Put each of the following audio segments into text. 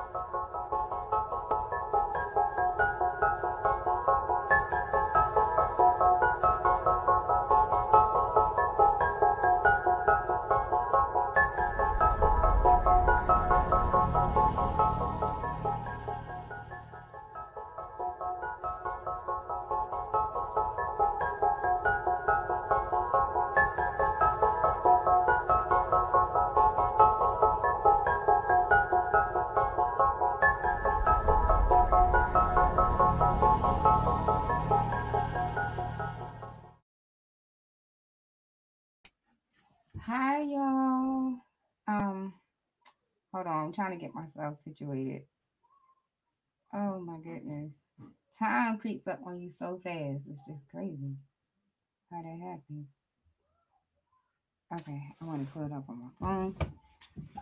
Hi, on. I'm trying to get myself situated. Oh my goodness. Time creeps up on you so fast. It's just crazy how that happens. Okay, I want to pull it up on my phone.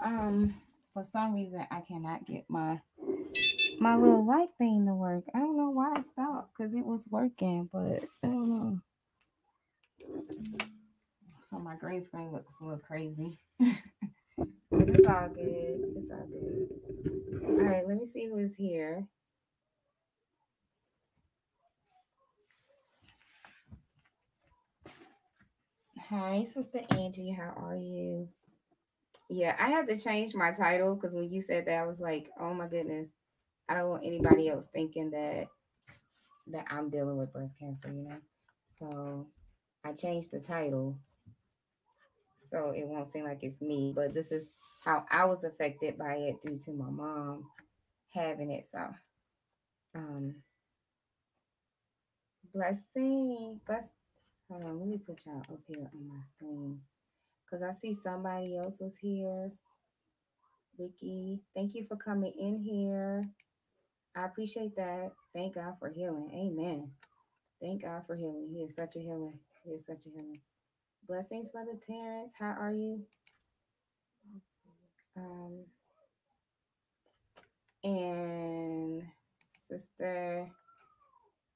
Um, for some reason I cannot get my my little light thing to work. I don't know why it stopped because it was working, but I don't know. So my green screen looks a little crazy. all good. It's all good. All right, let me see who is here. Hi, Sister Angie. How are you? Yeah, I had to change my title because when you said that, I was like, oh my goodness, I don't want anybody else thinking that that I'm dealing with breast cancer, you know. So I changed the title so it won't seem like it's me, but this is how I was affected by it due to my mom having it. So um blessing, bless hold on, let me put y'all up here on my screen because I see somebody else was here. Ricky, thank you for coming in here. I appreciate that. Thank God for healing. Amen. Thank God for healing. He is such a healer. He is such a healer. Blessings, Brother Terrence. How are you? Um, and Sister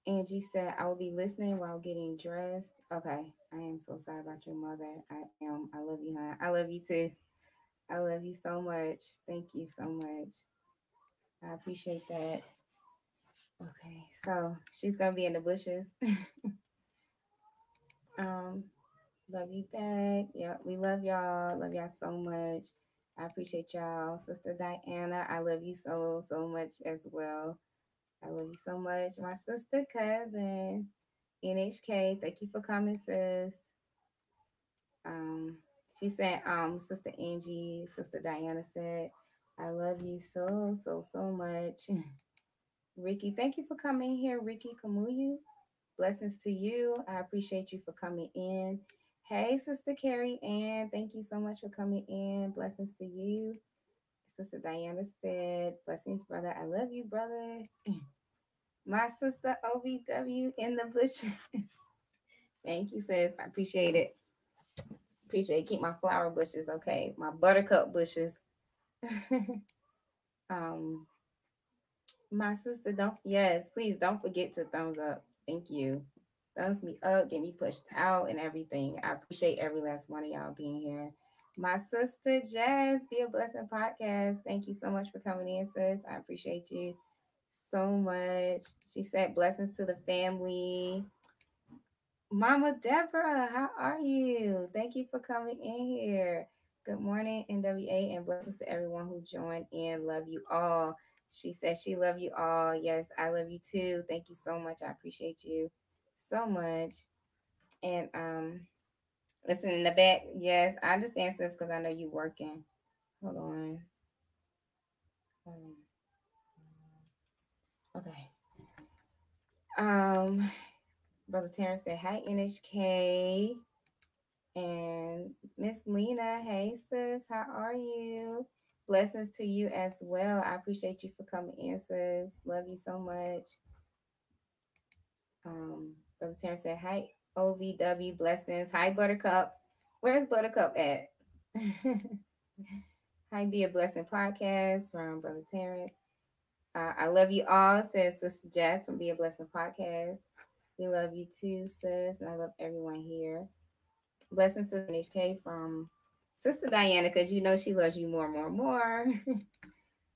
Angie said, I will be listening while getting dressed. Okay. I am so sorry about your mother. I am. I love you, hon. I love you too. I love you so much. Thank you so much. I appreciate that. Okay, so she's gonna be in the bushes. um, love you back. Yeah, we love y'all. Love y'all so much. I appreciate y'all. Sister Diana, I love you so, so much as well. I love you so much. My sister cousin, NHK, thank you for coming, sis. Um, she said, um, Sister Angie, Sister Diana said, I love you so, so, so much. Ricky, thank you for coming here, Ricky Kamuyu. Blessings to you. I appreciate you for coming in. Hey, Sister Carrie Ann, thank you so much for coming in. Blessings to you. Sister Diana said, Blessings, brother. I love you, brother. My sister OVW in the bushes. thank you, sis. I appreciate it. Appreciate it. Keep my flower bushes, okay? My buttercup bushes. um, my sister, don't yes, please don't forget to thumbs up. Thank you. Thumbs me up, get me pushed out and everything. I appreciate every last one of y'all being here. My sister Jazz, Be a Blessing Podcast. Thank you so much for coming in, sis. I appreciate you so much. She said blessings to the family. Mama Deborah, how are you? Thank you for coming in here. Good morning, NWA, and blessings to everyone who joined in. Love you all. She said she love you all. Yes, I love you too. Thank you so much. I appreciate you so much. And um, listen in the back. Yes, I understand, sis, because I know you working. Hold on. Um, okay. Um, Brother Terrence said, Hi, NHK. And Miss Lena, hey sis, how are you? Blessings to you as well. I appreciate you for coming in, sis. Love you so much. Um, Brother Terrence said, Hi, OVW, blessings. Hi, Buttercup. Where's Buttercup at? Hi, Be a Blessing podcast from Brother Terrence. Uh, I love you all, says Sister Jess from Be a Blessing podcast. We love you too, sis, and I love everyone here. Blessings to NHK from Sister Diana, because you know she loves you more, more, more.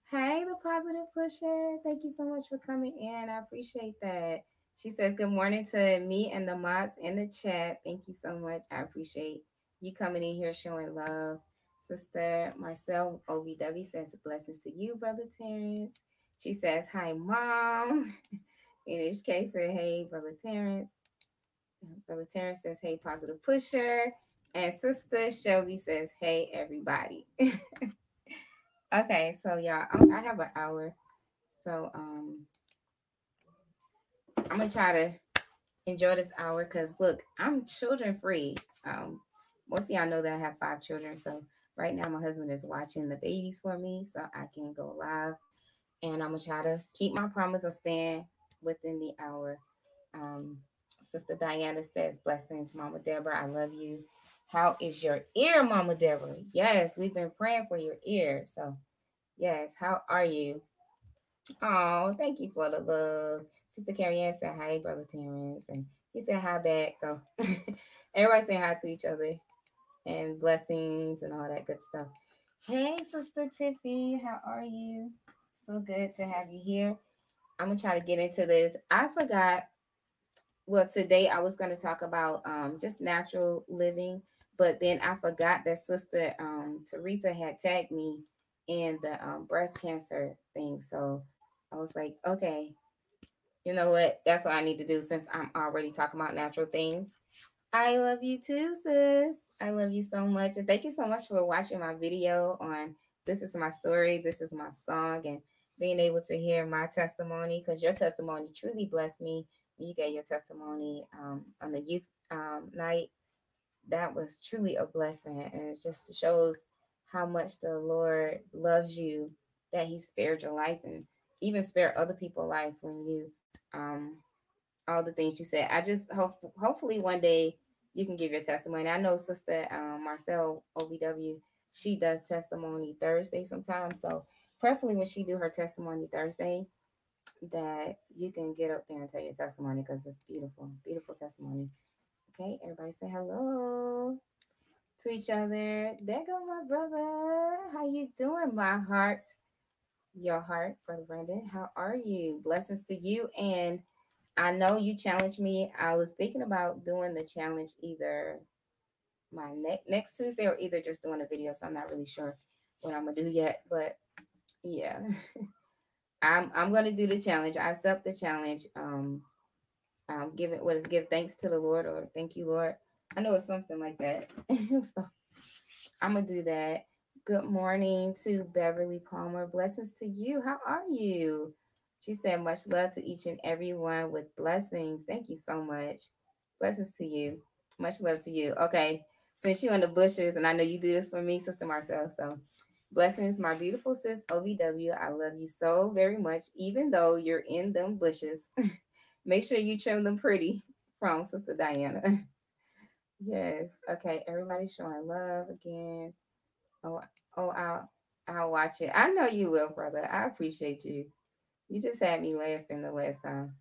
Hey, the positive pusher. Thank you so much for coming in. I appreciate that. She says good morning to me and the mods in the chat. Thank you so much. I appreciate you coming in here showing love. Sister Marcel OVW says blessings to you, Brother Terrence. She says, Hi, Mom. NHK said, Hey, Brother Terrence. Brother Terrence says, Hey, positive pusher. And Sister Shelby says, Hey, everybody. okay, so y'all, I have an hour. So um I'm gonna try to enjoy this hour because look, I'm children free. Um, most of y'all know that I have five children, so right now my husband is watching the babies for me, so I can go live, and I'm gonna try to keep my promise of staying within the hour. Um, Sister Diana says, "Blessings, Mama Deborah. I love you. How is your ear, Mama Deborah? Yes, we've been praying for your ear. So, yes, how are you? Oh, thank you for the love. Sister Carrie Ann said hi, Brother Terrence. And he said hi back. So everybody saying hi to each other and blessings and all that good stuff. Hey, Sister Tiffy, how are you? So good to have you here. I'm gonna try to get into this. I forgot. Well, today I was gonna talk about um, just natural living, but then I forgot that Sister um, Teresa had tagged me in the um, breast cancer thing. So I was like, okay, you know what? That's what I need to do since I'm already talking about natural things. I love you too, sis. I love you so much. And thank you so much for watching my video on This is My Story, This is My Song, and being able to hear my testimony because your testimony truly blessed me. You gave your testimony um, on the youth um, night. That was truly a blessing. And it just shows how much the Lord loves you, that He spared your life and even spare other people's lives when you um all the things you said. I just hope hopefully one day you can give your testimony. I know Sister um, Marcel OVW, she does testimony Thursday sometimes. So preferably when she do her testimony Thursday, that you can get up there and tell your testimony because it's beautiful, beautiful testimony. Okay, everybody say hello to each other. There go my brother. How you doing, my heart? Your heart, Brother Brandon. How are you? Blessings to you. And I know you challenged me. I was thinking about doing the challenge either my ne- next Tuesday or either just doing a video. So I'm not really sure what I'm gonna do yet. But yeah, I'm I'm gonna do the challenge. I accept the challenge. Um, um, give it what is give thanks to the Lord or thank you, Lord. I know it's something like that. so I'm gonna do that. Good morning to Beverly Palmer. Blessings to you. How are you? She said, Much love to each and every one with blessings. Thank you so much. Blessings to you. Much love to you. Okay. Since you're in the bushes, and I know you do this for me, Sister Marcel. So, blessings, my beautiful sis OVW. I love you so very much, even though you're in them bushes. Make sure you trim them pretty from Sister Diana. yes. Okay. Everybody showing love again. Oh, oh, I'll I'll watch it. I know you will, brother. I appreciate you. You just had me laughing the last time.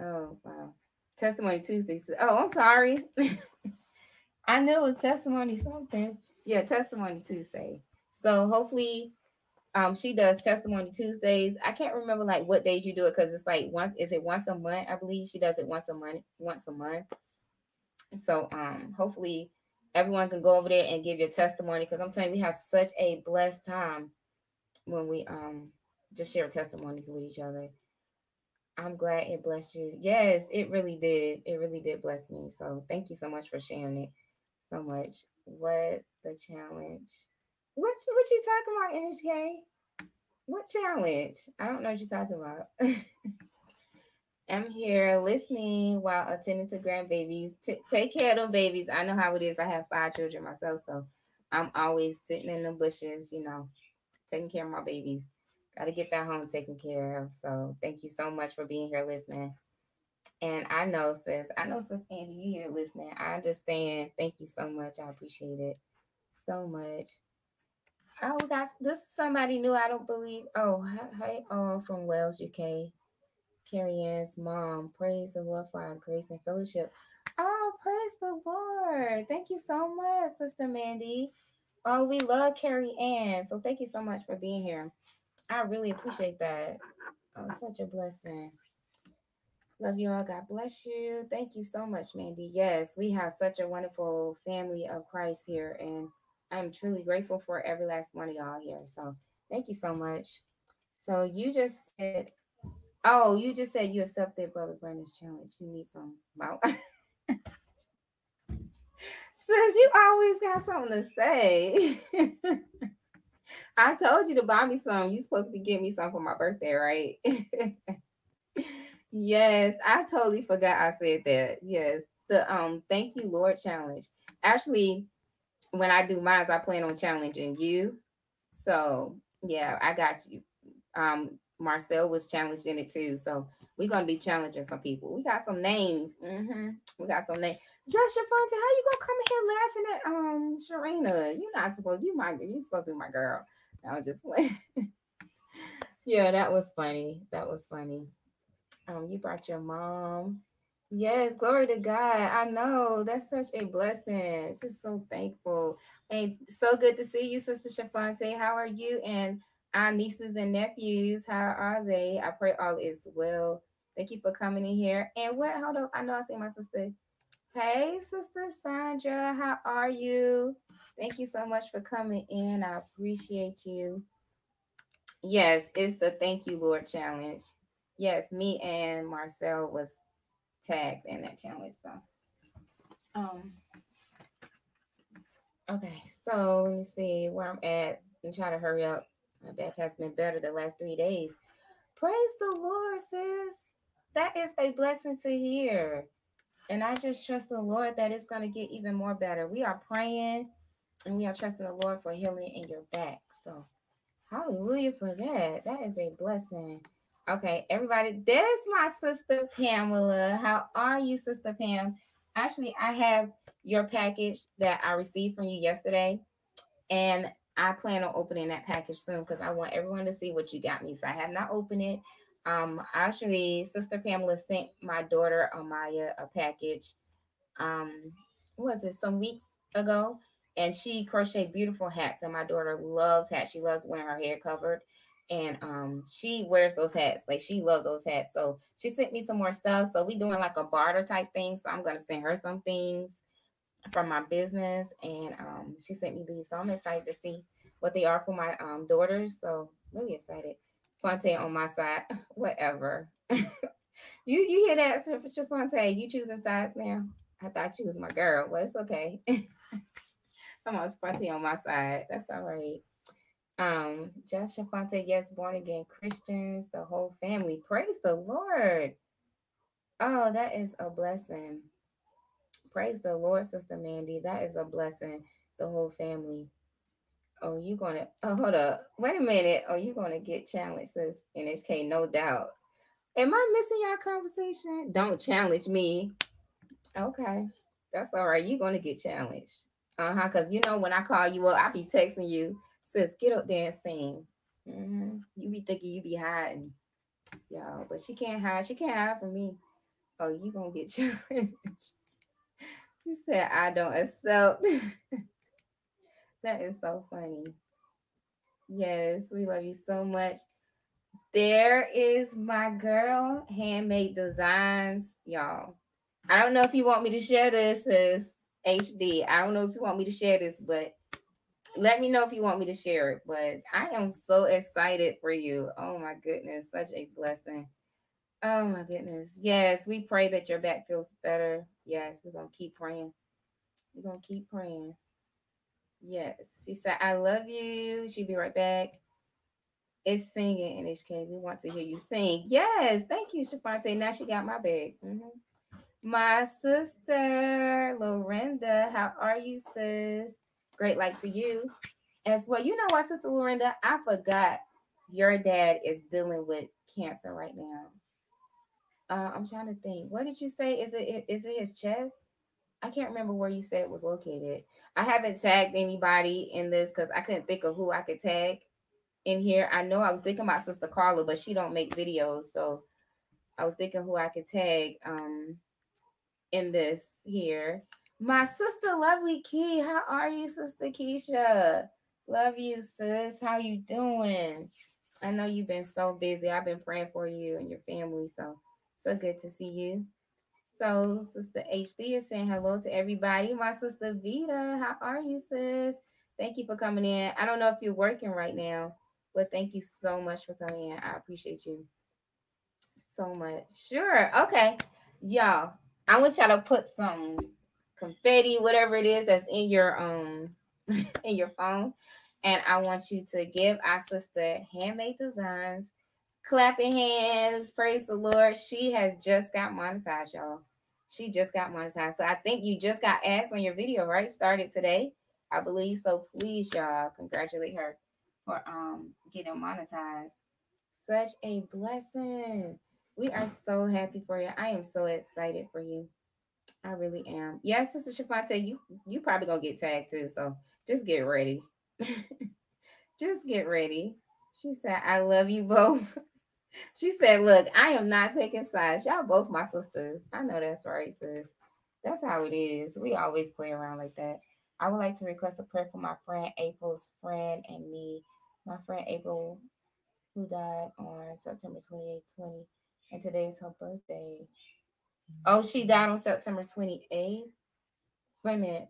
Oh wow. Testimony Tuesday. Oh, I'm sorry. I knew it was testimony something. Yeah, testimony Tuesday. So hopefully um she does testimony Tuesdays. I can't remember like what days you do it because it's like once is it once a month? I believe she does it once a month, once a month. So um hopefully everyone can go over there and give your testimony because I'm telling you, we have such a blessed time when we um just share testimonies with each other. I'm glad it blessed you. Yes, it really did. It really did bless me. So thank you so much for sharing it so much. What the challenge? What what you talking about, NHK? What challenge? I don't know what you're talking about. I'm here listening while attending to grandbabies. T- take care of those babies. I know how it is. I have five children myself, so I'm always sitting in the bushes, you know, taking care of my babies. Got to get that home taken care of. So thank you so much for being here listening. And I know, sis, I know, sis Angie, you here listening. I understand. Thank you so much. I appreciate it so much. Oh, that's this is somebody new. I don't believe. Oh, hey, oh, from Wales, UK. Carrie Ann's mom. Praise the Lord for our grace and fellowship. Oh, praise the Lord. Thank you so much, Sister Mandy. Oh, we love Carrie Ann. So thank you so much for being here. I really appreciate that. Oh, such a blessing. Love you all. God bless you. Thank you so much, Mandy. Yes, we have such a wonderful family of Christ here, and I'm truly grateful for every last one of y'all here. So thank you so much. So you just said, oh, you just said you accepted Brother Brandon's challenge. You need some. Wow. Sis, you always got something to say. I told you to buy me some. You supposed to be getting me some for my birthday, right? yes, I totally forgot I said that. Yes. The um thank you Lord challenge. Actually, when I do mine, I plan on challenging you. So yeah, I got you. Um Marcel was challenged in it too. So we're gonna be challenging some people. We got some names. Mm-hmm. We got some names. Just Fonte, how you gonna come here laughing at um Sharina? You're not supposed you my you supposed to be my girl. I was just playing. yeah, that was funny. That was funny. Um, you brought your mom. Yes, glory to God. I know that's such a blessing. Just so thankful. And so good to see you, Sister Shafante. How are you? And our nieces and nephews, how are they? I pray all is well. Thank you for coming in here. And what? Hold up. I know I see my sister. Hey, Sister Sandra. How are you? Thank you so much for coming in. I appreciate you. Yes, it's the Thank You Lord challenge. Yes, me and Marcel was tagged in that challenge. So, um, okay. So let me see where I'm at and try to hurry up. My back has been better the last three days. Praise the Lord, sis. That is a blessing to hear. And I just trust the Lord that it's going to get even more better. We are praying and we are trusting the Lord for healing in your back. So, hallelujah for that. That is a blessing. Okay, everybody, there's my sister Pamela. How are you, Sister Pam? Actually, I have your package that I received from you yesterday, and I plan on opening that package soon because I want everyone to see what you got me. So I have not opened it. Um, actually, Sister Pamela sent my daughter Amaya a package. Um, was it some weeks ago? And she crocheted beautiful hats, and my daughter loves hats. She loves wearing her hair covered, and um, she wears those hats. Like she loves those hats. So she sent me some more stuff. So we doing like a barter type thing. So I'm gonna send her some things from my business, and um, she sent me these. So I'm excited to see what they are for my um daughters. So really excited. Fonte on my side, whatever. you you hear that, Fonte? You choosing sides now? I thought you was my girl. Well, it's okay. I'm on Fonte on my side. That's all right. Um, Josh Fonte, yes, born again Christians, the whole family. Praise the Lord. Oh, that is a blessing. Praise the Lord, Sister Mandy. That is a blessing. The whole family. Oh, you gonna oh hold up. Wait a minute. Oh, you gonna get challenged, says NHK, no doubt. Am I missing your conversation? Don't challenge me. Okay. That's all right. You're gonna get challenged. Uh-huh. Cause you know when I call you up, I be texting you, says get up there and sing. Mm-hmm. You be thinking you be hiding. Y'all, but she can't hide. She can't hide from me. Oh, you gonna get challenged. She said I don't accept. That is so funny. Yes, we love you so much. There is my girl, handmade designs, y'all. I don't know if you want me to share this as HD. I don't know if you want me to share this, but let me know if you want me to share it. But I am so excited for you. Oh my goodness, such a blessing. Oh my goodness. Yes, we pray that your back feels better. Yes, we're gonna keep praying. We're gonna keep praying. Yes. She said, I love you. She'll be right back. It's singing, NHK. We want to hear you sing. Yes. Thank you, Shafante. Now she got my bag. Mm-hmm. My sister, Lorinda. How are you, sis? Great like to you as well. You know what, Sister Lorinda? I forgot your dad is dealing with cancer right now. Uh, I'm trying to think. What did you say? Is it is it his chest? I can't remember where you said it was located. I haven't tagged anybody in this because I couldn't think of who I could tag in here. I know I was thinking about Sister Carla, but she don't make videos, so I was thinking who I could tag um in this here. My sister, lovely Key. How are you, Sister Keisha? Love you, sis. How you doing? I know you've been so busy. I've been praying for you and your family. So, so good to see you. So, Sister HD is saying hello to everybody. My sister Vita, how are you, sis? Thank you for coming in. I don't know if you're working right now, but thank you so much for coming in. I appreciate you so much. Sure. Okay. Y'all, I want y'all to put some confetti, whatever it is that's in your um in your phone. And I want you to give our sister handmade designs, clapping hands, praise the Lord. She has just got monetized, y'all. She just got monetized. So I think you just got ads on your video, right? Started today, I believe. So please, y'all, congratulate her for um getting monetized. Such a blessing. We are so happy for you. I am so excited for you. I really am. Yes, Sister Shafante, you you probably gonna get tagged too. So just get ready. just get ready. She said, I love you both. she said, Look, I am not taking sides. Y'all both my sisters. I know that's right, sis. That's how it is. We always play around like that. I would like to request a prayer for my friend April's friend and me. My friend April, who died on September 28, 20, and today is her birthday. Oh, she died on September 28th. Wait a minute.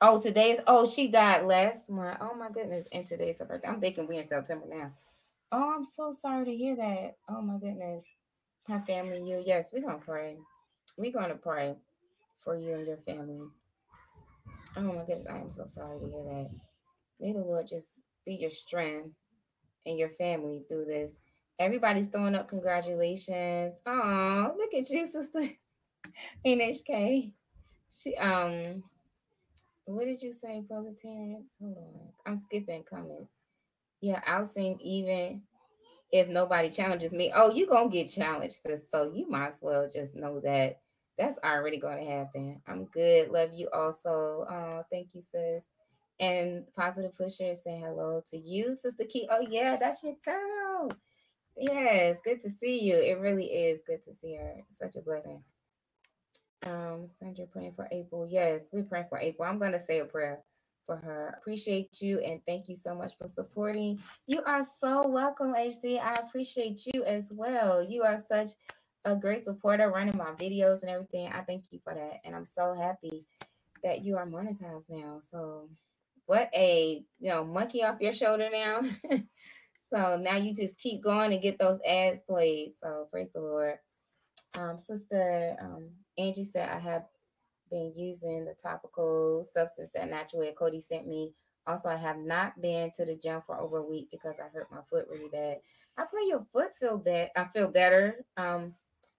Oh, today's oh, she died last month. Oh my goodness. And today's her birthday. I'm thinking we're in September now. Oh, I'm so sorry to hear that. Oh my goodness. Her family, you. Yes, we're gonna pray. We're gonna pray for you and your family. Oh my goodness, I am so sorry to hear that. May the Lord just be your strength and your family through this. Everybody's throwing up congratulations. Oh, look at you, sister. NHK. She um what did you say, Brother Terrence? Hold on. I'm skipping comments. Yeah, I'll sing even if nobody challenges me. Oh, you gonna get challenged, sis. So you might as well just know that that's already gonna happen. I'm good. Love you also. Oh, thank you, sis. And positive pusher is saying hello to you, Sister Key. Oh, yeah, that's your girl. Yes, good to see you. It really is good to see her. Such a blessing. Um, Sandra praying for April. Yes, we're praying for April. I'm gonna say a prayer for her. Appreciate you and thank you so much for supporting. You are so welcome, HD. I appreciate you as well. You are such a great supporter running my videos and everything. I thank you for that. And I'm so happy that you are monetized now. So what a you know monkey off your shoulder now. So now you just keep going and get those ads played. So praise the Lord. Um, Sister um, Angie said, I have been using the topical substance that Natural Cody sent me. Also, I have not been to the gym for over a week because I hurt my foot really bad. I pray your foot feel bad. I feel better. Um,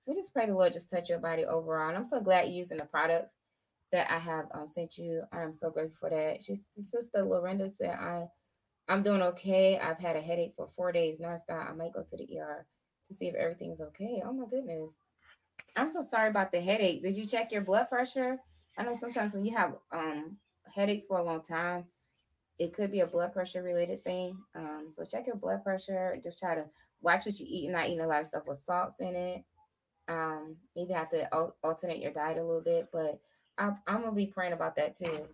we just pray the Lord just touch your body overall. And I'm so glad you're using the products that I have um, sent you. I'm so grateful for that. She's Sister Lorinda said, I I'm doing okay. I've had a headache for four days nonstop. I might go to the ER to see if everything's okay. Oh my goodness. I'm so sorry about the headache. Did you check your blood pressure? I know sometimes when you have um headaches for a long time, it could be a blood pressure related thing. Um, so check your blood pressure just try to watch what you eat and not eating a lot of stuff with salts in it. Um, maybe have to al- alternate your diet a little bit, but I, I'm gonna be praying about that too.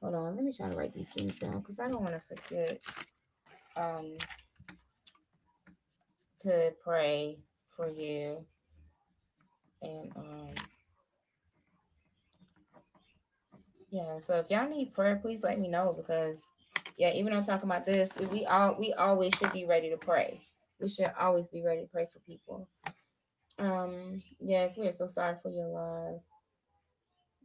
Hold on, let me try to write these things down because I don't want to forget um, to pray for you. And um, yeah, so if y'all need prayer, please let me know because yeah, even I'm talking about this, we all we always should be ready to pray. We should always be ready to pray for people. Um, yes, we are so sorry for your loss.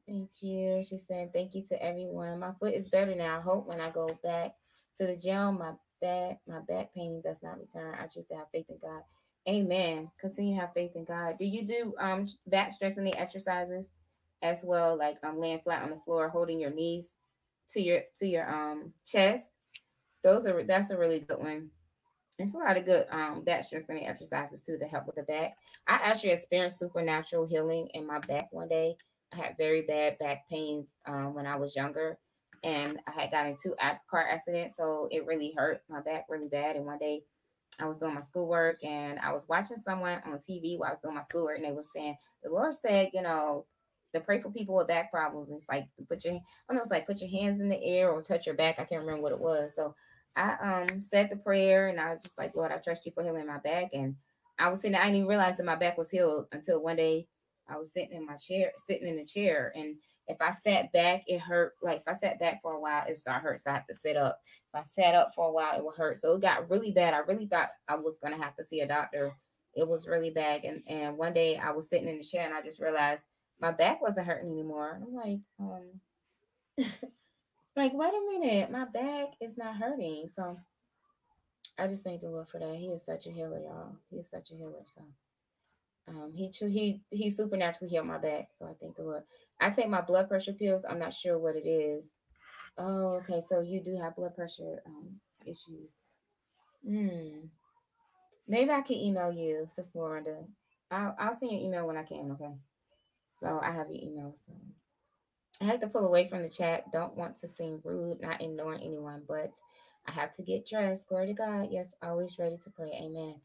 Thank you. She's saying thank you to everyone. My foot is better now. I hope when I go back to the gym, my back, my back pain does not return. I just have faith in God. Amen. Continue to have faith in God. Do you do um back strengthening exercises as well, like um laying flat on the floor, holding your knees to your to your um chest? Those are that's a really good one. It's a lot of good um back strengthening exercises too to help with the back. I actually experienced supernatural healing in my back one day I had very bad back pains um, when I was younger, and I had gotten two car accidents, so it really hurt my back really bad. And one day, I was doing my schoolwork, and I was watching someone on TV while I was doing my schoolwork, and they was saying the Lord said, you know, to pray for people with back problems. It's like put your, I don't know, it's like put your hands in the air or touch your back. I can't remember what it was. So I um said the prayer and I was just like, Lord, I trust you for healing my back. And I was sitting, I didn't even realize that my back was healed until one day I was sitting in my chair, sitting in the chair. And if I sat back, it hurt. Like if I sat back for a while, it started hurt. So I had to sit up. If I sat up for a while, it would hurt. So it got really bad. I really thought I was gonna have to see a doctor. It was really bad. And and one day I was sitting in the chair and I just realized my back wasn't hurting anymore. I'm like, um, like, wait a minute, my back is not hurting. So I just thank the Lord for that. He is such a healer, y'all. He is such a healer. So um, he he he supernaturally healed my back. So I thank the Lord. I take my blood pressure pills. I'm not sure what it is. Oh, okay. So you do have blood pressure um, issues. Hmm. Maybe I can email you, Sister Miranda. I'll I'll send you an email when I can. Okay. So I have your email. So I had to pull away from the chat. Don't want to seem rude, not ignoring anyone, but I have to get dressed. Glory to God. Yes, always ready to pray. Amen.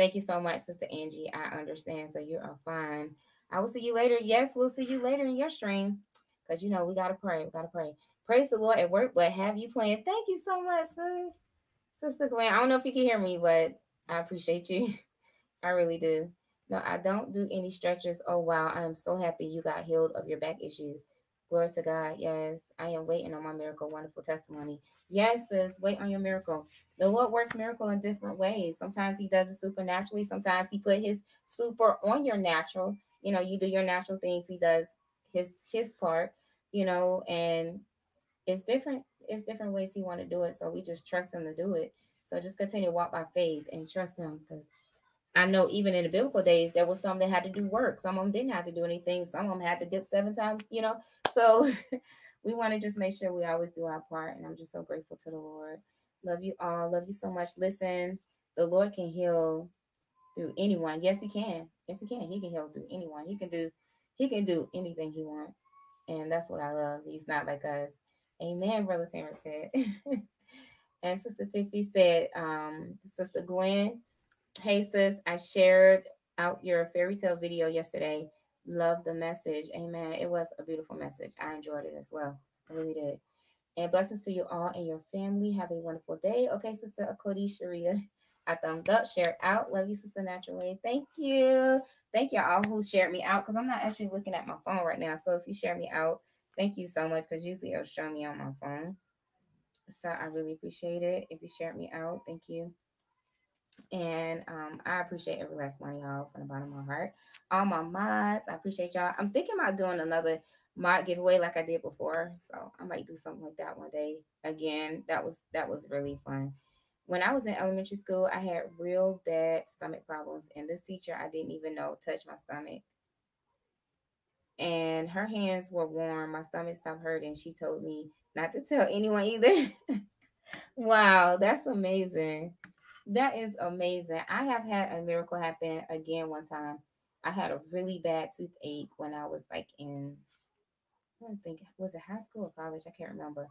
Thank you so much, Sister Angie. I understand. So you are fine. I will see you later. Yes, we'll see you later in your stream. Because you know we gotta pray. We gotta pray. Praise the Lord at work, but have you playing? Thank you so much, sis. Sister Gwen. I don't know if you can hear me, but I appreciate you. I really do. No, I don't do any stretches. Oh wow, I am so happy you got healed of your back issues. Glory to God. Yes, I am waiting on my miracle, wonderful testimony. Yes, sis, wait on your miracle. The Lord works miracle in different ways. Sometimes He does it supernaturally. Sometimes He put His super on your natural. You know, you do your natural things. He does His His part. You know, and it's different. It's different ways He want to do it. So we just trust Him to do it. So just continue to walk by faith and trust Him because I know even in the biblical days, there was some that had to do work. Some of them didn't have to do anything. Some of them had to dip seven times, you know. So we want to just make sure we always do our part. And I'm just so grateful to the Lord. Love you all. Love you so much. Listen, the Lord can heal through anyone. Yes, he can. Yes, he can. He can heal through anyone. He can do, he can do anything he wants. And that's what I love. He's not like us. Amen, Brother Terrence said. and Sister Tiffy said, um, Sister Gwen, Hey, sis, I shared out your fairy tale video yesterday. Love the message. Amen. It was a beautiful message. I enjoyed it as well. I really did. And blessings to you all and your family. Have a wonderful day. Okay, Sister Achoti Sharia. I thumbs up, share out. Love you, Sister Natural Way. Thank you. Thank you all who shared me out because I'm not actually looking at my phone right now. So if you share me out, thank you so much because usually it'll show me on my phone. So I really appreciate it. If you share me out, thank you. And um, I appreciate every last one of y'all from the bottom of my heart. All my mods, I appreciate y'all. I'm thinking about doing another mod giveaway like I did before. So I might do something like that one day. Again, that was that was really fun. When I was in elementary school, I had real bad stomach problems, and this teacher I didn't even know touched my stomach. And her hands were warm. My stomach stopped hurting. She told me not to tell anyone either. wow, that's amazing. That is amazing. I have had a miracle happen again one time. I had a really bad toothache when I was like in, I don't think, was it high school or college? I can't remember.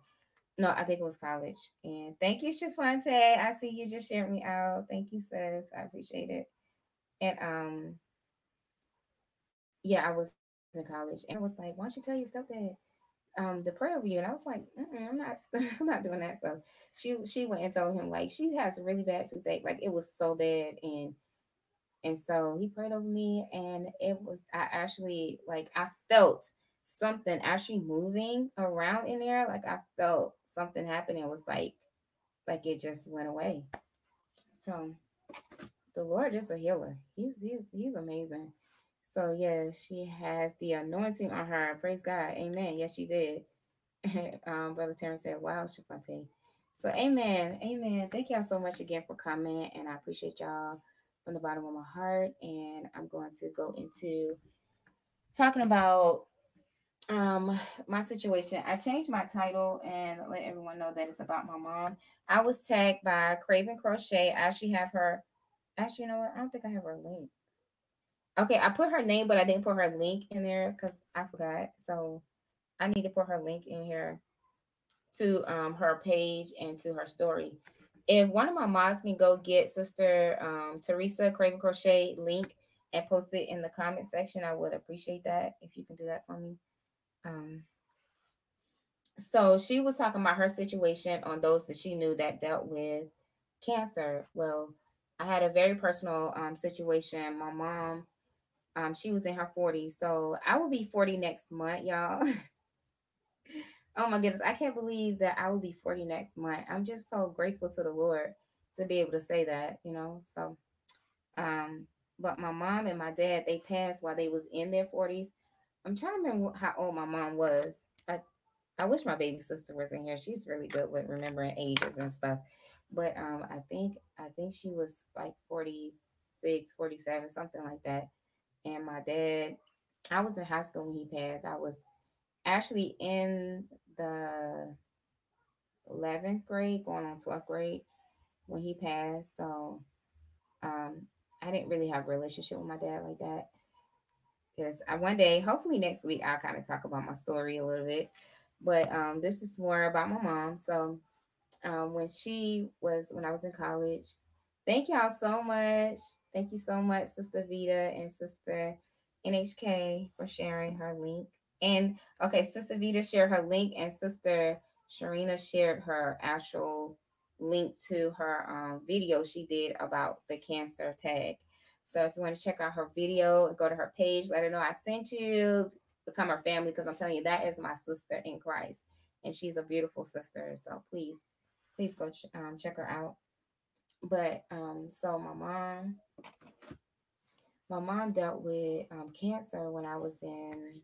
No, I think it was college. And thank you, Shafonte. I see you just shared me out. Thank you, sis. I appreciate it. And um, yeah, I was in college and was like, why don't you tell your stepdad um the prayer review, and I was like, I'm not, I'm not doing that. So she she went and told him like she has a really bad toothache, like it was so bad, and and so he prayed over me, and it was I actually like I felt something actually moving around in there, like I felt something happening. It was like like it just went away. So the Lord is a healer. He's he's he's amazing. So yes, she has the anointing on her. Praise God. Amen. Yes, she did. um, Brother Terrence said, Wow, Shafante. So amen. Amen. Thank y'all so much again for coming. And I appreciate y'all from the bottom of my heart. And I'm going to go into talking about um my situation. I changed my title and let everyone know that it's about my mom. I was tagged by Craving Crochet. I actually have her. Actually, you know what? I don't think I have her link. Okay, I put her name, but I didn't put her link in there because I forgot. So I need to put her link in here to um, her page and to her story. If one of my moms can go get Sister um, Teresa Craving Crochet link and post it in the comment section, I would appreciate that if you can do that for me. Um, so she was talking about her situation on those that she knew that dealt with cancer. Well, I had a very personal um, situation. My mom, um, she was in her 40s, so I will be 40 next month, y'all. oh my goodness, I can't believe that I will be 40 next month. I'm just so grateful to the Lord to be able to say that, you know. So, um, but my mom and my dad they passed while they was in their 40s. I'm trying to remember how old my mom was. I I wish my baby sister was in here. She's really good with remembering ages and stuff. But um, I think I think she was like 46, 47, something like that. And my dad, I was in high school when he passed. I was actually in the 11th grade, going on 12th grade when he passed. So um, I didn't really have a relationship with my dad like that. Because I one day, hopefully next week, I'll kind of talk about my story a little bit. But um, this is more about my mom. So um, when she was when I was in college, thank y'all so much. Thank you so much, Sister Vita and Sister NHK for sharing her link. And okay, Sister Vita shared her link, and Sister Sharina shared her actual link to her um, video she did about the cancer tag. So if you want to check out her video, go to her page, let her know I sent you, become her family, because I'm telling you, that is my sister in Christ. And she's a beautiful sister. So please, please go ch- um, check her out. But um, so my mom, my mom dealt with um, cancer when I was in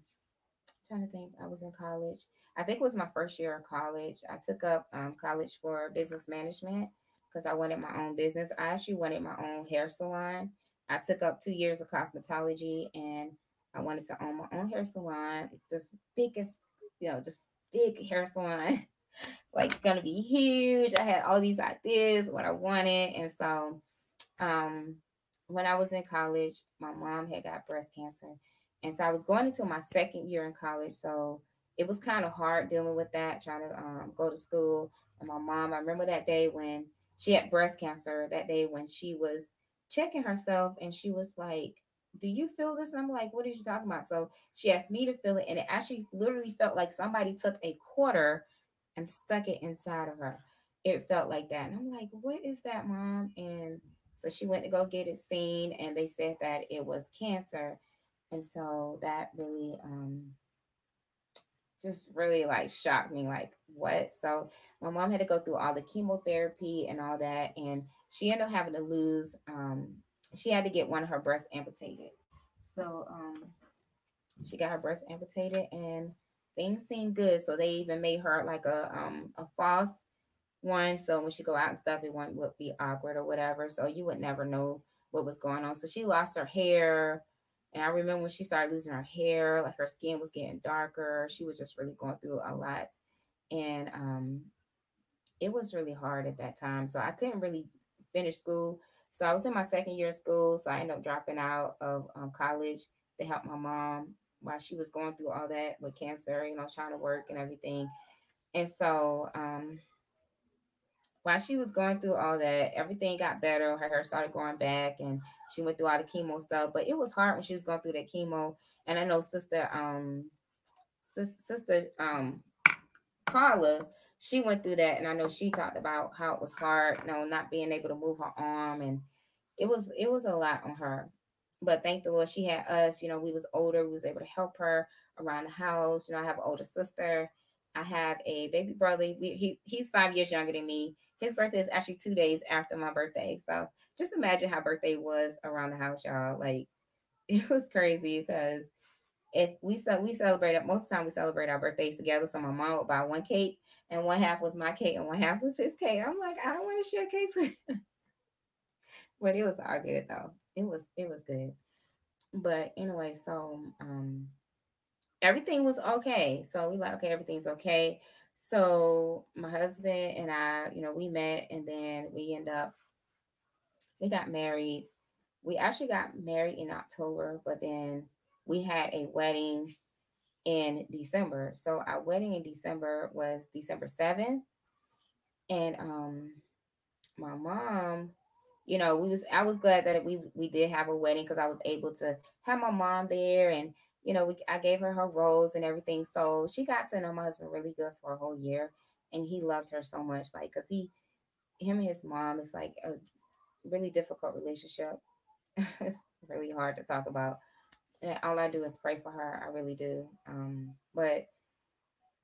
trying to think. I was in college. I think it was my first year of college. I took up um, college for business management because I wanted my own business. I actually wanted my own hair salon. I took up two years of cosmetology and I wanted to own my own hair salon. This biggest, you know, just big hair salon. like gonna be huge. I had all these ideas, what I wanted. And so um when I was in college, my mom had got breast cancer. And so I was going into my second year in college. So it was kind of hard dealing with that, trying to um, go to school. And my mom, I remember that day when she had breast cancer, that day when she was checking herself and she was like, Do you feel this? And I'm like, What are you talking about? So she asked me to feel it. And it actually literally felt like somebody took a quarter and stuck it inside of her. It felt like that. And I'm like, What is that, mom? And so she went to go get it seen, and they said that it was cancer. And so that really um just really like shocked me like what? So my mom had to go through all the chemotherapy and all that and she ended up having to lose um she had to get one of her breasts amputated. So um she got her breast amputated and things seemed good. So they even made her like a um a false one so when she go out and stuff it wouldn't would be awkward or whatever so you would never know what was going on so she lost her hair and I remember when she started losing her hair, like her skin was getting darker. She was just really going through a lot. And um, it was really hard at that time. So I couldn't really finish school. So I was in my second year of school. So I ended up dropping out of um, college to help my mom while she was going through all that with cancer, you know, trying to work and everything. And so um, while she was going through all that, everything got better. Her hair started growing back, and she went through all the chemo stuff. But it was hard when she was going through that chemo. And I know sister, um, sister, um, Carla, she went through that, and I know she talked about how it was hard, you know, not being able to move her arm, and it was it was a lot on her. But thank the Lord, she had us. You know, we was older, we was able to help her around the house. You know, I have an older sister I have a baby brother. We, he, he's five years younger than me. His birthday is actually two days after my birthday. So just imagine how birthday was around the house, y'all. Like it was crazy because if we so we celebrate most of the time we celebrate our birthdays together. So my mom would buy one cake and one half was my cake and one half was his cake. I'm like, I don't want to share cakes with but it was all good though. It was it was good. But anyway, so um everything was okay. So we like, okay, everything's okay. So my husband and I, you know, we met and then we end up, we got married. We actually got married in October, but then we had a wedding in December. So our wedding in December was December 7th. And um my mom, you know, we was I was glad that we we did have a wedding because I was able to have my mom there and you know, we I gave her her rose and everything. So she got to know my husband really good for a whole year, and he loved her so much, like, cause he, him and his mom is like a really difficult relationship. it's really hard to talk about. And all I do is pray for her. I really do. Um, but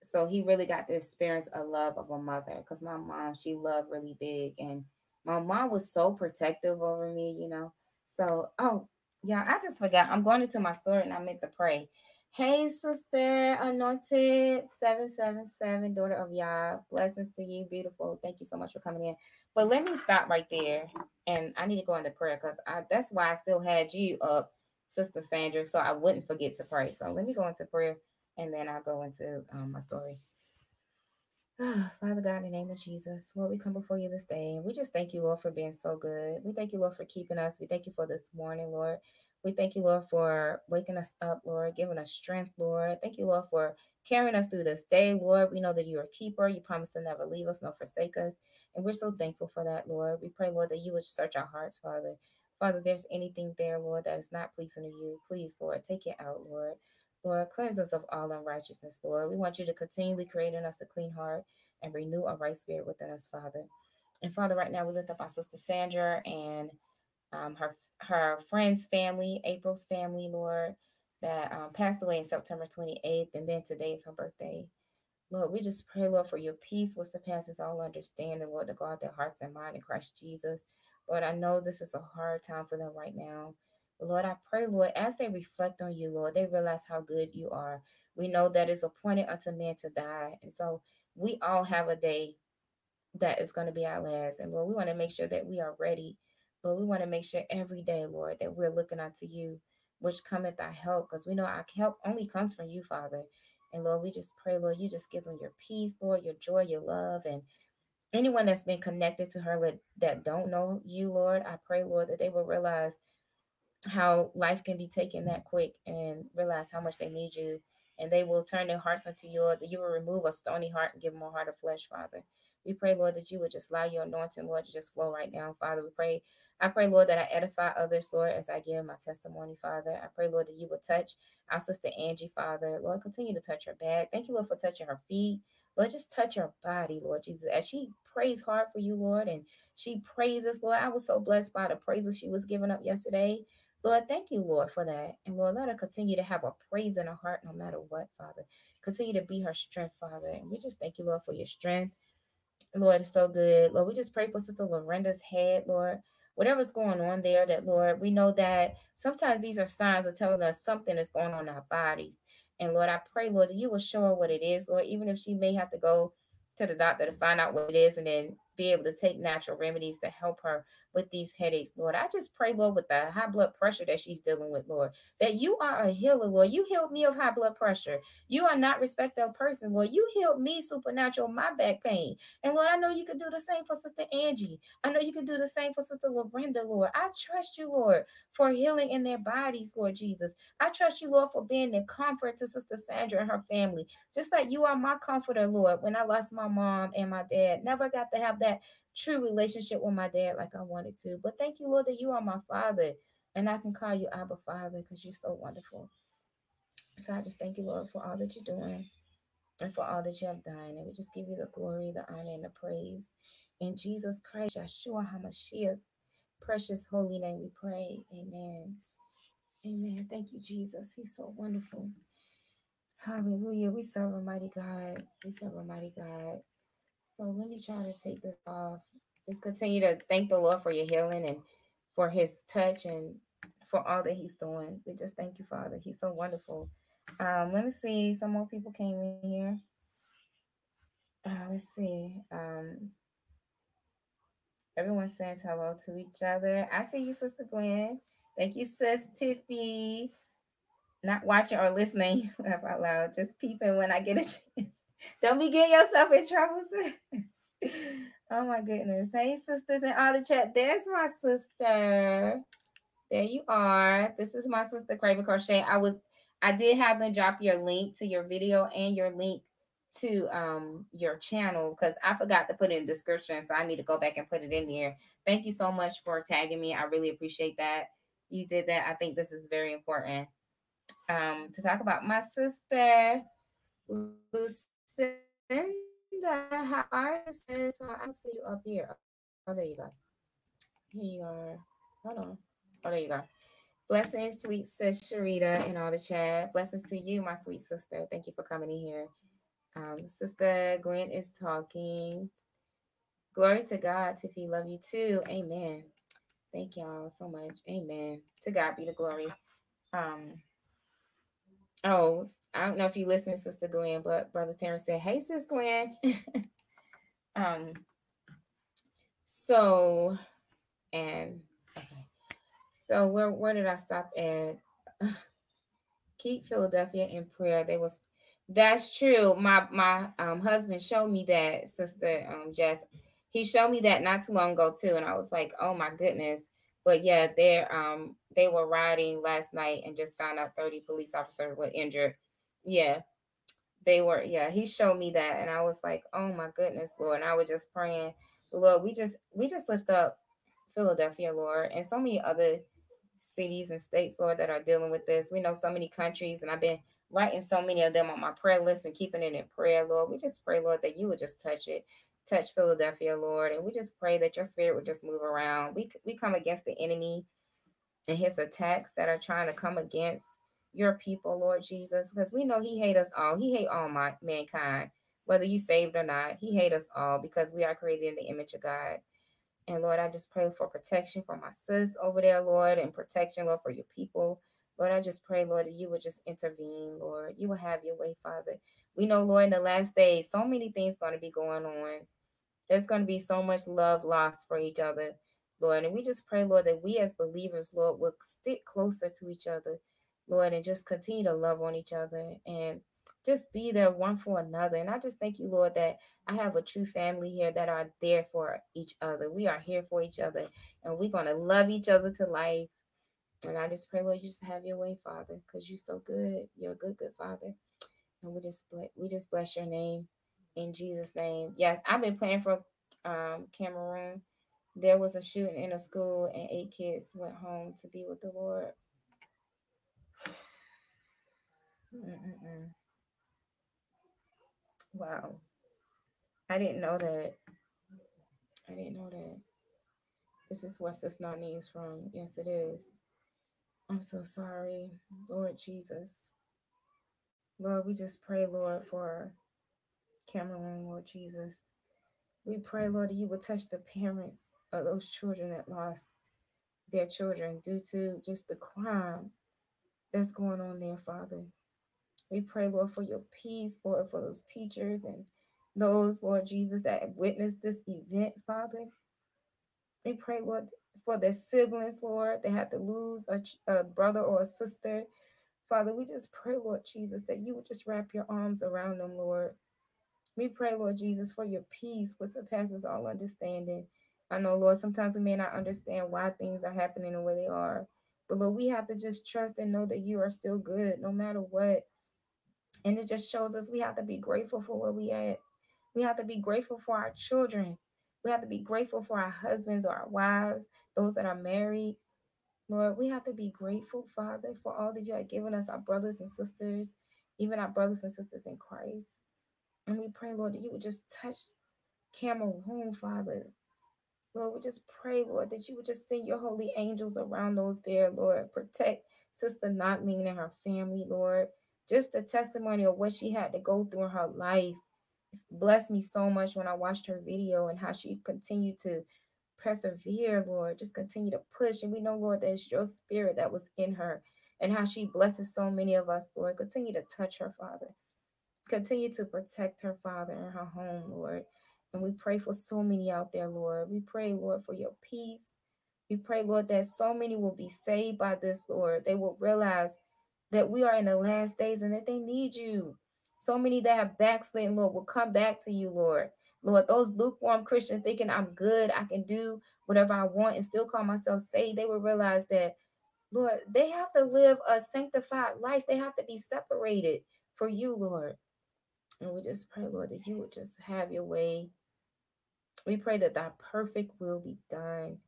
so he really got to experience a love of a mother because my mom, she loved really big. And my mom was so protective over me, you know. So, oh, yeah, I just forgot. I'm going into my story and I meant to pray. Hey, sister, anointed 777, daughter of Yah. Blessings to you, beautiful. Thank you so much for coming in. But let me stop right there. And I need to go into prayer because I that's why I still had you up, Sister Sandra, so I wouldn't forget to pray. So let me go into prayer and then I'll go into um, my story. Father God, in the name of Jesus, Lord, we come before you this day we just thank you, Lord, for being so good. We thank you, Lord, for keeping us. We thank you for this morning, Lord. We thank you, Lord, for waking us up, Lord, giving us strength, Lord. Thank you, Lord, for carrying us through this day, Lord. We know that you're a keeper. You promise to never leave us nor forsake us. And we're so thankful for that, Lord. We pray, Lord, that you would search our hearts, Father. Father, there's anything there, Lord, that is not pleasing to you. Please, Lord, take it out, Lord. Lord, cleanse us of all unrighteousness, Lord. We want you to continually create in us a clean heart and renew a right spirit within us, Father. And Father, right now we lift up our sister Sandra and um, her her friend's family, April's family, Lord, that um, passed away in September 28th, and then today is her birthday. Lord, we just pray, Lord, for your peace, which surpasses all understanding, Lord, to guard their hearts and mind in Christ Jesus. Lord, I know this is a hard time for them right now. Lord, I pray, Lord, as they reflect on you, Lord, they realize how good you are. We know that it's appointed unto man to die. And so we all have a day that is going to be our last. And Lord, we want to make sure that we are ready. Lord, we want to make sure every day, Lord, that we're looking unto you, which cometh our help, because we know our help only comes from you, Father. And Lord, we just pray, Lord, you just give them your peace, Lord, your joy, your love, and anyone that's been connected to her that don't know you, Lord, I pray, Lord, that they will realize how life can be taken that quick and realize how much they need you and they will turn their hearts unto you, that you will remove a stony heart and give them a heart of flesh, Father. We pray, Lord, that you would just allow your anointing, Lord, to just flow right now, Father. We pray, I pray, Lord, that I edify others, Lord, as I give my testimony, Father. I pray, Lord, that you would touch our sister Angie, Father. Lord, continue to touch her back. Thank you, Lord, for touching her feet. Lord, just touch her body, Lord Jesus, as she prays hard for you, Lord, and she praises, Lord. I was so blessed by the praises she was giving up yesterday. Lord, thank you, Lord, for that. And Lord, let her continue to have a praise in her heart no matter what, Father. Continue to be her strength, Father. And we just thank you, Lord, for your strength. Lord, it's so good. Lord, we just pray for Sister Lorenda's head, Lord. Whatever's going on there, that Lord, we know that sometimes these are signs of telling us something is going on in our bodies. And Lord, I pray, Lord, that you will show her what it is, Lord, even if she may have to go to the doctor to find out what it is and then be able to take natural remedies to help her with these headaches, Lord. I just pray, Lord, with the high blood pressure that she's dealing with, Lord, that you are a healer, Lord. You healed me of high blood pressure. You are not respect of person, Lord. You healed me supernatural my back pain. And Lord, I know you can do the same for Sister Angie. I know you can do the same for Sister Lorenda, Lord. I trust you, Lord, for healing in their bodies, Lord Jesus. I trust you, Lord, for being the comfort to Sister Sandra and her family. Just like you are my comforter, Lord, when I lost my mom and my dad. Never got to have that true relationship with my dad like I wanted to. But thank you, Lord, that you are my father. And I can call you Abba Father because you're so wonderful. So I just thank you, Lord, for all that you're doing and for all that you have done. And we just give you the glory, the honor, and the praise. In Jesus Christ, Yeshua HaMashiach's precious holy name, we pray. Amen. Amen. Thank you, Jesus. He's so wonderful. Hallelujah. We serve a mighty God. We serve a mighty God. So let me try to take this off. Just continue to thank the Lord for your healing and for his touch and for all that he's doing. We just thank you, Father. He's so wonderful. Um, let me see. Some more people came in here. Uh, let's see. Um, everyone says hello to each other. I see you, Sister Gwen. Thank you, Sis Tiffy. Not watching or listening, out loud, just peeping when I get a chance. Don't be getting yourself in trouble. oh my goodness. Hey, sisters in all the chat. There's my sister. There you are. This is my sister Craving Crochet. I was I did have them drop your link to your video and your link to um your channel because I forgot to put it in the description. So I need to go back and put it in there. Thank you so much for tagging me. I really appreciate that. You did that. I think this is very important. um, to talk about my sister, Lucinda. How are you, sis? Oh, I see you up here. Oh, there you go. Here you are. Hold on. Oh, there you go. Blessings, sweet sis Sherita and all the chat. Blessings to you, my sweet sister. Thank you for coming in here. Um, sister Gwen is talking. Glory to God, Tiffy. Love you too. Amen. Thank y'all so much. Amen. To God be the glory. Um, oh, I don't know if you listen Sister Gwen, but Brother Terrence said, Hey, Sis Gwen. um, so, and okay. So where where did I stop at? Keep Philadelphia in prayer. They was that's true. My my um husband showed me that, Sister um Jess. He showed me that not too long ago too, and I was like, oh my goodness. But yeah, they're um they were riding last night and just found out 30 police officers were injured. Yeah. They were, yeah, he showed me that, and I was like, oh my goodness, Lord. And I was just praying, Lord, we just we just lift up Philadelphia, Lord, and so many other cities and states, Lord, that are dealing with this. We know so many countries, and I've been writing so many of them on my prayer list and keeping it in prayer, Lord. We just pray, Lord, that you would just touch it, touch Philadelphia, Lord, and we just pray that your spirit would just move around. We we come against the enemy and his attacks that are trying to come against your people, Lord Jesus, because we know he hate us all. He hate all my mankind, whether you saved or not. He hate us all because we are created in the image of God. And Lord, I just pray for protection for my sis over there, Lord, and protection, Lord, for your people. Lord, I just pray, Lord, that you would just intervene, Lord. You will have your way, Father. We know, Lord, in the last days, so many things going to be going on. There's going to be so much love lost for each other, Lord. And we just pray, Lord, that we as believers, Lord, will stick closer to each other, Lord, and just continue to love on each other and just be there one for another. And I just thank you, Lord, that I have a true family here that are there for each other. We are here for each other and we're going to love each other to life. And I just pray, Lord, you just have your way, Father, because you're so good. You're a good, good Father. And we just we just bless your name in Jesus' name. Yes, I've been praying for um, Cameroon. There was a shooting in a school, and eight kids went home to be with the Lord. Mm-mm-mm. Wow. I didn't know that. I didn't know that. This is where Sis Nani is from. Yes, it is. I'm so sorry, Lord Jesus. Lord, we just pray, Lord, for Cameroon, Lord Jesus. We pray, Lord, that you will touch the parents of those children that lost their children due to just the crime that's going on there, Father. We pray, Lord, for your peace, Lord, for those teachers and those, Lord Jesus, that witnessed this event, Father. We pray, Lord, for their siblings, Lord. They had to lose a, a brother or a sister. Father, we just pray, Lord Jesus, that you would just wrap your arms around them, Lord. We pray, Lord Jesus, for your peace, which surpasses all understanding. I know, Lord, sometimes we may not understand why things are happening the way they are. But Lord, we have to just trust and know that you are still good no matter what. And it just shows us we have to be grateful for where we at. We have to be grateful for our children. We have to be grateful for our husbands or our wives, those that are married. Lord, we have to be grateful, Father, for all that you have given us, our brothers and sisters, even our brothers and sisters in Christ. And we pray, Lord, that you would just touch Cameroon, Father. Lord, we just pray, Lord, that you would just send your holy angels around those there, Lord. Protect Sister Notling and her family, Lord just the testimony of what she had to go through in her life blessed me so much when I watched her video and how she continued to persevere, Lord. Just continue to push. And we know, Lord, that it's your spirit that was in her and how she blesses so many of us, Lord. Continue to touch her, Father. Continue to protect her, Father, and her home, Lord. And we pray for so many out there, Lord. We pray, Lord, for your peace. We pray, Lord, that so many will be saved by this, Lord. They will realize that we are in the last days and that they need you. So many that have backslidden, Lord, will come back to you, Lord. Lord, those lukewarm Christians thinking I'm good, I can do whatever I want and still call myself saved, they will realize that, Lord, they have to live a sanctified life. They have to be separated for you, Lord. And we just pray, Lord, that you would just have your way. We pray that thy perfect will be done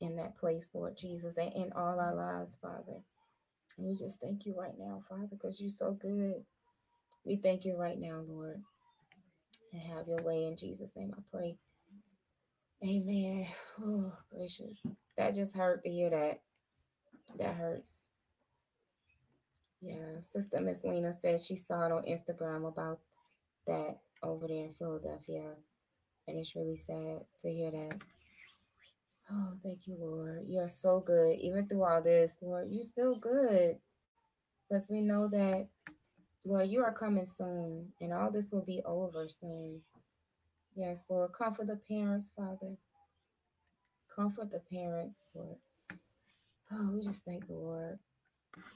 in that place, Lord Jesus, and in all our lives, Father. And we just thank you right now, Father, because you're so good. We thank you right now, Lord. And have your way in Jesus' name, I pray. Amen. Oh, gracious. That just hurt to hear that. That hurts. Yeah, Sister Miss Lena said she saw it on Instagram about that over there in Philadelphia. And it's really sad to hear that. Oh, thank you, Lord. You're so good. Even through all this, Lord, you're still good. Because we know that, Lord, you are coming soon. And all this will be over soon. Yes, Lord. Comfort the parents, Father. Comfort the parents, Lord. Oh, we just thank the Lord.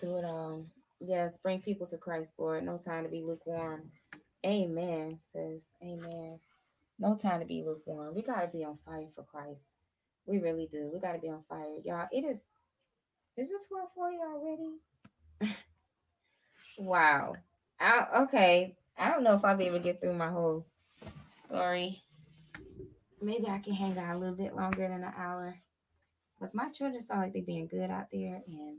Do it all. Yes, bring people to Christ, Lord. No time to be lukewarm. Amen, says. Amen. No time to be lukewarm. We got to be on fire for Christ. We really do. We got to be on fire. Y'all, it is, is it 1240 already? wow. I, okay. I don't know if I'll be able to get through my whole story. Maybe I can hang out a little bit longer than an hour. Because my children sound like they're being good out there. And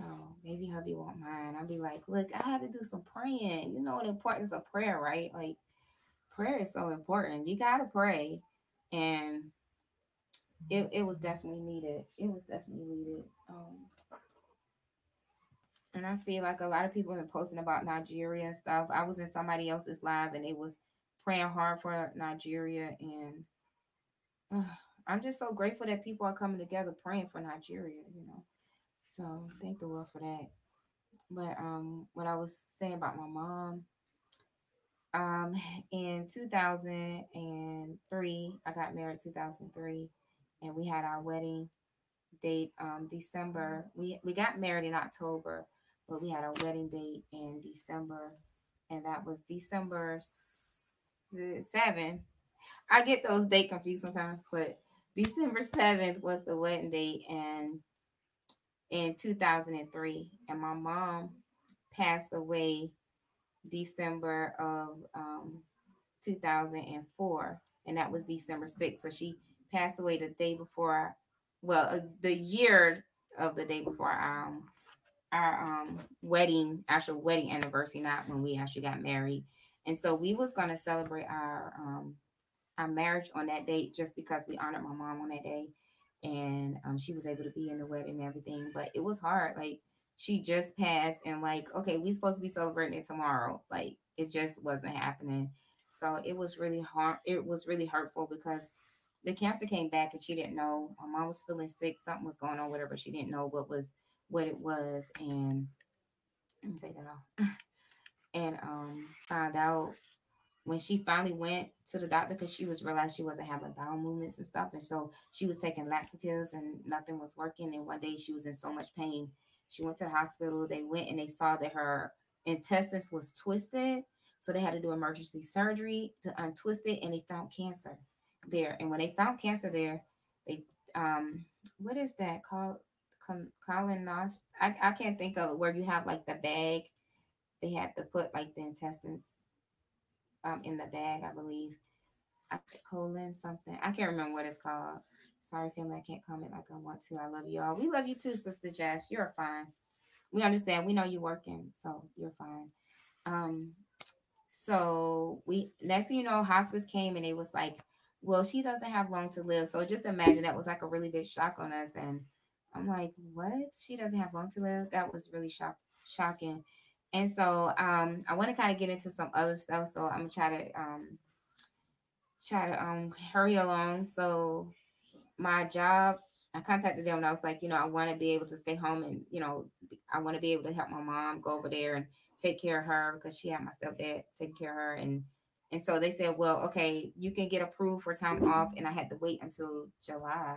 so maybe hubby won't mind. I'll be like, look, I had to do some praying. You know the importance of prayer, right? Like prayer is so important. You gotta pray. And it, it was definitely needed. It was definitely needed. Um and I see like a lot of people have been posting about Nigeria and stuff. I was in somebody else's live and it was praying hard for Nigeria and uh, I'm just so grateful that people are coming together praying for Nigeria, you know. So thank the Lord for that. But um, what I was saying about my mom, um, in 2003, I got married 2003, and we had our wedding date um December. We we got married in October, but we had our wedding date in December, and that was December 7. I get those date confused sometimes, but December 7th was the wedding date, and in 2003, and my mom passed away December of um, 2004, and that was December 6th. So she passed away the day before, well, uh, the year of the day before um, our um, wedding, actual wedding anniversary, not when we actually got married. And so we was gonna celebrate our um, our marriage on that date just because we honored my mom on that day and um, she was able to be in the wedding and everything. But it was hard. Like she just passed, and like, okay, we supposed to be celebrating it tomorrow. Like it just wasn't happening. So it was really hard. It was really hurtful because the cancer came back and she didn't know. My mom was feeling sick. Something was going on, whatever. She didn't know what was what it was, and let me take that off. and um, found out when she finally went to the doctor because she was realized she wasn't having bowel movements and stuff and so she was taking laxatives and nothing was working and one day she was in so much pain. She went to the hospital they went and they saw that her intestines was twisted so they had to do emergency surgery to untwist it and they found cancer there. And when they found cancer there they um what is that called? Colon I, I can't think of it where you have like the bag they had to put like the intestines um in the bag, I believe. I colon something. I can't remember what it's called. Sorry, family, I can't comment like I want to. I love you all. We love you too, Sister Jess. You're fine. We understand. We know you're working, so you're fine. Um, so we next thing you know, hospice came and it was like, well, she doesn't have long to live. So just imagine that was like a really big shock on us. And I'm like, what? She doesn't have long to live? That was really shock shocking. And so um, I want to kind of get into some other stuff. So I'm gonna try to um, try to um, hurry along. So my job, I contacted them and I was like, you know, I want to be able to stay home and you know, I want to be able to help my mom go over there and take care of her because she had my stepdad taking care of her and and so they said, well, okay, you can get approved for time off, and I had to wait until July.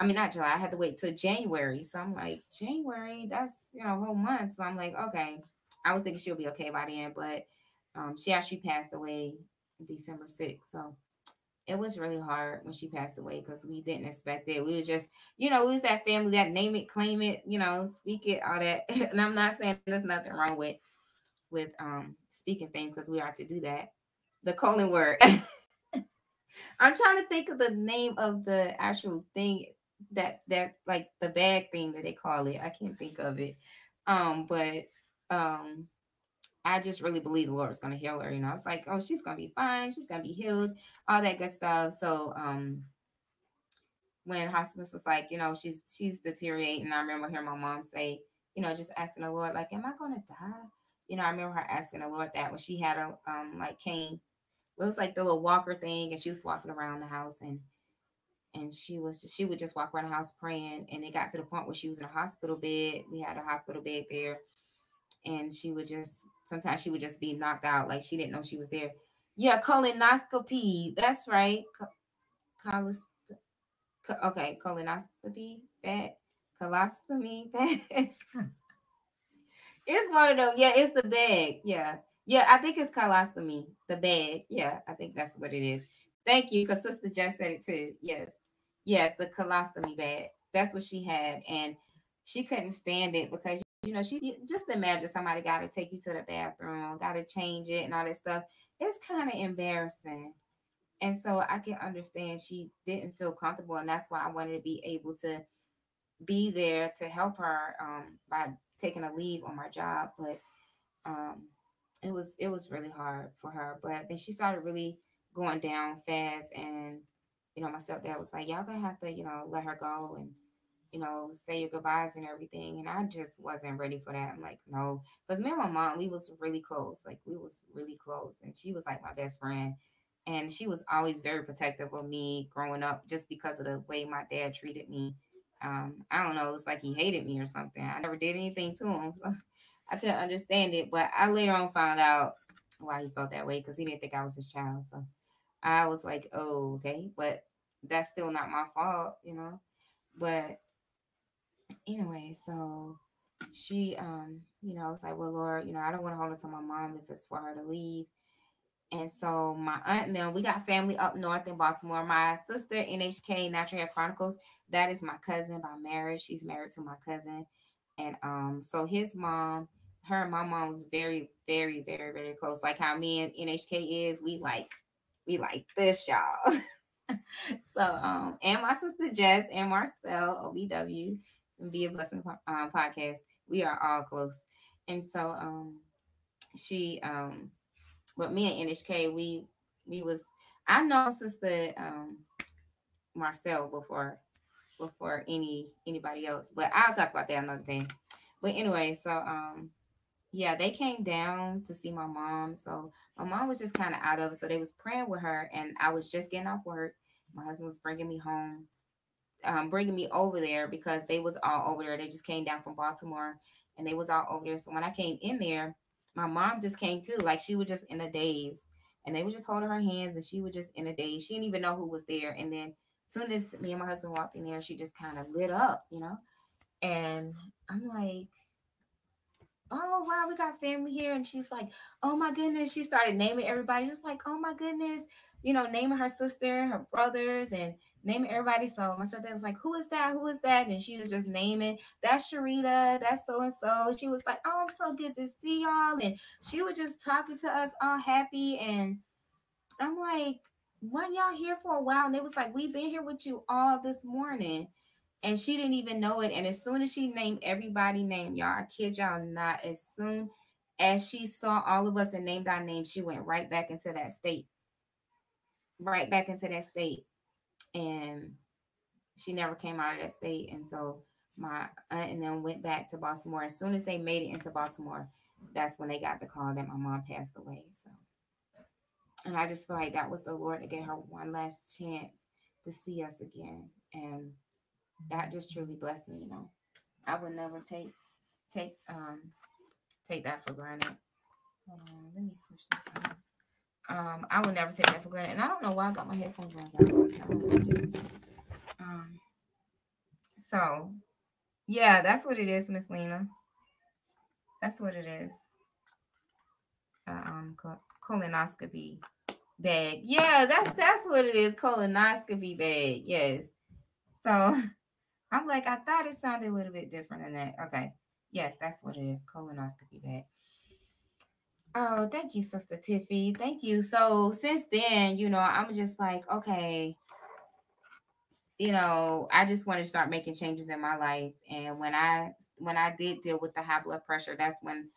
I mean, not July. I had to wait till January. So I'm like, January, that's you know, a whole month. So I'm like, okay. I was thinking she'll be okay by then, but um, she actually passed away December 6th. So it was really hard when she passed away because we didn't expect it. We was just, you know, we was that family that name it, claim it, you know, speak it, all that. and I'm not saying there's nothing wrong with with um speaking things because we are to do that. The colon word. I'm trying to think of the name of the actual thing that that like the bag thing that they call it. I can't think of it. Um, but um I just really believe the Lord's gonna heal her. You know, it's like, oh, she's gonna be fine, she's gonna be healed, all that good stuff. So um when hospice was like, you know, she's she's deteriorating. I remember hearing my mom say, you know, just asking the Lord, like, am I gonna die? You know, I remember her asking the Lord that when she had a um like cane, it was like the little walker thing, and she was walking around the house and and she was she would just walk around the house praying and it got to the point where she was in a hospital bed. We had a hospital bed there and she would just sometimes she would just be knocked out like she didn't know she was there. Yeah colonoscopy that's right. Colos- okay colonoscopy bag colostomy bag hmm. it's one of them yeah it's the bag yeah. Yeah i think it's colostomy the bag yeah i think that's what it is Thank you, because Sister Jess said it too. Yes. Yes, the colostomy bag. That's what she had. And she couldn't stand it because you know, she just imagine somebody got to take you to the bathroom, got to change it and all that stuff. It's kind of embarrassing. And so I can understand she didn't feel comfortable. And that's why I wanted to be able to be there to help her um, by taking a leave on my job. But um, it was it was really hard for her. But then she started really going down fast and you know my stepdad was like y'all gonna have to you know let her go and you know say your goodbyes and everything and i just wasn't ready for that. I'm like no because me and my mom we was really close like we was really close and she was like my best friend and she was always very protective of me growing up just because of the way my dad treated me. Um, i don't know it was like he hated me or something. I never did anything to him so i couldn't understand it but i later on found out why he felt that way because he didn't think i was his child so I was like, oh, okay, but that's still not my fault, you know. But anyway, so she um, you know, I was like, well, Lord, you know, I don't want to hold it to my mom if it's for her to leave. And so my aunt them, we got family up north in Baltimore. My sister, NHK Natural Hair Chronicles, that is my cousin by marriage. She's married to my cousin. And um, so his mom, her and my mom was very, very, very, very close. Like how me and NHK is, we like be like this, y'all. so, um, and my sister Jess and Marcel, OBW, Be a Blessing um, podcast, we are all close. And so, um, she, um, but me and NHK, we, we was, I know sister, um, Marcel before, before any, anybody else, but I'll talk about that another day. But anyway, so, um, yeah, they came down to see my mom. So my mom was just kind of out of it. So they was praying with her, and I was just getting off work. My husband was bringing me home, um, bringing me over there because they was all over there. They just came down from Baltimore, and they was all over there. So when I came in there, my mom just came too. Like she was just in a daze, and they were just holding her hands, and she was just in a daze. She didn't even know who was there. And then as soon as me and my husband walked in there, she just kind of lit up, you know. And I'm like oh wow, we got family here. And she's like, oh my goodness. She started naming everybody. It's like, oh my goodness, you know, naming her sister, her brothers, and naming everybody. So my sister was like, who is that? Who is that? And she was just naming that's Sherita, that's so and so. She was like, oh, I'm so good to see y'all. And she was just talking to us all happy. And I'm like, why y'all here for a while? And it was like, we've been here with you all this morning and she didn't even know it. And as soon as she named everybody name, y'all, I kid y'all not, as soon as she saw all of us and named our name, she went right back into that state. Right back into that state. And she never came out of that state. And so my aunt and them went back to Baltimore. As soon as they made it into Baltimore, that's when they got the call that my mom passed away. So and I just feel like that was the Lord that gave her one last chance to see us again. And that just truly blessed me. You know, I would never take take um take that for granted. Um, let me switch this on. Um, I would never take that for granted, and I don't know why I got my headphones on. Um, so yeah, that's what it is, Miss Lena. That's what it is. Uh, um, colonoscopy bag. Yeah, that's that's what it is. Colonoscopy bag. Yes. So I'm like, I thought it sounded a little bit different than that. Okay. Yes, that's what it is. Colonoscopy bag. Oh, thank you, Sister Tiffy. Thank you. So since then, you know, I'm just like, okay, you know, I just want to start making changes in my life. And when I when I did deal with the high blood pressure, that's when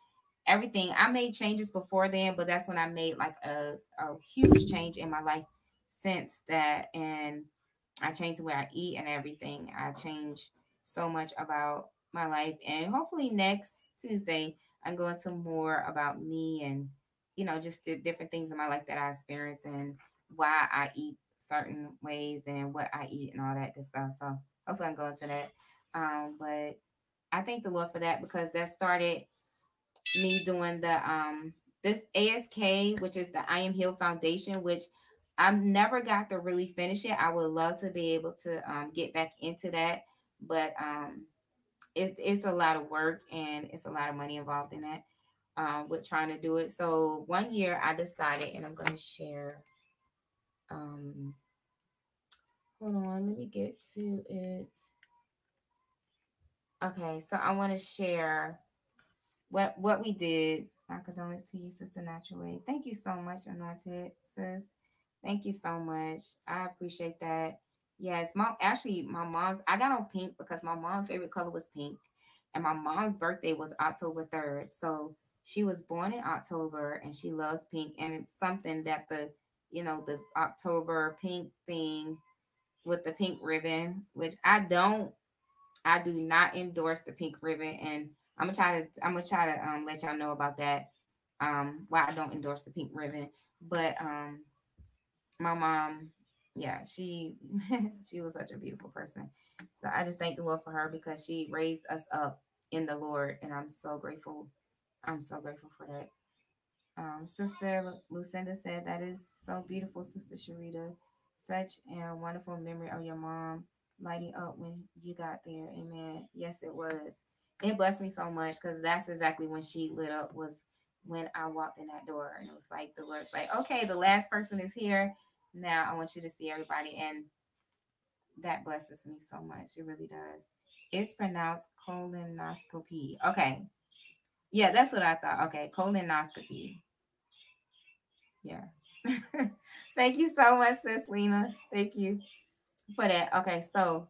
everything I made changes before then, but that's when I made like a, a huge change in my life since that. And I changed the way I eat and everything. I changed so much about my life. And hopefully next Tuesday, I'm going to more about me and you know, just the different things in my life that I experience and why I eat certain ways and what I eat and all that good stuff. So hopefully I'm going to that. Um, but I thank the Lord for that because that started me doing the um this ASK, which is the I Am Healed Foundation, which I've never got to really finish it. I would love to be able to um, get back into that, but um, it's it's a lot of work and it's a lot of money involved in that uh, with trying to do it. So one year I decided, and I'm going to share um hold on let me get to it okay so i want to share what what we did my condolences to you sister natural way thank you so much anointed sis thank you so much i appreciate that yes mom actually my mom's i got on pink because my mom's favorite color was pink and my mom's birthday was october 3rd so she was born in october and she loves pink and it's something that the you know, the October pink thing with the pink ribbon, which I don't, I do not endorse the pink ribbon, and I'm gonna try to, I'm gonna try to um, let y'all know about that. Um, why I don't endorse the pink ribbon, but um, my mom, yeah, she, she was such a beautiful person. So I just thank the Lord for her because she raised us up in the Lord, and I'm so grateful. I'm so grateful for that. Um, Sister Lucinda said, That is so beautiful, Sister Sherita. Such a wonderful memory of your mom lighting up when you got there. Amen. Yes, it was. It blessed me so much because that's exactly when she lit up, was when I walked in that door. And it was like, the Lord's like, Okay, the last person is here. Now I want you to see everybody. And that blesses me so much. It really does. It's pronounced colonoscopy. Okay. Yeah, that's what I thought. Okay, colonoscopy. Yeah. Thank you so much, Sis Lena. Thank you for that. Okay, so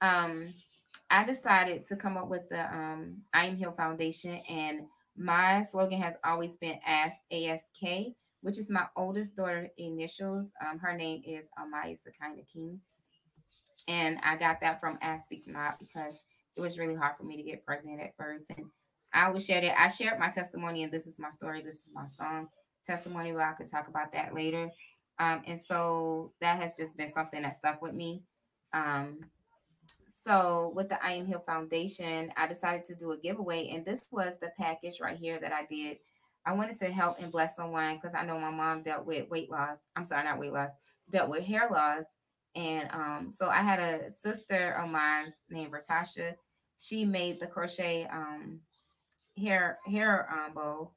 um I decided to come up with the um I Am Healed Foundation, and my slogan has always been Ask ASK, which is my oldest daughter initials. Um, her name is Amaya Sakina King. And I got that from Ask Not because it was really hard for me to get pregnant at first. And I will share that. I shared my testimony, and this is my story. This is my song testimony, but I could talk about that later. Um, and so that has just been something that stuck with me. Um, so with the I Am Healed Foundation, I decided to do a giveaway, and this was the package right here that I did. I wanted to help and bless someone because I know my mom dealt with weight loss. I'm sorry, not weight loss, dealt with hair loss. And um, so I had a sister of mine named Ratasha. She made the crochet um, hair hair um, bow,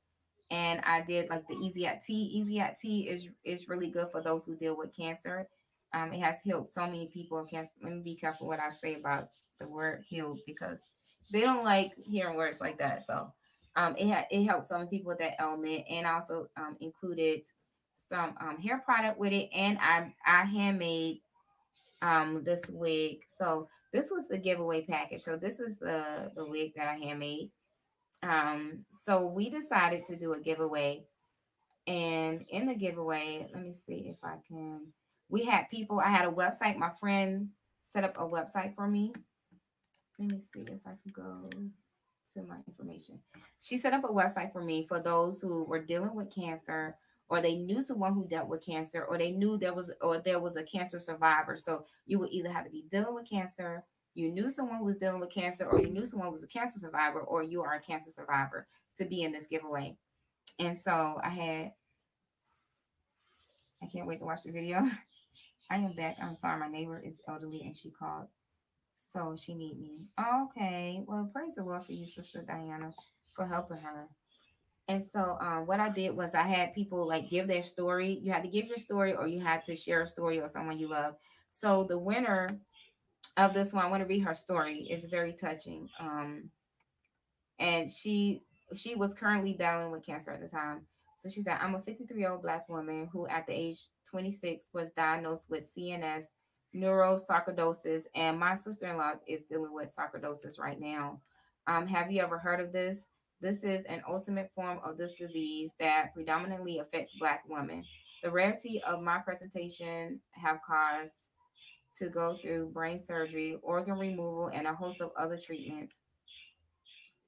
and I did like the Essiac Tea. Essiac Tea is is really good for those who deal with cancer. Um, it has healed so many people cancer. Let me be careful what I say about the word healed because they don't like hearing words like that. So um, it had it helped some people with that ailment, and also um, included some um, hair product with it, and I I handmade um this wig. So this was the giveaway package. So this is the the wig that I handmade. Um, so we decided to do a giveaway. And in the giveaway, let me see if I can. We had people, I had a website. My friend set up a website for me. Let me see if I can go to my information. She set up a website for me for those who were dealing with cancer or they knew someone who dealt with cancer or they knew there was or there was a cancer survivor. So you would either have to be dealing with cancer you knew someone was dealing with cancer, or you knew someone was a cancer survivor, or you are a cancer survivor to be in this giveaway. And so I had, I can't wait to watch the video. I am back. I'm sorry, my neighbor is elderly and she called. So she need me. Okay. Well, praise the Lord for you, Sister Diana, for helping her. And so um, what I did was I had people like give their story. You had to give your story or you had to share a story or someone you love. So the winner of this one, I want to read her story. It's very touching. Um, and she she was currently battling with cancer at the time. So she said, I'm a 53 year old black woman who, at the age 26, was diagnosed with CNS neurosarcoidosis, and my sister-in-law is dealing with sarcoidosis right now. Um, have you ever heard of this? This is an ultimate form of this disease that predominantly affects Black women. The rarity of my presentation have caused to go through brain surgery, organ removal, and a host of other treatments.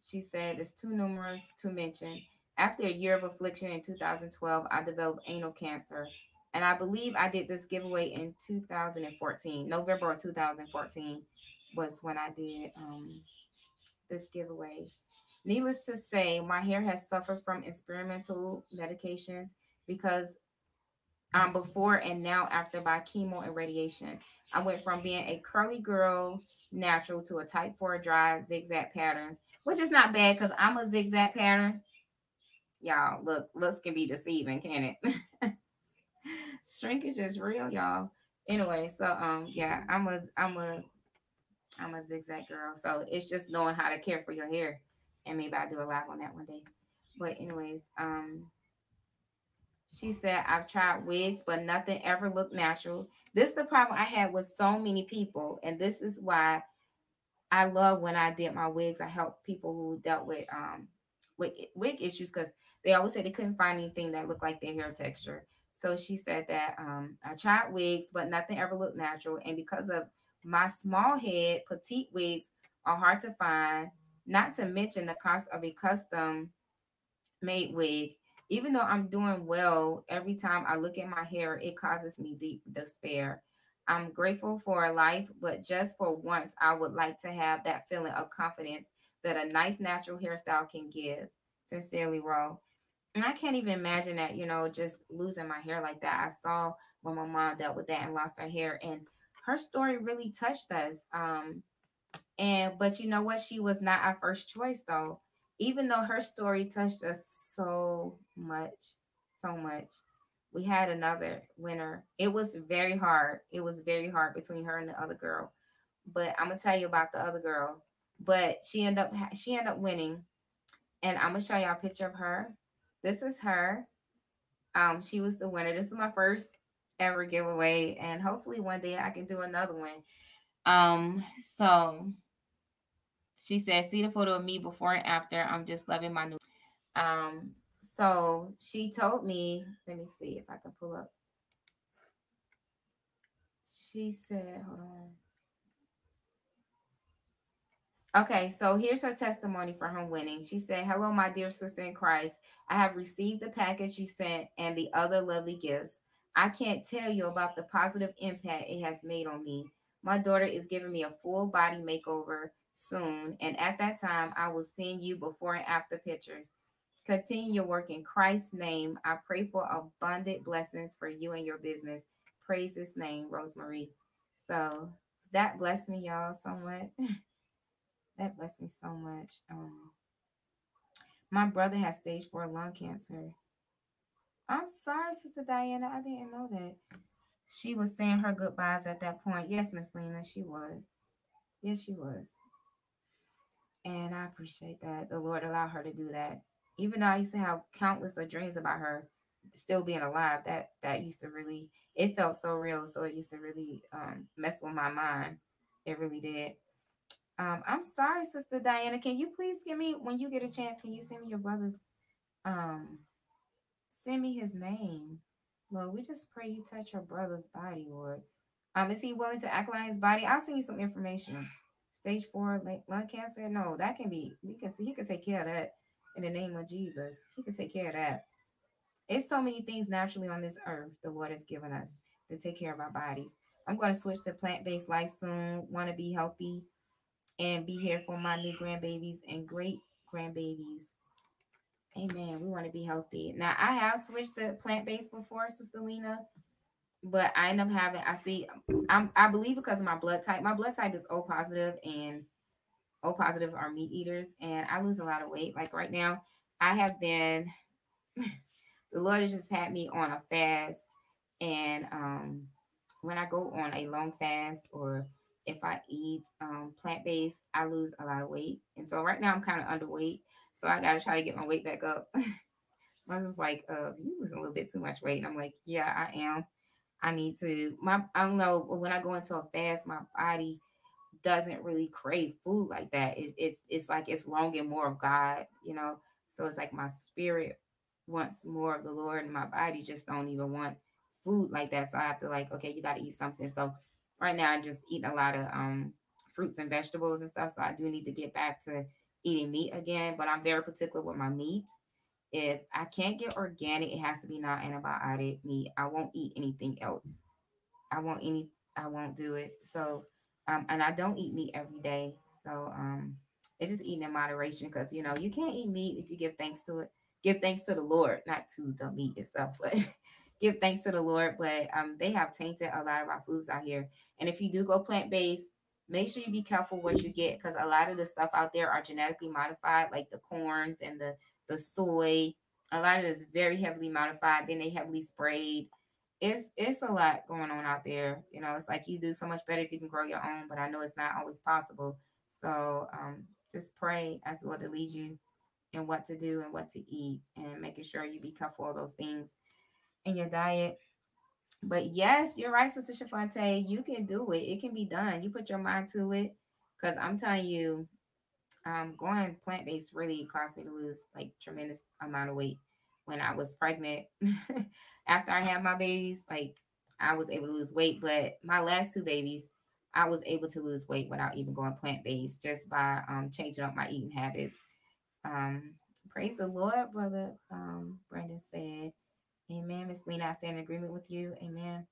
She said it's too numerous to mention. After a year of affliction in 2012, I developed anal cancer. And I believe I did this giveaway in 2014. November of 2014 was when I did um, this giveaway. Needless to say, my hair has suffered from experimental medications because um, before and now after by chemo and radiation. I went from being a curly girl natural to a type 4 dry zigzag pattern, which is not bad because I'm a zigzag pattern. Y'all, look, looks can be deceiving, can it? Shrinkage is real, y'all. Anyway, so um, yeah, I'm a I'm a I'm a zigzag girl. So it's just knowing how to care for your hair. And maybe I'll do a live on that one day. But anyways, um she said, I've tried wigs, but nothing ever looked natural. This is the problem I had with so many people. And this is why I love when I did my wigs. I helped people who dealt with um with wig issues because they always said they couldn't find anything that looked like their hair texture. So she said that um, I tried wigs, but nothing ever looked natural. And because of my small head, petite wigs are hard to find, not to mention the cost of a custom made wig. Even though I'm doing well, every time I look at my hair, it causes me deep despair. I'm grateful for life, but just for once, I would like to have that feeling of confidence that a nice natural hairstyle can give. Sincerely, Ro. And I can't even imagine that, you know, just losing my hair like that. I saw when my mom dealt with that and lost her hair, and her story really touched us. Um, and but you know what? She was not our first choice though. Even though her story touched us so much, so much. We had another winner. It was very hard. It was very hard between her and the other girl. But I'm gonna tell you about the other girl. But she ended up she ended up winning, and I'm gonna show y'all a picture of her. This is her. Um, she was the winner. This is my first ever giveaway, and hopefully one day I can do another one. Um, so she said, see the photo of me before and after. I'm just loving my new. Um, so she told me, let me see if I can pull up. She said, hold on. Okay, so here's her testimony for her winning. She said, Hello, my dear sister in Christ. I have received the package you sent and the other lovely gifts. I can't tell you about the positive impact it has made on me. My daughter is giving me a full body makeover soon, and at that time, I will send you before and after pictures. Continue your work in Christ's name. I pray for abundant blessings for you and your business. Praise his name, Rosemary. So that blessed me, y'all, so much. that blessed me so much. Um, my brother has stage four lung cancer. I'm sorry, Sister Diana. I didn't know that. She was saying her goodbyes at that point. Yes, Miss Lena, she was. Yes, she was. And I appreciate that. The Lord allowed her to do that. Even though I used to have countless of dreams about her still being alive, that that used to really it felt so real. So it used to really um, mess with my mind. It really did. Um, I'm sorry, Sister Diana. Can you please give me when you get a chance? Can you send me your brother's? Um, send me his name, Lord. We just pray you touch your brother's body, Lord. Um, is he willing to alkaline his body? I'll send you some information. Stage four lung cancer. No, that can be. We can see he can take care of that in the name of Jesus. He can take care of that. It's so many things naturally on this earth the Lord has given us to take care of our bodies. I'm going to switch to plant based life soon. Want to be healthy and be here for my new grandbabies and great grandbabies. Amen. We want to be healthy. Now, I have switched to plant based before, Sister Lena, but I end up having, I see, I'm, I believe because of my blood type, my blood type is O positive, and O positive are meat eaters, and I lose a lot of weight. Like right now, I have been, the Lord has just had me on a fast, and um, when I go on a long fast or if I eat um, plant based, I lose a lot of weight. And so right now I'm kind of underweight. So I got to try to get my weight back up. I was like, uh, you losing a little bit too much weight. And I'm like, yeah, I am. I need to my I don't know when I go into a fast, my body doesn't really crave food like that. It, it's it's like it's longing more of God, you know. So it's like my spirit wants more of the Lord, and my body just don't even want food like that. So I have to like, okay, you got to eat something. So right now I'm just eating a lot of um fruits and vegetables and stuff. So I do need to get back to eating meat again. But I'm very particular with my meats. If I can't get organic, it has to be non antibiotic meat. I won't eat anything else. I won't any. I won't do it. So um, and I don't eat meat every day. So um, it's just eating in moderation because you know you can't eat meat if you give thanks to it. Give thanks to the Lord, not to the meat itself, but give thanks to the Lord. But um, they have tainted a lot of our foods out here. And if you do go plant based, make sure you be careful what you get because a lot of the stuff out there are genetically modified, like the corns and the the soy. A lot of it is very heavily modified. Then they heavily sprayed it's it's a lot going on out there. You know, it's like you do so much better if you can grow your own, but I know it's not always possible. So um, just pray as the Lord to lead you and what to do and what to eat, and making sure you be careful of those things in your diet. But yes, you're right, Sister Shafante. You can do it. It can be done. You put your mind to it. Because I'm telling you, um, going plant based really caused me to lose like tremendous amount of weight when I was pregnant. After I had my babies, like I was able to lose weight, but my last two babies, I was able to lose weight without even going plant based, just by um, changing up my eating habits. Um, praise the Lord, brother. Um, Brandon said, "Amen." Miss Lena, I stand in agreement with you. Amen.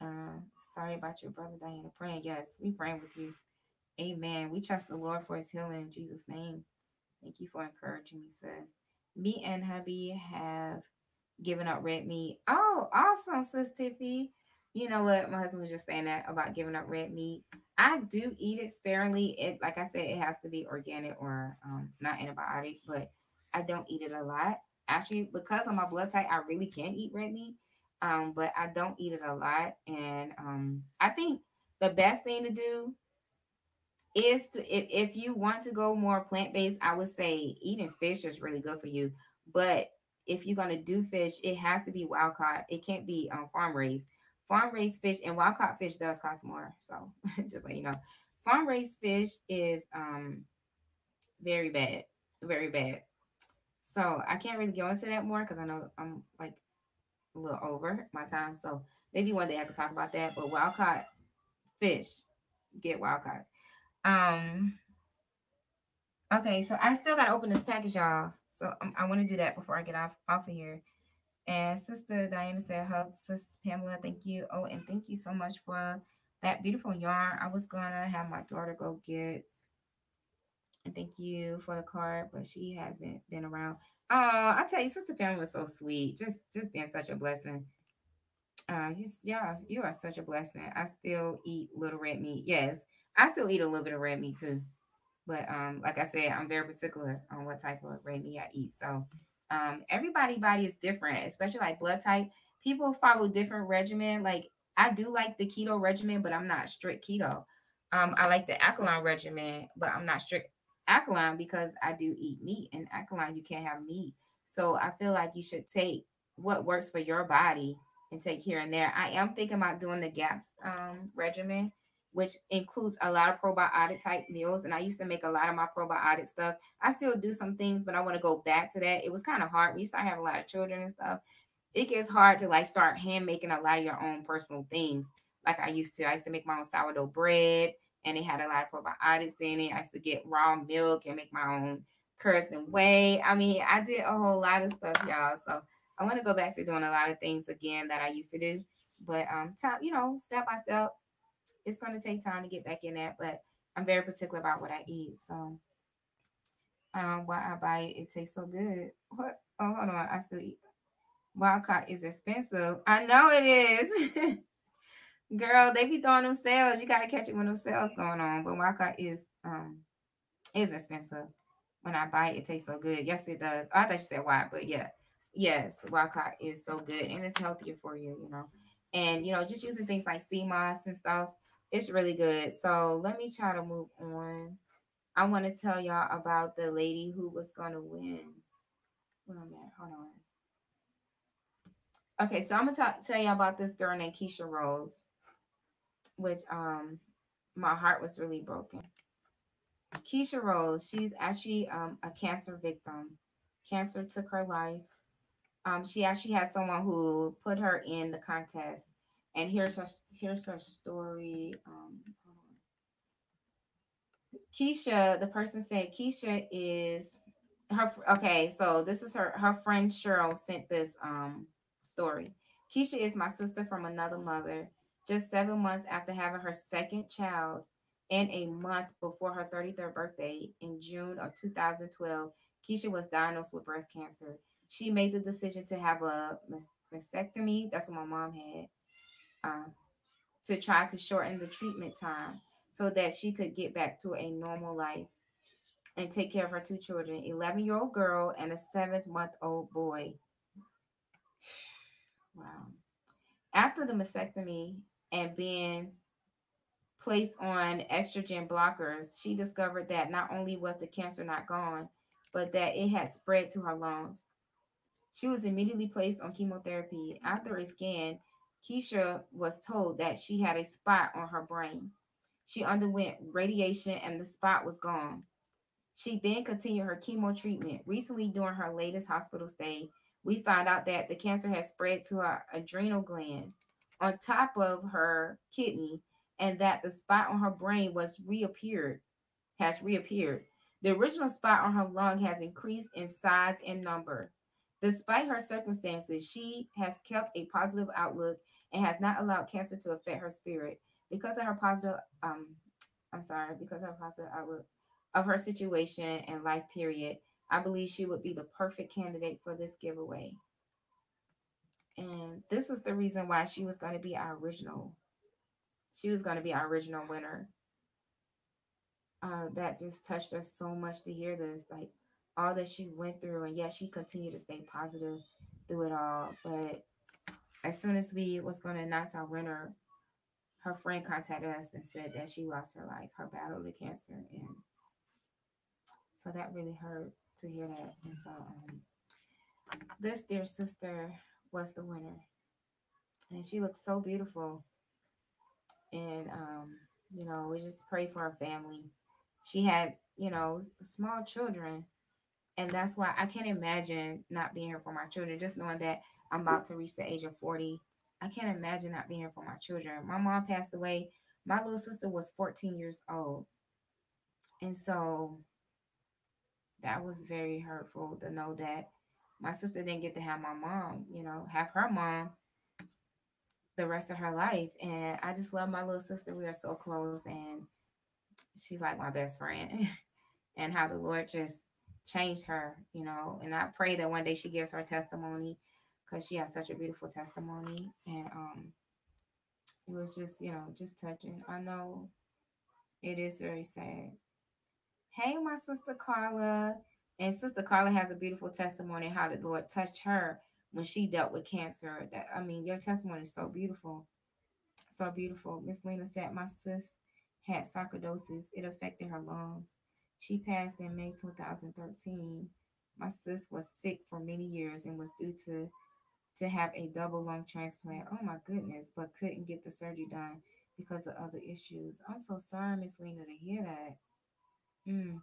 Uh, sorry about your brother Diana praying. Yes, we praying with you. Amen. We trust the Lord for his healing in Jesus' name. Thank you for encouraging me, sis me and hubby have given up red meat. Oh, awesome, sis Tiffy. You know what? My husband was just saying that about giving up red meat. I do eat it sparingly. It, like I said, it has to be organic or um, not antibiotic, but I don't eat it a lot. Actually, because of my blood type, I really can eat red meat, um, but I don't eat it a lot. And um, I think the best thing to do is to, if, if you want to go more plant-based, I would say eating fish is really good for you. But if you're gonna do fish, it has to be wild caught. It can't be um, farm raised. Farm raised fish and wild caught fish does cost more. So just let you know. Farm raised fish is um very bad. Very bad. So I can't really go into that more because I know I'm like a little over my time. So maybe one day I could talk about that. But wild caught fish, get wild caught. Um. Okay, so I still gotta open this package, y'all. So um, I want to do that before I get off off of here. And Sister Diana said, "Hug, Sister Pamela. Thank you. Oh, and thank you so much for that beautiful yarn. I was gonna have my daughter go get. And thank you for the card, but she hasn't been around. Oh, I tell you, Sister Pamela is so sweet. Just, just being such a blessing. Uh, just yeah, you are such a blessing. I still eat little red meat. Yes, I still eat a little bit of red meat too. But um, like I said, I'm very particular on what type of red meat I eat. So um, everybody body is different, especially like blood type. People follow different regimen. Like I do like the keto regimen, but I'm not strict keto. Um, I like the alkaline regimen, but I'm not strict alkaline because I do eat meat. And alkaline, you can't have meat. So I feel like you should take what works for your body and take here and there. I am thinking about doing the GAPS um, regimen which includes a lot of probiotic type meals. And I used to make a lot of my probiotic stuff. I still do some things, but I want to go back to that. It was kind of hard when you start having a lot of children and stuff. It gets hard to like start hand making a lot of your own personal things like I used to. I used to make my own sourdough bread and it had a lot of probiotics in it. I used to get raw milk and make my own curds and whey. I mean, I did a whole lot of stuff, y'all. So I want to go back to doing a lot of things again that I used to do. But um time, you know, step by step, it's going to take time to get back in that, but I'm very particular about what I eat. So, um, why I buy it, it tastes so good. What? Oh, hold on, I still eat. Wild caught is expensive. I know it is. Girl, they be throwing them sales. You gotta catch it when those sales going on. But caught is um is expensive. When I buy it, it tastes so good. Yes, it does. Oh, I thought you said why, but yeah, yes, caught is so good and it's healthier for you. You know, and you know, just using things like sea moss and stuff it's really good. So let me try to move on. I want to tell y'all about the lady who was going to win. Where am I? Hold on. Okay, so I'm gonna talk, tell y'all about this girl named Keisha Rose, which um my heart was really broken. Keisha Rose, she's actually um a cancer victim. Cancer took her life. Um, she actually had someone who put her in the contest, and here's her here's her story. Um, Keisha, the person said Keisha is her okay. So this is her her friend Cheryl sent this um story. Keisha is my sister from another mother. Just seven months after having her second child, and a month before her 33rd birthday in June of 2012, Keisha was diagnosed with breast cancer. She made the decision to have a mastectomy. That's what my mom had. Um, to try to shorten the treatment time so that she could get back to a normal life and take care of her two children 11 year old girl and a seven month old boy. Wow. After the mastectomy and being placed on estrogen blockers, she discovered that not only was the cancer not gone, but that it had spread to her lungs. She was immediately placed on chemotherapy. After a scan, Keisha was told that she had a spot on her brain. She underwent radiation and the spot was gone. She then continued her chemo treatment. Recently, during her latest hospital stay, we found out that the cancer had spread to her adrenal gland on top of her kidney and that the spot on her brain was reappeared, has reappeared. The original spot on her lung has increased in size and number. Despite her circumstances, she has kept a positive outlook and has not allowed cancer to affect her spirit because of her positive um I'm sorry, because of her positive outlook of her situation and life period, I believe she would be the perfect candidate for this giveaway. And this is the reason why she was going to be our original. She was going to be our original winner. Uh, that just touched us so much to hear this, like all that she went through, and yet she continued to stay positive through it all. But as soon as we was going to announce our winner, her friend contacted us and said that she lost her life, her battle with cancer, and so that really hurt to hear that. And so, um, this dear sister was the winner, and she looked so beautiful. And um, you know, we just pray for her family. She had, you know, small children, and that's why I can't imagine not being here for my children. Just knowing that I'm about to reach the age of 40 I can't imagine not being here for my children. My mom passed away. My little sister was 14 years old. And so that was very hurtful to know that my sister didn't get to have my mom, you know, have her mom the rest of her life. And I just love my little sister. We are so close and she's like my best friend. and how the Lord just changed her, you know. And I pray that one day she gives her testimony because she has such a beautiful testimony and um it was just you know just touching i know it is very sad hey my sister carla and sister carla has a beautiful testimony how the lord touched her when she dealt with cancer that i mean your testimony is so beautiful so beautiful miss lena said my sis had sarcoidosis it affected her lungs she passed in may 2013 my sis was sick for many years and was due to to have a double lung transplant. Oh my goodness, but couldn't get the surgery done because of other issues. I'm so sorry, Miss Lena, to hear that. Mm.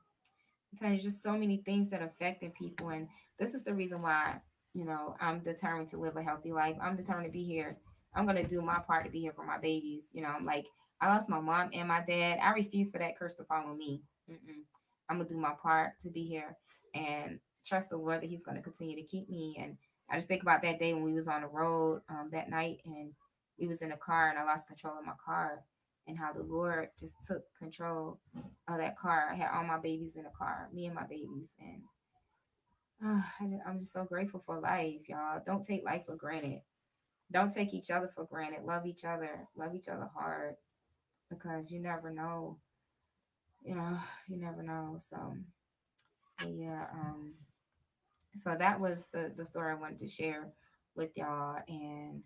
You, just so many things that affecting people, and this is the reason why you know I'm determined to live a healthy life. I'm determined to be here. I'm gonna do my part to be here for my babies. You know, I'm like I lost my mom and my dad. I refuse for that curse to follow me. Mm-mm. I'm gonna do my part to be here and trust the Lord that He's gonna continue to keep me and I just think about that day when we was on the road um, that night and we was in a car and I lost control of my car and how the Lord just took control of that car. I had all my babies in the car, me and my babies, and uh, I'm just so grateful for life, y'all. Don't take life for granted. Don't take each other for granted. Love each other. Love each other hard because you never know. You know, you never know. So, yeah. Um, so that was the, the story I wanted to share with y'all and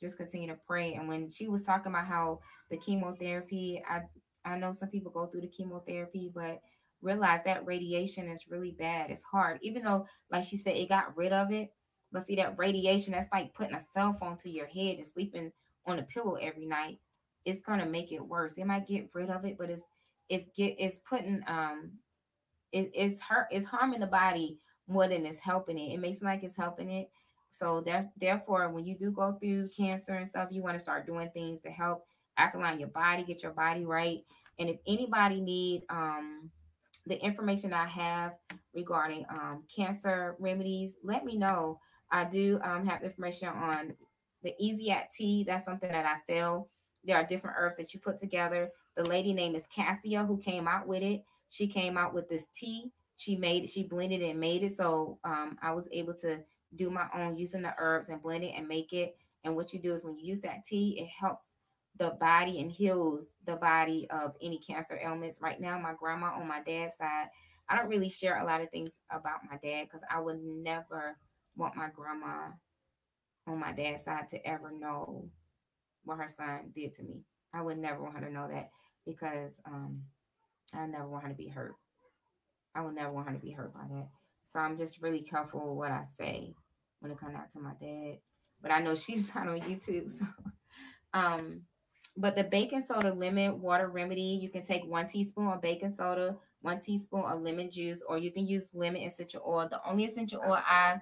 just continue to pray. And when she was talking about how the chemotherapy, I I know some people go through the chemotherapy, but realize that radiation is really bad. It's hard. Even though, like she said, it got rid of it, But see that radiation, that's like putting a cell phone to your head and sleeping on a pillow every night. It's gonna make it worse. It might get rid of it, but it's it's get it's putting um it, it's hurt it's harming the body more than it's helping it. It may seem like it's helping it. So there's therefore when you do go through cancer and stuff, you want to start doing things to help alkaline your body, get your body right. And if anybody need um the information I have regarding um, cancer remedies, let me know. I do um, have information on the Essiac tea. That's something that I sell. There are different herbs that you put together. The lady name is Cassia who came out with it. She came out with this tea. She made it, she blended it and made it. So um, I was able to do my own using the herbs and blend it and make it. And what you do is when you use that tea, it helps the body and heals the body of any cancer ailments. Right now, my grandma on my dad's side, I don't really share a lot of things about my dad because I would never want my grandma on my dad's side to ever know what her son did to me. I would never want her to know that because um, I never want her to be hurt. I would never want her to be hurt by that. So I'm just really careful with what I say when it comes out to my dad. But I know she's not on YouTube, so um but the baking soda lemon water remedy, you can take one teaspoon of baking soda, one teaspoon of lemon juice, or you can use lemon essential oil. The only essential oil I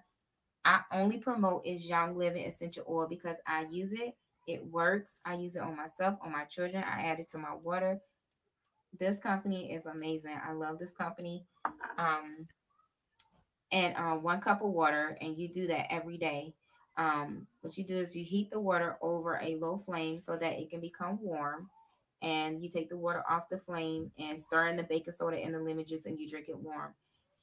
I only promote is Young Living essential oil because I use it. It works. I use it on myself, on my children. I add it to my water. This company is amazing. I love this company. Um, and um, one cup of water, and you do that every day. Um, what you do is you heat the water over a low flame so that it can become warm. And you take the water off the flame and stir in the baking soda and the lemon juice, and you drink it warm.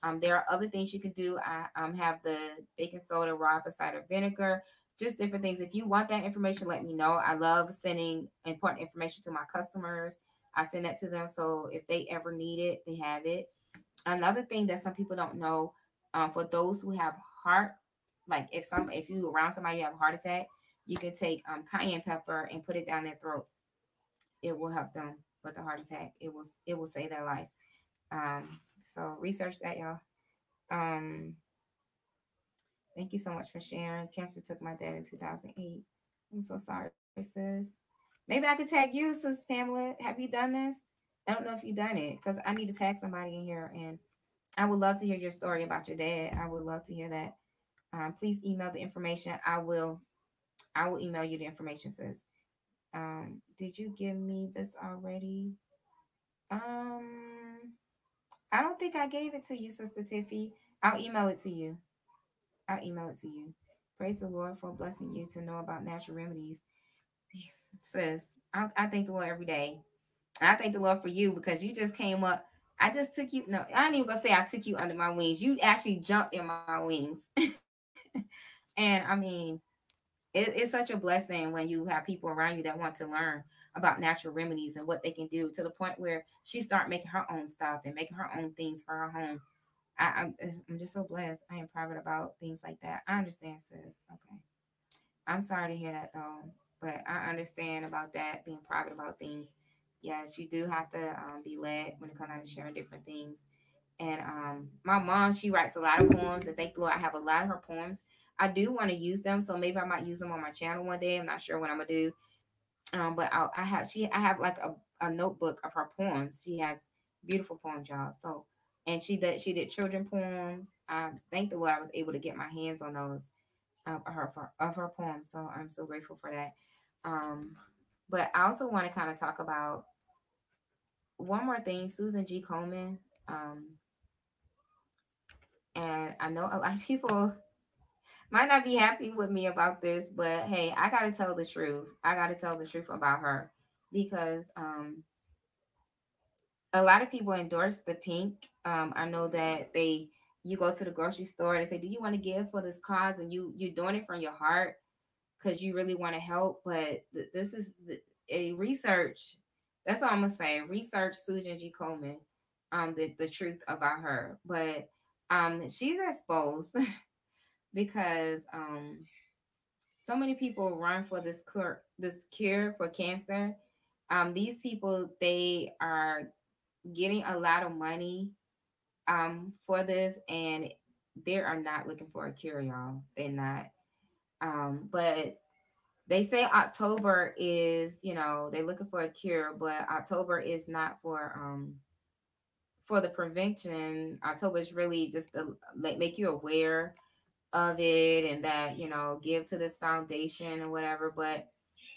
Um, there are other things you can do. I um, have the baking soda, raw apple cider vinegar, just different things. If you want that information, let me know. I love sending important information to my customers. I send that to them so if they ever need it, they have it. Another thing that some people don't know, um, for those who have heart like if some if you around somebody you have a heart attack, you can take um, cayenne pepper and put it down their throat. It will help them with the heart attack. It will it will save their life. Um, so research that, y'all. Um, thank you so much for sharing. Cancer took my dad in 2008. I'm so sorry, sis. Maybe I could tag you, sis Pamela. Have you done this? I don't know if you've done it because I need to tag somebody in here and I would love to hear your story about your dad. I would love to hear that um, please email the information. I will I will email you the information, sis. Um, did you give me this already? Um, I don't think I gave it to you, Sister Tiffy. I'll email it to you. I'll email it to you. Praise the Lord for blessing you to know about natural remedies. Sis, I, I thank the Lord every day. I thank the Lord for you because you just came up. I just took you. No, I ain't even gonna say I took you under my wings. You actually jumped in my wings. and I mean, it, it's such a blessing when you have people around you that want to learn about natural remedies and what they can do to the point where she start making her own stuff and making her own things for her home. I, am I'm, I'm just so blessed. I am private about things like that. I understand, sis. Okay. I'm sorry to hear that though, but I understand about that being private about things. Yes, you do have to um, be led when it comes to sharing different things. And um, my mom, she writes a lot of poems, and thank the Lord, I have a lot of her poems. I do want to use them, so maybe I might use them on my channel one day. I'm not sure what I'm gonna do. Um, but i I have she I have like a, a notebook of her poems. She has beautiful poems, y'all. So and she did she did children poems. I thank the Lord I was able to get my hands on those of her of her poems. So I'm so grateful for that. Um, but I also want to kind of talk about one more thing. Susan G. Komen. Um, and I know a lot of people might not be happy with me about this, but hey, I got to tell the truth. I got to tell the truth about her because um, a lot of people endorse the pink. Um, I know that they you go to the grocery store, they say, "Do you want to give for this cause?" and you you're doing it from your heart because you really want to help. But th- this is the, a research. That's all I'm gonna say. Research Susan G. Komen, um, the the truth about her, but um, she's exposed because um, so many people run for this cure, this cure for cancer. Um, these people they are getting a lot of money um, for this, and they are not looking for a cure, y'all. They're not. Um, but they say October is, you know, they're looking for a cure, but October is not for um for the prevention. October is really just to like make you aware of it and that, you know, give to this foundation or whatever. But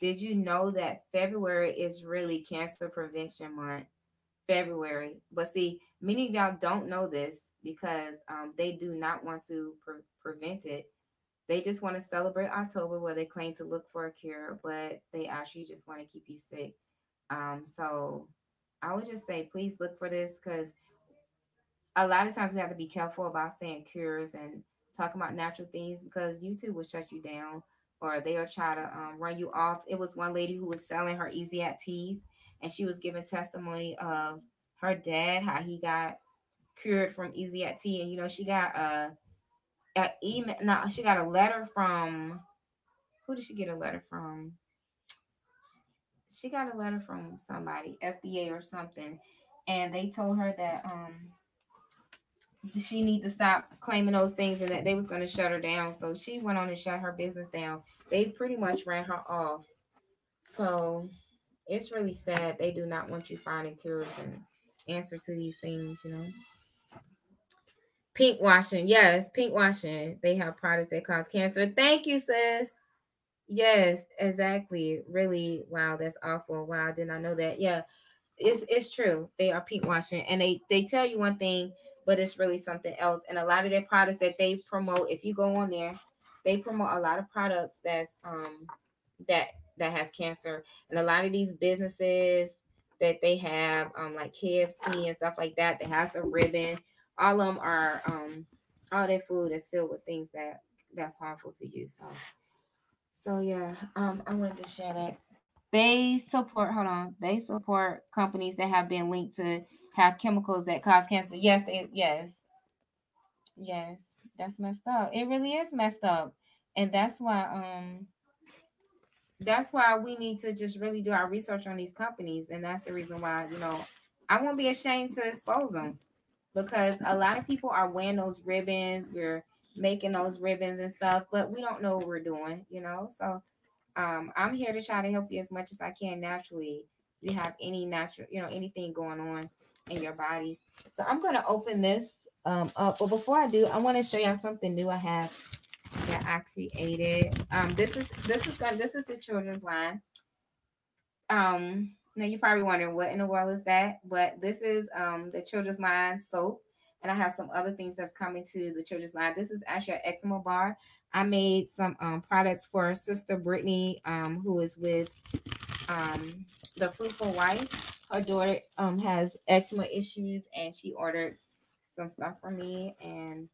did you know that February is really cancer prevention month? February. But see, many of y'all don't know this because um, they do not want to pre- prevent it. They just want to celebrate October where they claim to look for a cure, but they actually just want to keep you sick. Um, so I would just say, please look for this because a lot of times we have to be careful about saying cures and talking about natural things because YouTube will shut you down or they'll try to um, run you off. It was one lady who was selling her Essiac teas and she was giving testimony of her dad, how he got cured from Essiac tea. And, you know, she got a, a email, no, she got a letter from, who did she get a letter from? She got a letter from somebody, FDA or something. And they told her that um she need to stop claiming those things and that they was going to shut her down. So she went on and shut her business down. They pretty much ran her off. So it's really sad. They do not want you finding cures and answer to these things, you know. Pink washing, yes, pink washing. They have products that cause cancer. Thank you, sis. Yes, exactly. Really, wow, that's awful. Wow, did not know that. Yeah, it's it's true. They are pink washing, and they they tell you one thing, but it's really something else. And a lot of their products that they promote, if you go on there, they promote a lot of products that's um that that has cancer, and a lot of these businesses that they have, um, like KFC and stuff like that, that has the ribbon. All of them are um all their food is filled with things that that's harmful to you. So so yeah, um, I wanted to share that. They support, hold on, they support companies that have been linked to have chemicals that cause cancer. Yes, they, yes, yes, that's messed up. It really is messed up, and that's why um that's why we need to just really do our research on these companies and that's the reason why you know i won't be ashamed to expose them because a lot of people are wearing those ribbons we're making those ribbons and stuff but we don't know what we're doing you know so um, i'm here to try to help you as much as i can naturally you have any natural you know anything going on in your bodies so i'm going to open this um, up but before i do i want to show y'all something new i have that I created. Um, this is this is good. This is the children's line. Um, now you're probably wondering what in the world is that, but this is um the children's line soap, and I have some other things that's coming to the children's line. This is actually an eczema bar. I made some um products for Sister Brittany, um, who is with um the Fruitful Wife. Her daughter um has eczema issues, and she ordered some stuff for me and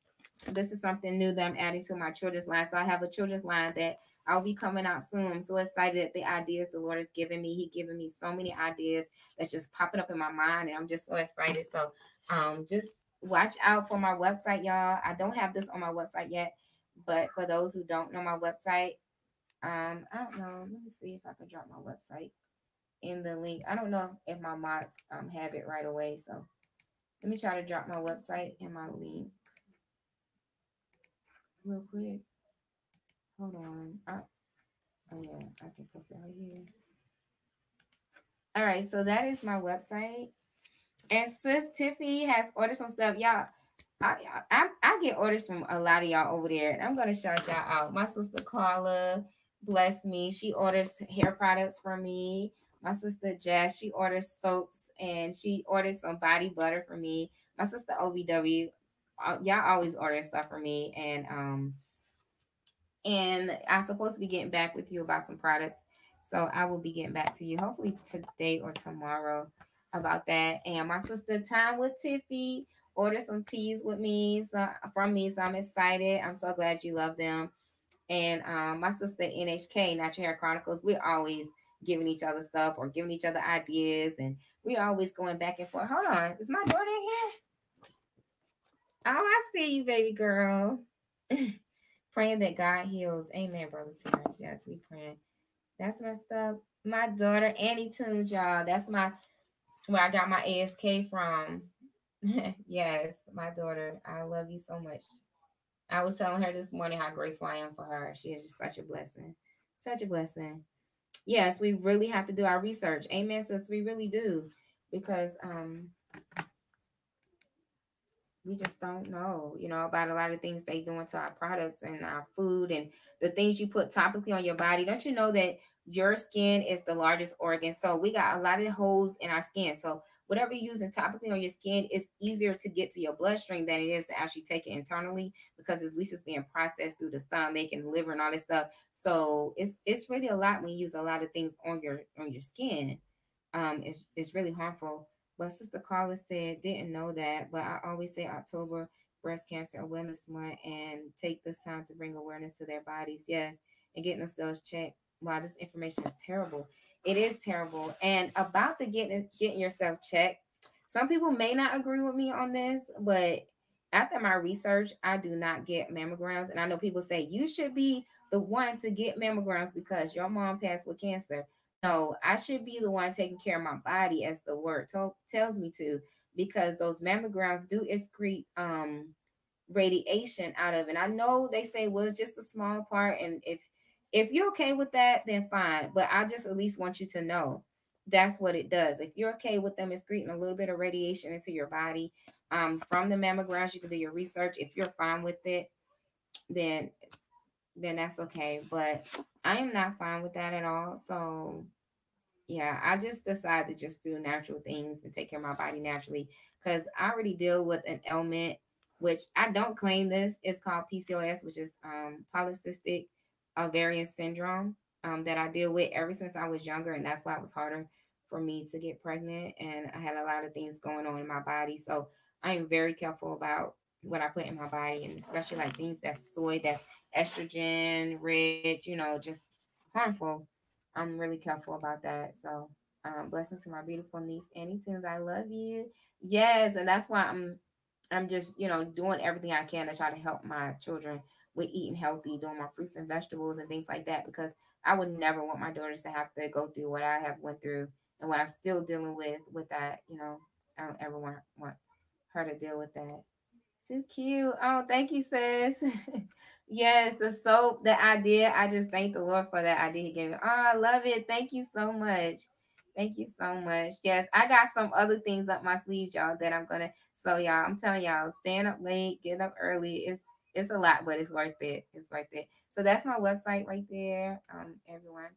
this is something new that I'm adding to my children's line. So I have a children's line that I'll be coming out soon. I'm so excited at the ideas the Lord has given me. He given me so many ideas that's just popping up in my mind, and I'm just so excited. So um just watch out for my website, y'all. I don't have this on my website yet, but for those who don't know my website, um, I don't know. Let me see if I can drop my website in the link. I don't know if my mods um have it right away. So let me try to drop my website in my link real quick. Hold on. Oh yeah, I can post it right here. All right, so that is my website. And sis Tiffy has ordered some stuff. Y'all, I, I I get orders from a lot of y'all over there. And I'm gonna shout y'all out. My sister Carla bless me. She orders hair products for me. My sister Jess, she orders soaps and she orders some body butter for me. My sister OVW, uh, y'all always order stuff for me and um and i'm supposed to be getting back with you about some products. So i will be getting back to you hopefully today or tomorrow about that. And my sister time with tiffy ordered some teas with me so from me so i'm excited. I'm so glad you love them. And um, my sister nhk natural hair chronicles we're always giving each other stuff or giving each other ideas and we're always going back and forth. Hold on is my daughter here? Oh, I see you, baby girl. praying that God heals. Amen, brother Terrence. Yes, we praying. That's messed up. My daughter Annie Tunes, y'all. That's my where I got my ASK from. yes, my daughter. I love you so much. I was telling her this morning how grateful I am for her. She is just such a blessing. Such a blessing. Yes, we really have to do our research. Amen, sis. We really do. Because um we just don't know, you know, about a lot of things they do into our products and our food and the things you put topically on your body. Don't you know that your skin is the largest organ? So we got a lot of holes in our skin. So whatever you're using topically on your skin is easier to get to your bloodstream than it is to actually take it internally because at least it's being processed through the stomach and the liver and all this stuff. So it's it's really a lot when you use a lot of things on your on your skin. Um, it's it's really harmful. But Sister Carla said, didn't know that, but I always say October Breast Cancer Awareness Month and take this time to bring awareness to their bodies. Yes, and getting themselves checked. Wow, this information is terrible. It is terrible. And about the getting getting yourself checked, some people may not agree with me on this, but after my research, I do not get mammograms. And I know people say you should be the one to get mammograms because your mom passed with cancer. No, I should be the one taking care of my body as the word to- tells me to, because those mammograms do excrete um radiation out of. And I know they say well it's just a small part, and if if you're okay with that, then fine. But I just at least want you to know that's what it does. If you're okay with them excreting a little bit of radiation into your body um, from the mammograms, you can do your research. If you're fine with it, then then that's okay. But I am not fine with that at all. So yeah, I just decided to just do natural things and take care of my body naturally because I already deal with an ailment which I don't claim this. It's called PCOS, which is um, polycystic ovarian syndrome um, that I deal with ever since I was younger, and that's why it was harder for me to get pregnant. And I had a lot of things going on in my body, so I am very careful about what I put in my body, and especially like things that's soy, that's estrogen rich, you know, just harmful. I'm really careful about that. So, um, blessings to my beautiful niece Annie Tunes. I love you. Yes, and that's why I'm I'm just, you know, doing everything I can to try to help my children with eating healthy, doing my fruits and vegetables and things like that, because I would never want my daughters to have to go through what I have went through and what I'm still dealing with with that. You know, I don't ever want want her to deal with that. Too cute. Oh, thank you, sis. yes, the soap, the idea. I just thank the Lord for that idea he gave me. Oh, I love it. Thank you so much. Thank you so much. Yes, I got some other things up my sleeves, y'all, that I'm gonna. So y'all, I'm telling y'all, staying up late, getting up early, it's it's a lot, but it's worth it. It's worth it. So that's my website right there. Um, everyone.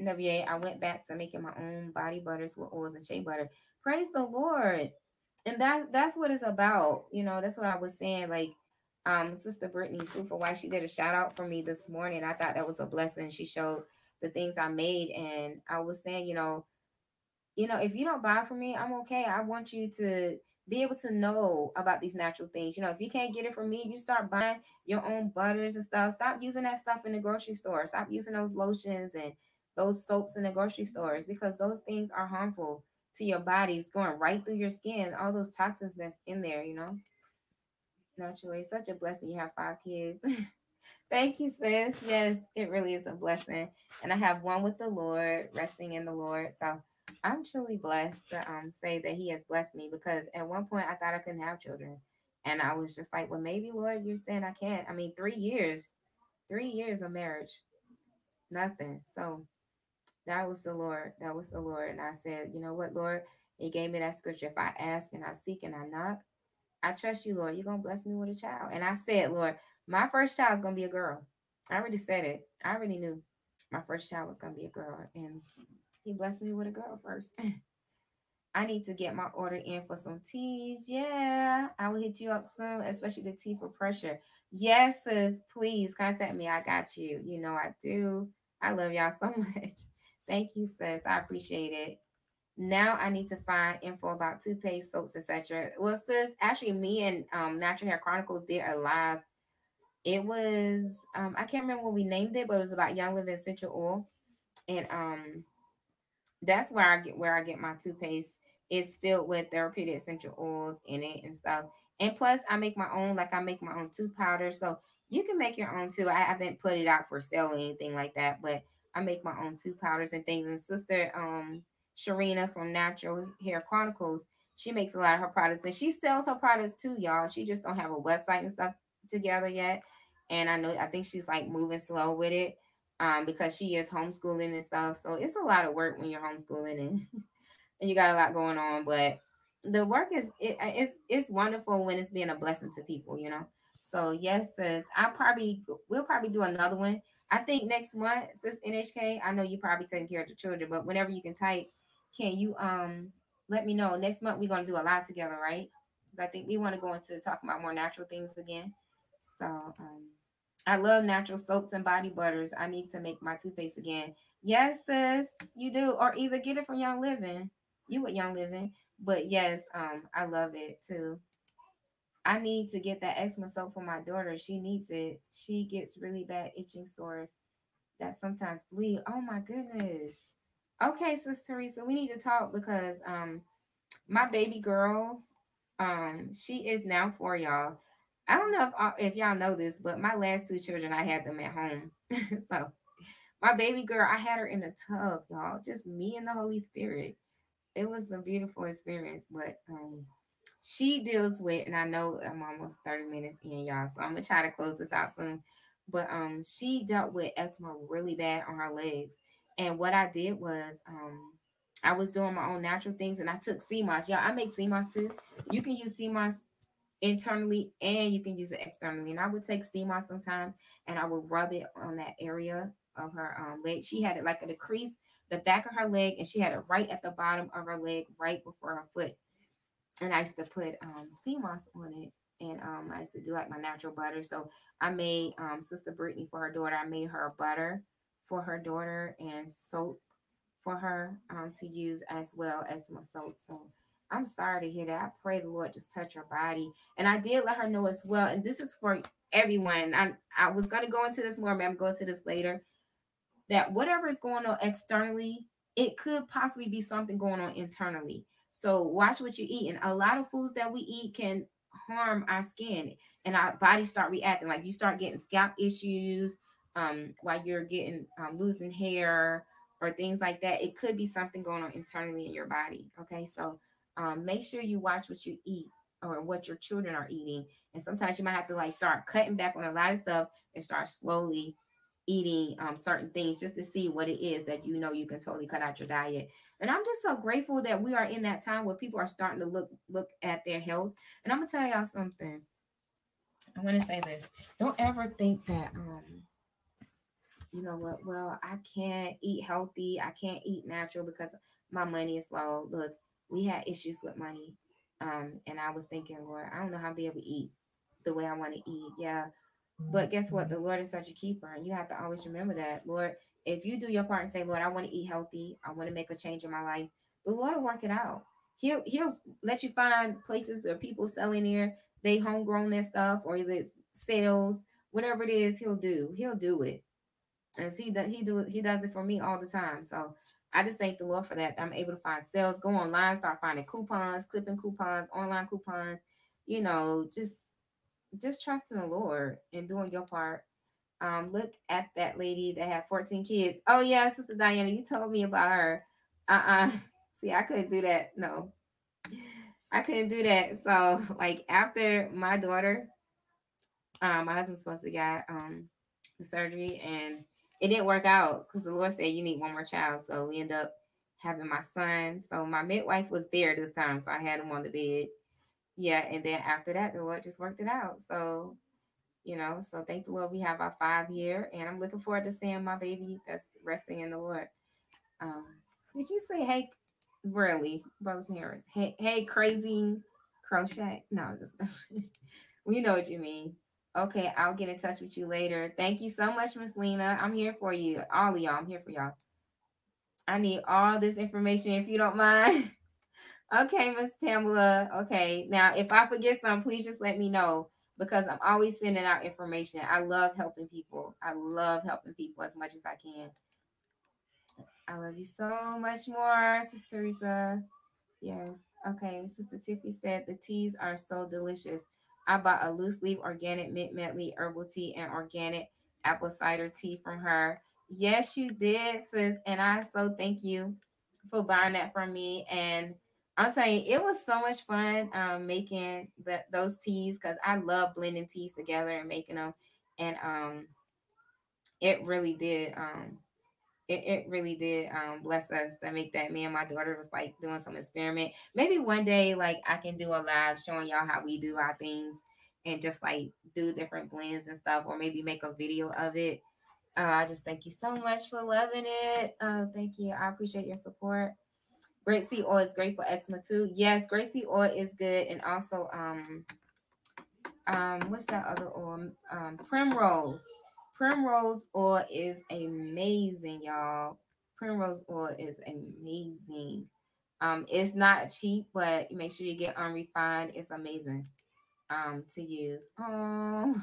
WA, I went back to making my own body butters with oils and shea butter. Praise the Lord. And that's that's what it's about. You know, that's what I was saying. Like um Sister Brittany Fruitful Wife she did a shout out for me this morning. I thought that was a blessing. She showed the things I made and I was saying, you know, you know, if you don't buy from me, I'm okay. I want you to be able to know about these natural things. You know, if you can't get it from me, you start buying your own butters and stuff. Stop using that stuff in the grocery store. Stop using those lotions and those soaps in the grocery stores because those things are harmful to your bodies, going right through your skin. All those toxins that's in there, you know. Naturally, such a blessing. You have five kids. Thank you, sis. Yes, it really is a blessing. And I have one with the Lord, resting in the Lord. So I'm truly blessed to um, say that He has blessed me because at one point I thought I couldn't have children. And I was just like, well, maybe, Lord, you're saying I can't. I mean, three years, three years of marriage, nothing. So that was the Lord. That was the Lord. And I said, you know what, Lord? He gave me that scripture. If I ask and I seek and I knock, I trust you, Lord. You're going to bless me with a child. And I said, Lord, my first child is going to be a girl. I already said it. I already knew my first child was going to be a girl. And he blessed me with a girl first. I need to get my order in for some teas. Yeah, I will hit you up soon, especially the tea for pressure. Yes, sis, please contact me. I got you. You know I do. I love y'all so much. Thank you, sis. I appreciate it. Now I need to find info about toothpaste, soaps, etc. Well, sis, actually, me and um, Natural Hair Chronicles did a live. It was um, I can't remember what we named it, but it was about Young Living Essential Oil, and um, that's where I get where I get my toothpaste. It's filled with therapeutic essential oils in it and stuff. And plus, I make my own, like I make my own tooth powder. So you can make your own too. I haven't put it out for sale or anything like that, but I make my own tooth powders and things. And sister um Sharina from Natural Hair Chronicles, she makes a lot of her products and she sells her products too, y'all. She just don't have a website and stuff together yet. And I know I think she's like moving slow with it um, because she is homeschooling and stuff. So it's a lot of work when you're homeschooling and and you got a lot going on. But the work is it, it's it's wonderful when it's being a blessing to people, you know. So yes, sis, I probably we'll probably do another one. I think next month, sis NHK. I know you're probably taking care of the children, but whenever you can type, can you um let me know? Next month we're gonna do a lot together, right? I think we want to go into talking about more natural things again. So um I love natural soaps and body butters. I need to make my toothpaste again. Yes, sis, you do. Or either get it from Young Living. You with Young Living. But yes, um, I love it too. I need to get that eczema soap for my daughter. She needs it. She gets really bad itching sores that sometimes bleed. Oh my goodness. Okay, Sis Teresa, we need to talk because um my baby girl, um, she is now for y'all. I don't know if if y'all know this, but my last two children, I had them at home. so my baby girl, I had her in a tub, y'all. Just me and the Holy Spirit. It was a beautiful experience, but um she deals with, and I know I'm almost 30 minutes in, y'all. So I'm gonna try to close this out soon. But um she dealt with eczema really bad on her legs. And what I did was um I was doing my own natural things and I took sea moss. Yeah, I make sea moss too. You can use sea moss internally and you can use it externally. And I would take sea moss sometimes and I would rub it on that area of her um, leg. She had it like a crease, the back of her leg, and she had it right at the bottom of her leg, right before her foot. And I used to put um, sea moss on it. And um, I used to do like my natural butter. So I made um, Sister Brittany for her daughter. I made her butter for her daughter and soap for her um, to use as well as my soap. So I'm sorry to hear that. I pray the Lord just touch her body. And I did let her know as well. And this is for everyone. I, I was going to go into this more, but I'm going to this later. That whatever is going on externally, it could possibly be something going on internally. So watch what you eat. And a lot of foods that we eat can harm our skin and our body start reacting. Like you start getting scalp issues um, while you're getting um, losing hair or things like that. It could be something going on internally in your body. Okay. So um, make sure you watch what you eat or what your children are eating. And sometimes you might have to like start cutting back on a lot of stuff and start slowly eating um, certain things just to see what it is that you know you can totally cut out your diet. And I'm just so grateful that we are in that time where people are starting to look look at their health. And I'm gonna tell y'all something. I want to say this. Don't ever think that um you know what, well, I can't eat healthy, I can't eat natural because my money is low. Look, we had issues with money. Um, and I was thinking, Lord, I don't know how to be able to eat the way I want to eat. Yeah. But guess what? The Lord is such a keeper. And you have to always remember that. Lord, if you do your part and say, Lord, I want to eat healthy, I want to make a change in my life, the Lord will work it out. He'll he'll let you find places or people selling there, they homegrown their stuff, or either sales, whatever it is, he'll do. He'll do it. And he does he do he does it for me all the time. So I just thank the Lord for that. I'm able to find sales, go online, start finding coupons, clipping coupons, online coupons, you know, just just trusting the Lord and doing your part. Um, look at that lady that had 14 kids. Oh yeah, Sister Diana, you told me about her. Uh-uh. See, I couldn't do that. No. I couldn't do that. So like after my daughter, um, my husband's supposed to get um the surgery and it didn't work out because the Lord said you need one more child. So we end up having my son. So my midwife was there this time. So I had him on the bed. Yeah. And then after that, the Lord just worked it out. So, you know, so thank the Lord we have our five here. And I'm looking forward to seeing my baby that's resting in the Lord. Um, did you say hey really, brothers and sisters? Hey, hey, Craving Crochet? No, just we know what you mean. Okay, I'll get in touch with you later. Thank you so much, Miss Lena. I'm here for you. All of y'all, I'm here for y'all. I need all this information if you don't mind. okay, Miss Pamela. Okay, now if I forget some, please just let me know because I'm always sending out information. I love helping people. I love helping people as much as I can. I love you so much more, Sister Teresa. Yes. Okay, Sister Tiffy said the teas are so delicious. I bought a loose leaf organic mint medley herbal tea and organic apple cider tea from her. Yes, you did, sis. And I so thank you for buying that from me. And I'm saying it was so much fun um, making the, those teas because I love blending teas together and making them, and um, it really did. Um, it, it really did um, bless us to make that. Me and my daughter was like doing some experiment. Maybe one day, like I can do a live showing y'all how we do our things and just like do different blends and stuff, or maybe make a video of it. Uh, I just thank you so much for loving it. Uh, thank you. I appreciate your support. Grapeseed oil is great for eczema too. Yes, grapeseed oil is good, and also um um what's that other oil? Um, primrose. Primrose oil is amazing, y'all. Primrose oil is amazing. Um, it's not cheap, but make sure you get unrefined. It's amazing um to use. Oh,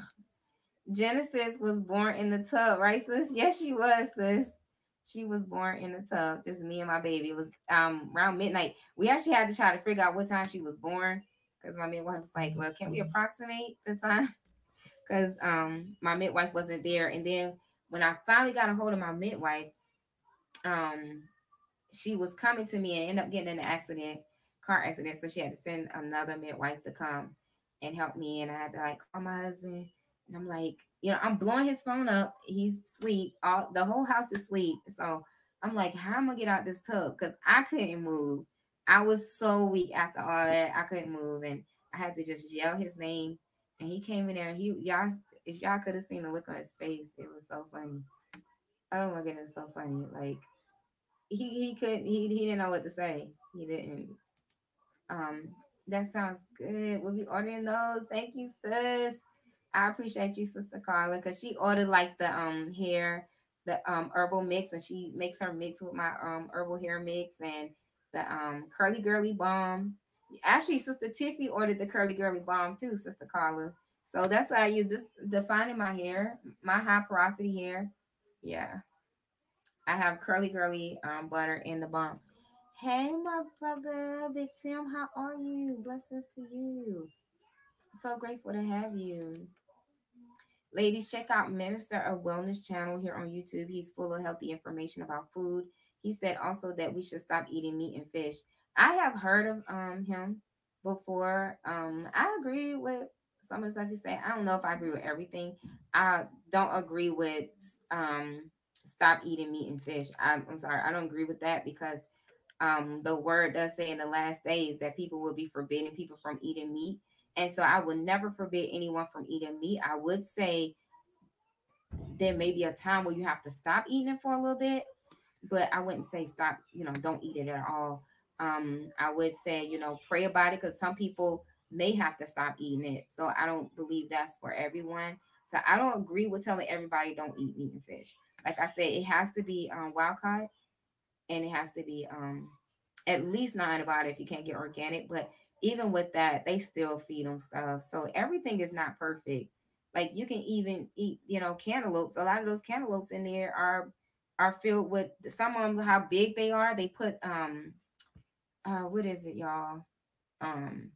Genesis was born in the tub, right, sis? Yes, she was, sis. She was born in the tub, just me and my baby. It was um around midnight. We actually had to try to figure out what time she was born because my midwife was like, "Well, can we approximate the time?" Because um my midwife wasn't there. And then when I finally got a hold of my midwife, um she was coming to me and ended up getting in an accident, car accident. So she had to send another midwife to come and help me. And I had to like call my husband. And I'm like, you know, I'm blowing his phone up. He's asleep. All the whole house is asleep. So I'm like, how am I gonna get out this tub? Because I couldn't move. I was so weak after all that. I couldn't move, and I had to just yell his name. And he came in there. And he y'all, if y'all could have seen the look on his face, it was so funny. Oh my goodness, so funny. Like he he couldn't he he didn't know what to say. He didn't. Um, that sounds good. We'll be ordering those. Thank you, sis. I appreciate you, Sister Carla, because she ordered like the um hair, the um herbal mix, and she makes her mix with my um herbal hair mix and the um curly girly balm. Actually, Sister Tiffy ordered the curly girly balm too, Sister Carla. So that's how use this defining my hair, my high porosity hair. Yeah. I have curly girly um butter in the balm. Hey, my brother, Big Tim, how are you? Blessings to you. So grateful to have you. Ladies, check out Minister of Wellness channel here on YouTube. He's full of healthy information about food. He said also that we should stop eating meat and fish. I have heard of um him before. Um, I agree with some of the stuff he said. I don't know if I agree with everything. I don't agree with um stop eating meat and fish. I'm, I'm sorry, I don't agree with that because um the word does say in the last days that people will be forbidding people from eating meat and so I would never forbid anyone from eating meat. I would say there may be a time where you have to stop eating it for a little bit, but I wouldn't say stop, you know, don't eat it at all. Um, I would say, you know, pray about it because some people may have to stop eating it. So I don't believe that's for everyone. So I don't agree with telling everybody don't eat meat and fish. Like I said, it has to be um, wild caught and it has to be um, at least non antibiotic if you can't get organic. But even with that, they still feed them stuff. So everything is not perfect. Like you can even eat, you know, cantaloupes. A lot of those cantaloupes in there are are filled with some of them how big they are. They put um uh what is it, y'all? Um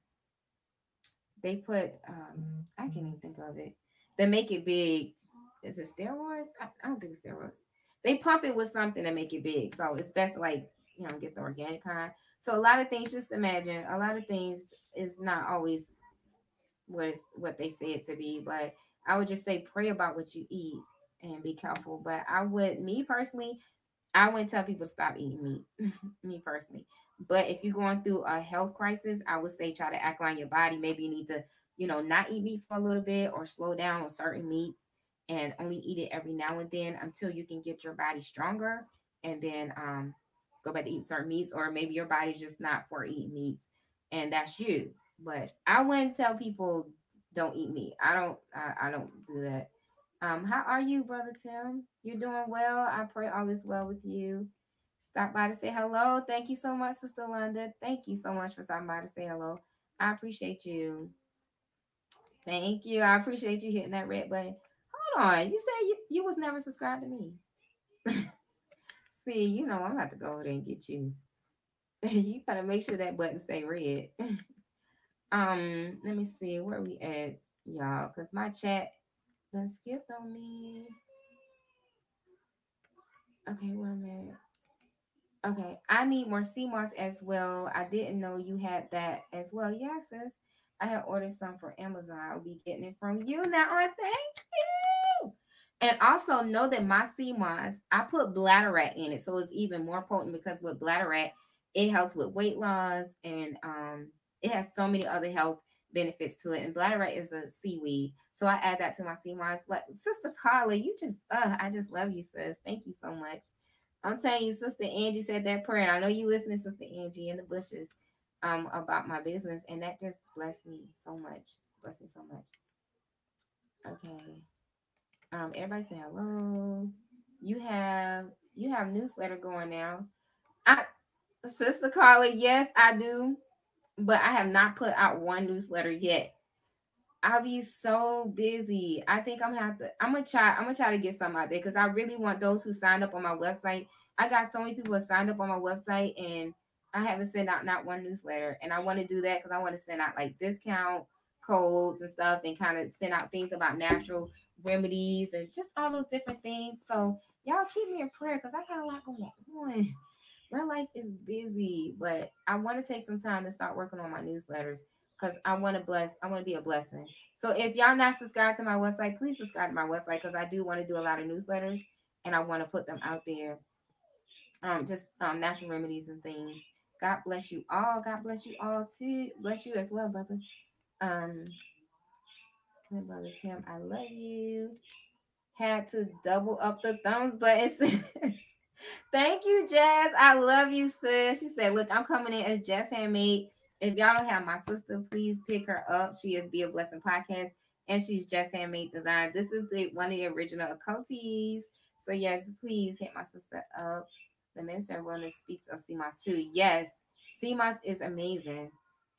they put um I can't even think of it. They make it big. Is it steroids? I, I don't think steroids. They pump it with something to make it big. So it's best like you know get the organic kind. So a lot of things, just imagine, a lot of things is not always what what they say it to be. But I would just say pray about what you eat and be careful. But I would, me personally, I wouldn't tell people stop eating meat, me personally. But if you're going through a health crisis, I would say try to alkaline your body. Maybe you need to, you know, not eat meat for a little bit or slow down on certain meats and only eat it every now and then until you can get your body stronger. And then um, go back to eat certain meats, or maybe your body's just not for eating meats, and that's you. But I wouldn't tell people don't eat meat. I don't. I, I don't do that. Um, how are you, brother Tim? You're doing well. I pray all is well with you. Stop by to say hello. Thank you so much, Sister Linda. Thank you so much for stopping by to say hello. I appreciate you. Thank you. I appreciate you hitting that red button. Hold on. You said you, you was never subscribed to me. See, you know, I'm about to go over there and get you. you gotta make sure that button stay red. um, let me see where we at, y'all, because my chat done skipped on me. Okay, where am Okay, I need more sea moss as well. I didn't know you had that as well. Yeah, sis. I have ordered some for Amazon. I'll be getting it from you now. Thank you. And also know that my sea moss, I put bladder bladderwrack in it, so it's even more potent because with bladder bladderwrack, it helps with weight loss and um, it has so many other health benefits to it. And bladder bladderwrack is a seaweed, so I add that to my sea moss. Like Sister Carla, you just, uh, I just love you, sis. Thank you so much. I'm telling you, Sister Angie said that prayer. And I know you listening, Sister Angie, in the bushes um, about my business. And that just blessed me so much. Blessed me so much. Okay. Um, everybody say hello. You have you have newsletter going now. I Sister Carla, yes, I do. But I have not put out one newsletter yet. I'll be so busy. I think I'm have to. I'm gonna try. I'm gonna try to get some out there because I really want those who signed up on my website. I got so many people signed up on my website, and I haven't sent out not one newsletter. And I want to do that because I want to send out like discount codes and stuff, and kind of send out things about natural remedies and just all those different things. So y'all keep me in prayer because I got a lot going on. My life is busy, but I want to take some time to start working on my newsletters because I want to bless, I want to be a blessing. So if y'all not subscribed to my website, please subscribe to my website because I do want to do a lot of newsletters and I want to put them out there. Um, just um, natural remedies and things. God bless you all. God bless you all too. Bless you as well, brother. Um, brother Tim, I love you. Had to double up the thumbs button. Thank you, Jazz. I love you, sis. She said, Look, I'm coming in as Jazz Handmade if y'all don't have my sister, please pick her up. She is Be a Blessing podcast, and she's just handmade design. This is the one of the original Achoties. So yes, please hit my sister up. The Minister of Wellness speaks of sea moss too. Yes, sea moss is amazing,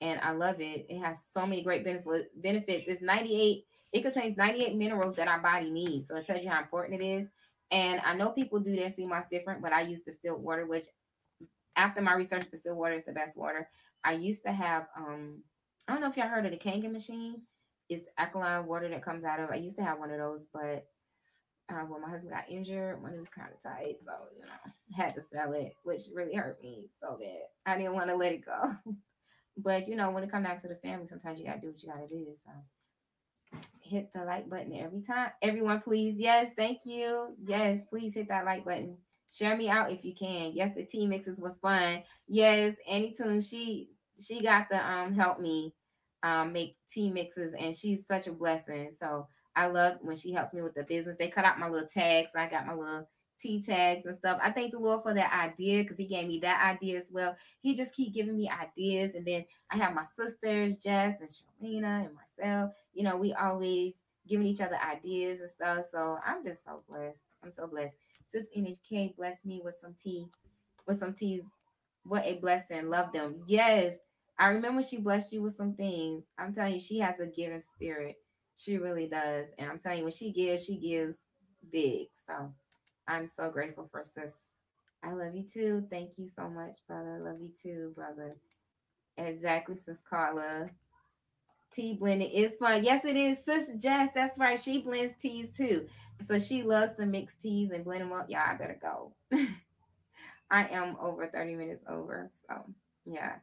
and I love it. It has so many great benefit, benefits. It's 98. It contains 98 minerals that our body needs. So it tells you how important it is. And I know people do their sea moss different, but I use distilled water, which after my research, distilled water is the best water. I used to have um I don't know if y'all heard of the Kangen machine. It's alkaline water that comes out of. I used to have one of those, but uh, when my husband got injured, one was kind of tight, so you know, had to sell it, which really hurt me so bad. I didn't want to let it go, but you know, when it comes down to the family, sometimes you gotta do what you gotta do. So hit the like button every time. Everyone, please, yes, thank you, yes, please hit that like button. Share me out if you can. Yes, the tea mixes was fun. Yes, Annie Toon, she she got the um help me um make tea mixes and she's such a blessing. So I love when she helps me with the business. They cut out my little tags. So I got my little tea tags and stuff. I thank the Lord for that idea because He gave me that idea as well. He just keep giving me ideas, and then I have my sisters, Jess and Sharina and myself. You know, we always giving each other ideas and stuff. So I'm just so blessed. I'm so blessed. Sis NHK blessed me with some tea, with some teas. What a blessing. Love them. Yes. I remember she blessed you with some things. I'm telling you, she has a giving spirit. She really does. And I'm telling you, when she gives, she gives big. So I'm so grateful for sis. I love you too. Thank you so much, brother. Love you too, brother. Exactly, sis Carla. Tea blending is fun. Yes, it is. Sis Jess, that's right. She blends teas too. So she loves to mix teas and blend them up. Yeah, I gotta go. I am over 30 minutes over. So yeah.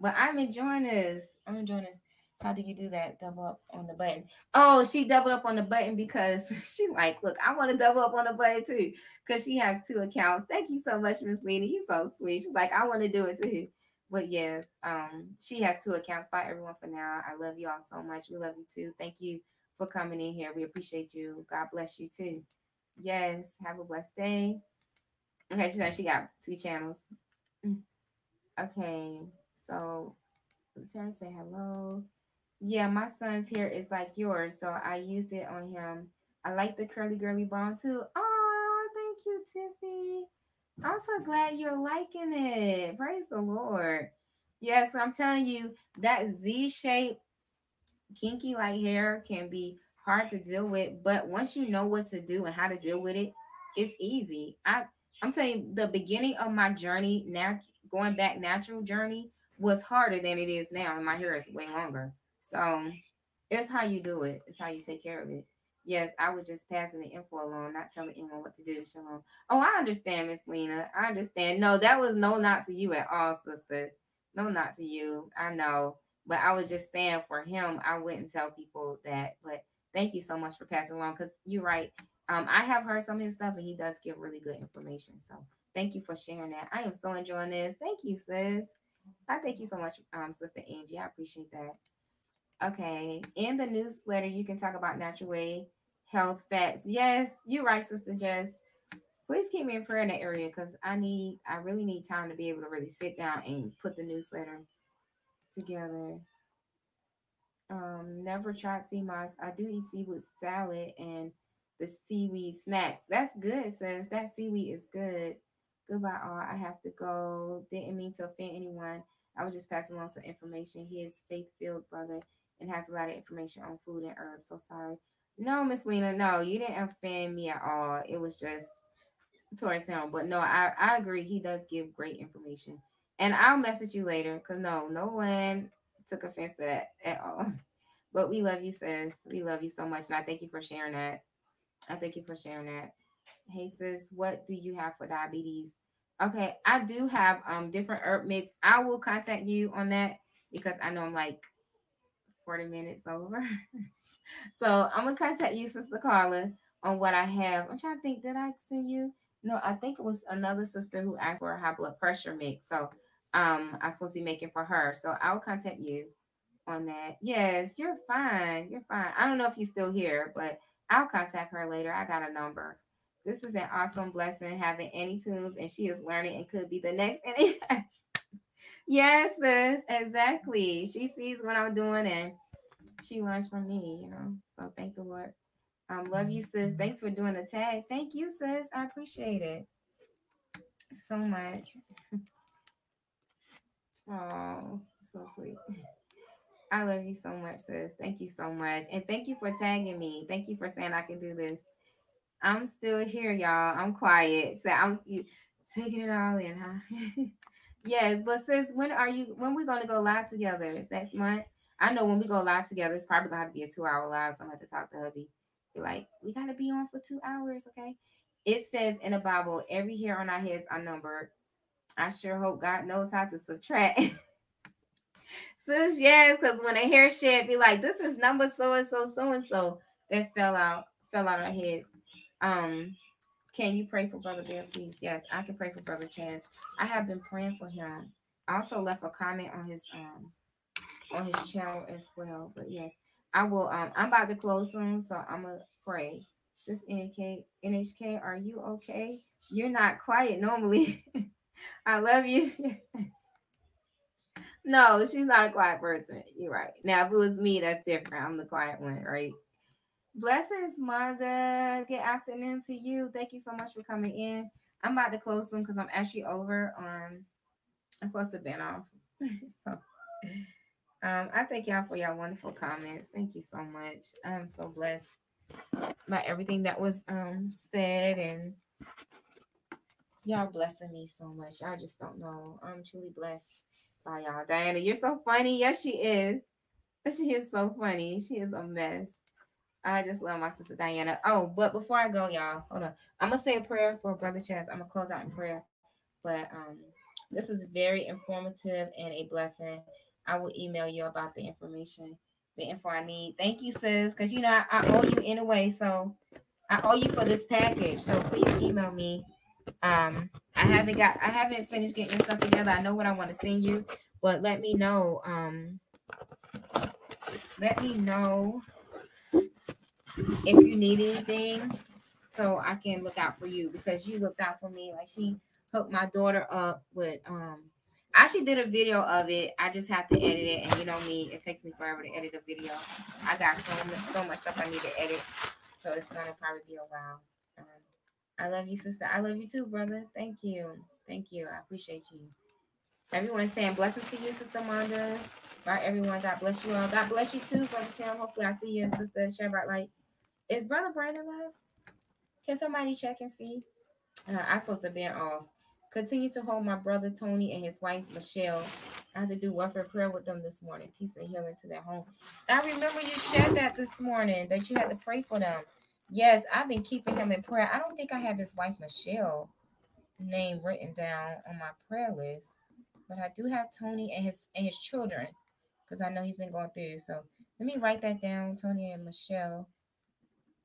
But I'm enjoying this. I'm enjoying this. How do you do that? Double up on the button. Oh, she doubled up on the button because she like, look, I want to double up on the button too. Because she has two accounts. Thank you so much, Miss Lena. You're so sweet. She's like, I want to do it too. But yes, um, she has two accounts. Bye everyone for now. I love you all so much. We love you too. Thank you for coming in here. We appreciate you. God bless you too. Yes, have a blessed day. Okay, she said she got two channels. Okay, so Sarah say hello. Yeah, my son's hair is like yours, so I used it on him. I like the curly girly balm too. Oh, thank you, Tiffy. I'm so glad you're liking it. Praise the Lord. Yes, yeah, so I'm telling you that Z shape kinky like hair can be hard to deal with, but once you know what to do and how to deal with it, it's easy. I I'm telling you, the beginning of my journey now, going back natural journey was harder than it is now, and my hair is way longer. So it's how you do it. It's how you take care of it. Yes, I was just passing the info along, not telling anyone what to do. Shalom. Oh, I understand, Miss Lena. I understand. No, that was no not to you at all, sister. No, not to you. I know. But I was just saying for him, I wouldn't tell people that. But thank you so much for passing along because you're right. Um, I have heard some of his stuff and he does give really good information. So thank you for sharing that. I am so enjoying this. Thank you, sis. I thank you so much, um, Sister Angie. I appreciate that. Okay. In the newsletter, you can talk about natural way health facts. Yes, you're right, Sister Jess. Please keep me in prayer in that area because I need, I really need time to be able to really sit down and put the newsletter together. Um, never tried sea moss. I do eat seaweed salad and the seaweed snacks. That's good, sis. That seaweed is good. Goodbye, all. I have to go. Didn't mean to offend anyone. I was just passing along some information. He is faith-filled brother and has a lot of information on food and herbs. So sorry. No, Miss Lena, no, you didn't offend me at all. It was just towards him. But no, I, I agree. He does give great information. And I'll message you later because no, no one took offense to that at all. But we love you, sis. We love you so much. And I thank you for sharing that. I thank you for sharing that. Hey sis, what do you have for diabetes? Okay, I do have um different herb mix. I will contact you on that because I know I'm like 40 minutes over. so I'm gonna contact you, Sister Carla, on what I have. I'm trying to think, did I send you? No, I think it was another sister who asked for a high blood pressure mix. So um I'm supposed to be making for her. So I'll contact you on that. Yes, you're fine. You're fine. I don't know if you're still here, but I'll contact her later. I got a number. This is an awesome blessing having Annie Tunes, and she is learning and could be the next NES. Yes, sis, exactly. She sees what I'm doing and she learns from me, you know. So thank the Lord. Um, love you, sis. Thanks for doing the tag. Thank you, sis. I appreciate it so much. oh, so sweet. I love you so much, sis. Thank you so much. And thank you for tagging me. Thank you for saying I can do this. I'm still here, y'all. I'm quiet. So I'm taking it all in, huh? yes, but sis, when are you when we gonna go live together? Next month? I know when we go live together, it's probably gonna have to be a two-hour live. So I'm gonna have to talk to hubby. Be like, we gotta be on for two hours, okay? It says in the Bible, every hair on our heads are numbered. I sure hope God knows how to subtract. Sis, yes, because when a hair shed, be like, this is number so and so, so and so that fell out, fell out our heads. Um, can you pray for Brother Bear, please? Yes, I can pray for Brother Chance. I have been praying for him. I also left a comment on his um on his channel as well. But yes, I will. Um, I'm about to close soon, so I'm gonna pray. Sis NHK, NHK, are you okay? You're not quiet normally. I love you. No, she's not a quiet person. You're right. Now, if it was me, that's different. I'm the quiet one, right? Blessings, mother. Good afternoon to you. Thank you so much for coming in. I'm about to close them because I'm actually over on. I'm supposed to been off. so, um, I thank y'all for your wonderful comments. Thank you so much. I'm so blessed by everything that was um said and y'all blessing me so much. I just don't know. I'm truly blessed by y'all. Diana, you're so funny. Yes, she is. She is so funny. She is a mess. I just love my sister Diana. Oh, but before I go, y'all, hold on. I'm gonna say a prayer for Brother Chaz. I'm gonna close out in prayer. But um, this is very informative and a blessing. I will email you about the information, the info I need. Thank you, sis, because you know I, I owe you anyway. So I owe you for this package. So please email me um, I haven't got I haven't finished getting stuff together. I know what I want to send you, but let me know. Um, let me know if you need anything so I can look out for you because you looked out for me. Like she hooked my daughter up with um I actually did a video of it. I just have to edit it, and you know me, it takes me forever to edit a video. I got so much, so much stuff I need to edit, so it's gonna probably be a while. I love you, sister. I love you too, brother. Thank you. Thank you. I appreciate you. Everyone saying blessings to you, Sister Manda. Bye, everyone. God bless you all. God bless you too, Brother Tim. Hopefully, I see you and Sister Light. Is Brother Brandon live? Can somebody check and see? Uh, I'm supposed to be off. Continue to hold my brother Tony and his wife Michelle. I had to do warfare prayer with them this morning. Peace and healing to their home. I remember you shared that this morning that you had to pray for them. Yes, I've been keeping him in prayer. I don't think I have his wife Michelle name written down on my prayer list, but I do have Tony and his and his children because I know he's been going through. So let me write that down, Tony and Michelle.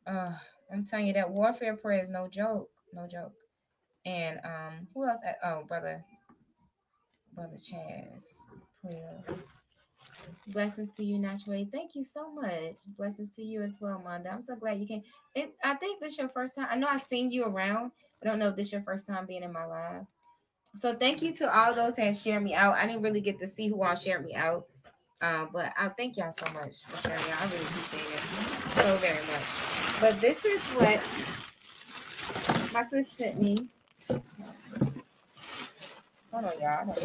Uh, I'm telling you that warfare prayer is no joke, no joke. And um, who else? Oh, brother, brother Chaz, prayer. Blessings to you, naturally. Thank you so much. Blessings to you as well, Monda. I'm so glad you came. And I think this is your first time. I know I've seen you around. I don't know if this is your first time being in my live. So thank you to all those that shared me out. I didn't really get to see who all shared me out. Um, but I thank y'all so much for sharing. Y'all. I really appreciate it so very much. But this is what my sister sent me. Hold on, y'all.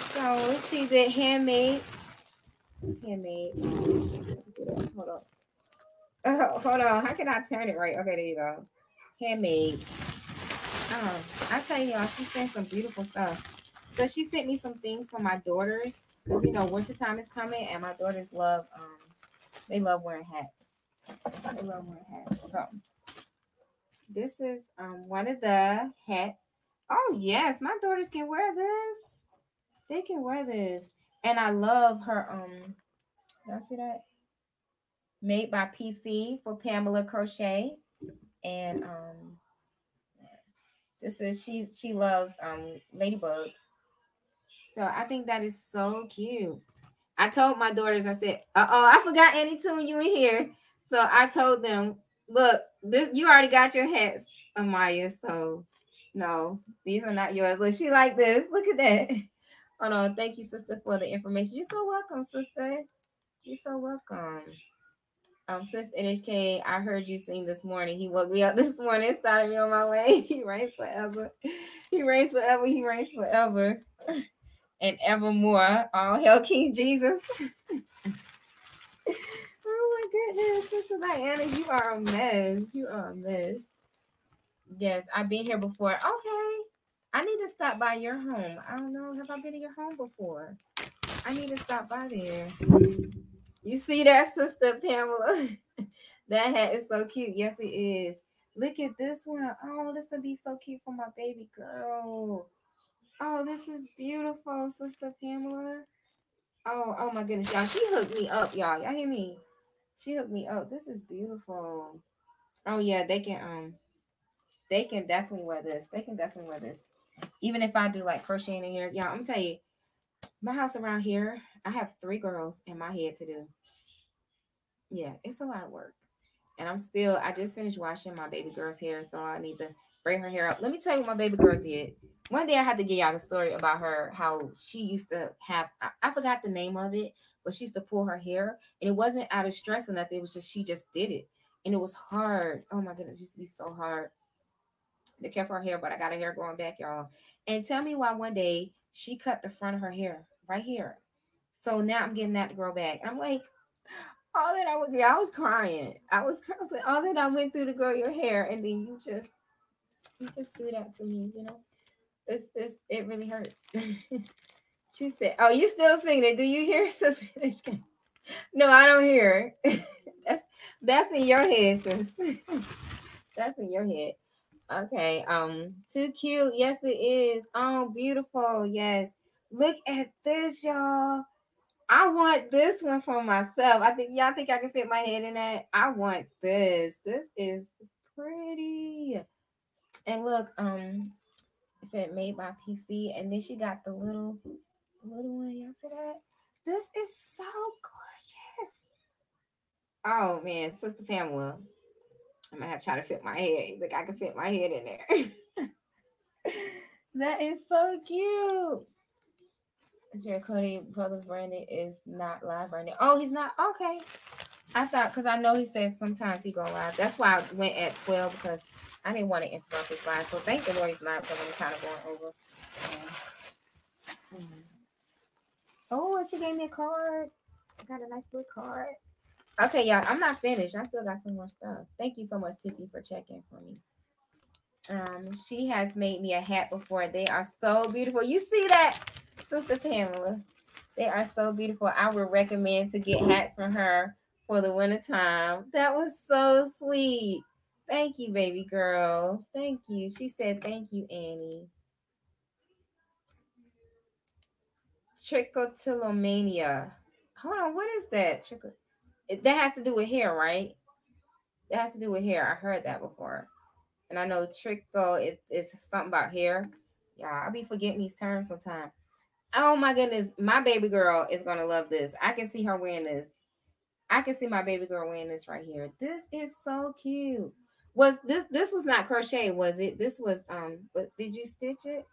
So she did handmade. Handmade. Hold on. Oh, hold on. How can I turn it right? Okay, there you go. Handmade. Oh, I tell y'all, she sent some beautiful stuff. So she sent me some things for my daughters because you know wintertime is coming and my daughters love um they love wearing hats. They love wearing hats. So this is um one of the hats. Oh yes, my daughters can wear this. They can wear this. And I love her um y'all see that? Made by PC for Pamela Crochet. And um this is she she loves um ladybugs. So I think that is so cute. I told my daughters, I said, uh oh, I forgot Annie Tune you in here. So I told them, look, this you already got your hats, Amaya. So no, these are not yours. Look, she like this. Look at that. Hold on. Thank you, sister, for the information. You're so welcome, sister. You're so welcome. Um, sis NHK, I heard you sing this morning. He woke me up this morning, started me on my way. He reigns forever. He reigns forever. He reigns forever. And evermore. All hail King Jesus. oh my goodness, Sister Diana, you are a mess. You are a mess. Yes, I've been here before. Okay. I need to stop by your home. I don't know. Have I been in your home before? I need to stop by there. You see that, Sister Pamela? that hat is so cute. Yes, it is. Look at this one. Oh, this would be so cute for my baby girl. Oh, this is beautiful, Sister Pamela. Oh, oh my goodness, y'all. She hooked me up, y'all. Y'all hear me? She hooked me up. This is beautiful. Oh yeah, they can um they can definitely wear this. They can definitely wear this. Even if I do like crocheting in here, y'all, I'm tell you, my house around here, I have three girls in my head to do. Yeah, it's a lot of work. And I'm still, I just finished washing my baby girl's hair, so I need to bring her hair up. Let me tell you what my baby girl did one day I had to give y'all the story about her, how she used to have, I, forgot the name of it, but she used to pull her hair. And it wasn't out of stress or nothing. It was just, she just did it. And it was hard. Oh my goodness, it used to be so hard to care for her hair, but I got her hair growing back, y'all. And tell me why one day she cut the front of her hair right here. So now I'm getting that to grow back. I'm like, all that I would I was crying. I was, I was like, all that I went through to grow your hair, and then you just you just do that to me, you know it's, it's it really hurt. she said, "Oh, you still singing? Do you hear?" sis?" no, I don't hear. that's that's in your head, sis. that's in your head. Okay. Um, too cute. Yes, it is. Oh, beautiful. Yes. Look at this, y'all. I want this one for myself. I think y'all think I can fit my head in that. I want this. This is pretty. And look, um, it said made by PC, and then she got the little, little one. Y'all see that? This is so gorgeous. Oh man, Sister Pamela. I'm gonna have to try to fit my head. Like I can fit my head in there. that is so cute. Your Cody brother Brandon is not live right now. Oh, he's not okay. I thought because I know he says sometimes he go live. That's why I went at 12 because I didn't want to interrupt his live. So thank the Lord he's not because I'm kind of going over. Um, oh, she gave me a card. I got a nice little card. Okay, y'all, I'm not finished. I still got some more stuff. Thank you so much, Tiffy, for checking for me. Um, she has made me a hat before. They are so beautiful. You see that, Sister Pamela? They are so beautiful. I would recommend to get hats from her for the wintertime. That was so sweet. Thank you, baby girl. Thank you. She said, Thank you, Annie. Trichotillomania. Hold on, what is that? Trichot- that has to do with hair, right? It has to do with hair. I heard that before. And I know tricho is, is something about hair. Yeah, I'll be forgetting these terms sometimes. Oh my goodness, my baby girl is gonna love this. I can see her wearing this. I can see my baby girl wearing this right here. This is so cute. Was this this was not crochet, was it? This was um but did you stitch it?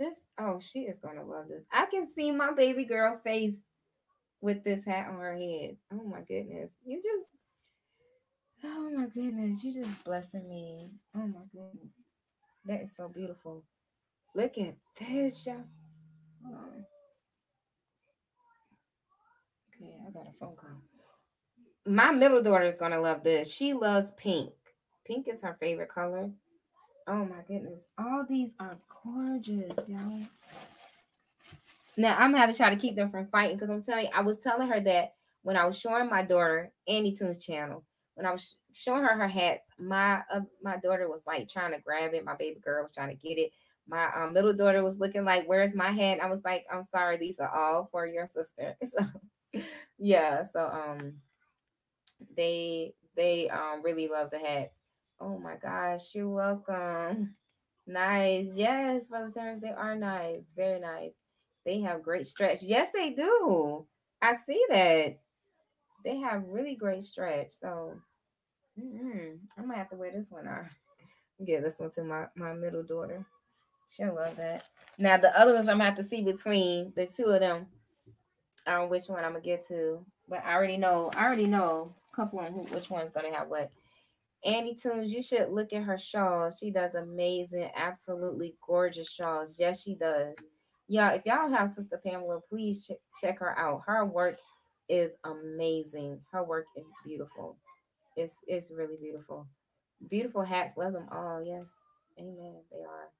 This oh she is gonna love this. I can see my baby girl face with this hat on her head. Oh my goodness. You just oh my goodness, you just blessing me. Oh my goodness. That is so beautiful. Look at this, y'all. Okay, I got a phone call. My middle daughter is gonna love this. She loves pink. Pink is her favorite color. Oh my goodness. All these are gorgeous, y'all. Now I'm gonna have to try to keep them from fighting because I'm telling you, I was telling her that when I was showing my daughter Annie Tunes channel, when I was showing her her hats, my uh, my daughter was like trying to grab it. My baby girl was trying to get it. My um, little daughter was looking like, "Where's my hat?" I was like, "I'm sorry, these are all for your sister." So, yeah. So um, they they um really love the hats. Oh my gosh, you're welcome. Nice. Yes, Brother Terrence, they are nice. Very nice. They have great stretch. Yes, they do. I see that. They have really great stretch. So mm I might have to wear this one on. Get this one to my, my middle daughter. She'll love that. Now the other ones I'm gonna have to see between the two of them on which one I'm gonna get to. But I already know, I already know a couple who which one's gonna have what. Annie Tunes, you should look at her shawls. She does amazing, absolutely gorgeous shawls. Yes, she does. Y'all, if y'all have Sister Pamela, please ch- check her out. Her work is amazing. Her work is beautiful. It's it's really beautiful. Beautiful hats. Love them all. Yes. Amen. They are.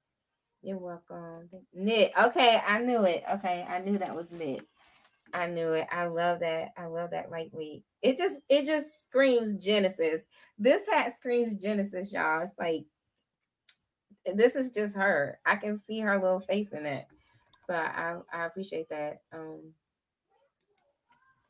You're welcome. Knit. Okay, I knew it. Okay, I knew that was knit. I knew it. I love that. I love that lightweight. It just it just screams Genesis. This hat screams Genesis, y'all. It's like this is just her. I can see her little face in it. So I I appreciate that. Um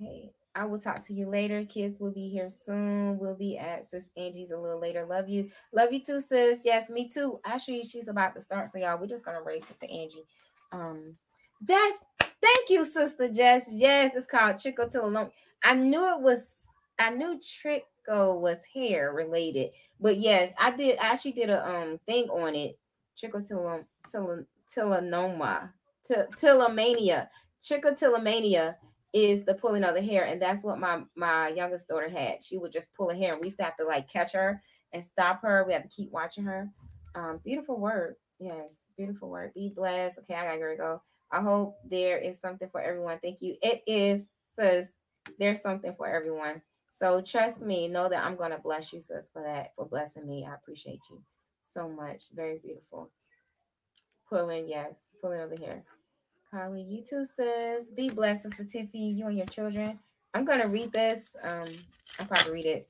okay. I will talk to you later. Kids will be here soon. We'll be at Sis Angie's a little later. Love you. Love you too, sis. Yes, me too. Actually, she's about to start. So y'all, we're just gonna raise Sister Angie. Um, that's thank you, Sister Jess. Yes, it's called trichotillomania. I knew it was. I knew tricho was hair related, but yes, I did. I actually did a um thing on it. Trichotillom tilonoma, tilomania, trichotillomania is the pulling of the hair, and that's what my my youngest daughter had. She would just pull her hair, and we used to have to like catch her and stop her. We had to keep watching her. Um, beautiful word, yes, beautiful word. Be blessed. Okay, I gotta go. I hope there is something for everyone. Thank you. It is, sis. There's something for everyone. So trust me. Know that I'm gonna bless you, sis, for that, for blessing me. I appreciate you so much. Very beautiful. Pulling, yes, pulling over here. Carly, you too, sis. Be blessed, Sister Tiffy, you and your children. I'm gonna read this. Um, I'll probably read it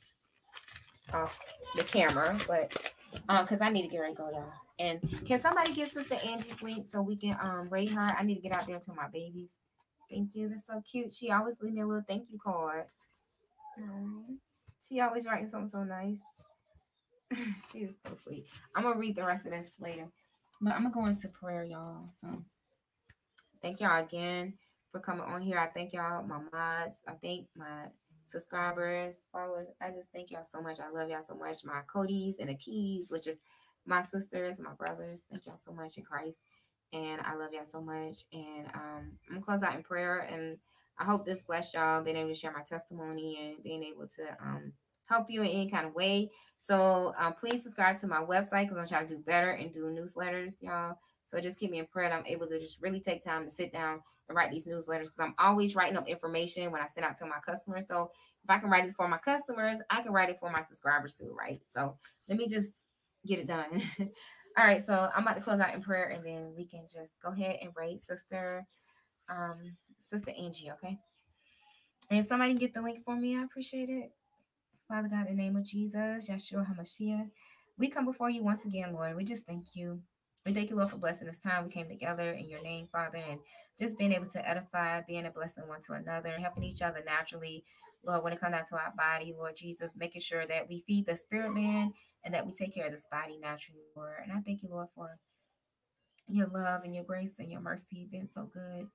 off the camera, but um, because I need to get ready to go, y'all. And can somebody get Sister Angie's link so we can um rate her? I need to get out there to my babies. Thank you. That's so cute. She always leave me a little thank you card. She always writing something so nice. she is so sweet. I'm gonna read the rest of this later. But I'm gonna go into prayer, y'all. So thank y'all again for coming on here. I thank y'all, my mods. I thank my subscribers, followers. I just thank y'all so much. I love y'all so much. My Achoti's and the Keys, which is my sisters, my brothers. Thank y'all so much in Christ. And I love y'all so much. And um, I'm gonna close out in prayer. And I hope this blessed y'all, being able to share my testimony and being able to um, help you in any kind of way. So um, please subscribe to my website because I'm trying to do better and do newsletters, y'all. So just keep me in prayer. I'm able to just really take time to sit down and write these newsletters because I'm always writing up information when I send out to my customers. So if I can write it for my customers, I can write it for my subscribers too, right? So let me just get it done. All right, so I'm about to close out in prayer and then we can just go ahead and rate Sister um, Sister Angie, okay? And somebody get the link for me. I appreciate it. Father God, in the name of Jesus, Yeshua HaMashiach, we come before you once again, Lord. We just thank you. We thank you, Lord, for blessing this time. We came together in your name, Father, and just being able to edify, being a blessing one to another, helping each other naturally, Lord, when it comes down to our body, Lord Jesus, making sure that we feed the spirit man and that we take care of this body naturally, Lord. And I thank you, Lord, for your love and your grace and your mercy being so good.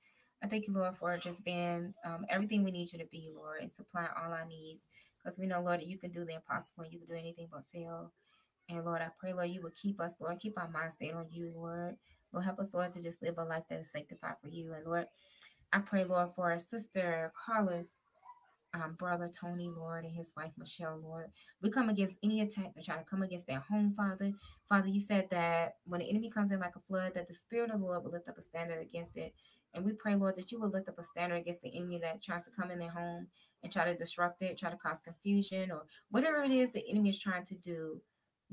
I thank you, Lord, for just being um, everything we need you to be, Lord, and supplying all our needs. Because we know, Lord, that you can do the impossible and you can do anything but fail. And Lord, I pray, Lord, you will keep us, Lord, keep our minds stayed on you, Lord. Lord, help us, Lord, to just live a life that is sanctified for you. And Lord, I pray, Lord, for our sister Carlos um, brother Tony, Lord, and his wife Michelle, Lord. We come against any attack that try to come against their home, Father. Father, you said that when the enemy comes in like a flood, that the Spirit of the Lord will lift up a standard against it. And we pray, Lord, that you will lift up a standard against the enemy that tries to come in their home and try to disrupt it, try to cause confusion, or whatever it is the enemy is trying to do.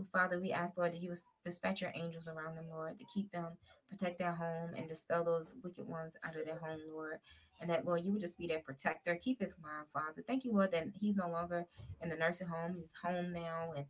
Father, we ask, Lord, that you will dispatch your angels around them, Lord, to keep them, protect their home, and dispel those wicked ones out of their home, Lord and that Lord, you would just be their protector. Keep his mind, Father. Thank you, Lord, that he's no longer in the nursing home. He's home now. And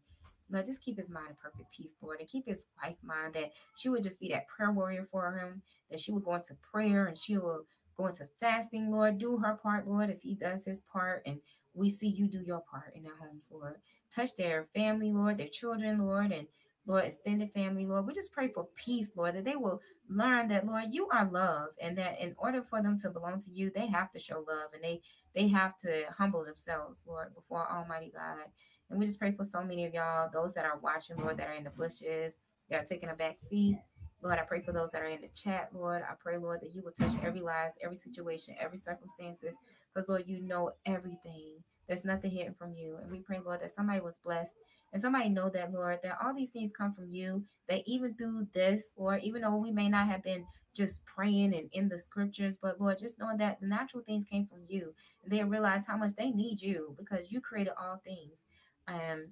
Lord, just keep his mind in perfect peace, Lord, and keep his wife mind that she would just be that prayer warrior for him, that she would go into prayer and she will go into fasting, Lord. Do her part, Lord, as he does his part. And we see you do your part in their homes, Lord. Touch their family, Lord, their children, Lord, and Lord, extended family, Lord. We just pray for peace, Lord, that they will learn that, Lord, you are love, and that in order for them to belong to you, they have to show love and they they have to humble themselves, Lord, before Almighty God. And we just pray for so many of y'all, those that are watching, Lord, that are in the bushes, that are taking a back seat. Lord, I pray for those that are in the chat, Lord. I pray, Lord, that you will touch every lives, every situation, every circumstances, because Lord, you know everything. There's nothing hidden from you. And we pray, Lord, that somebody was blessed and somebody know that, Lord, that all these things come from you, that even through this, Lord, even though we may not have been just praying and in the scriptures, but Lord, just knowing that the natural things came from you. And they realize how much they need you because you created all things. Um,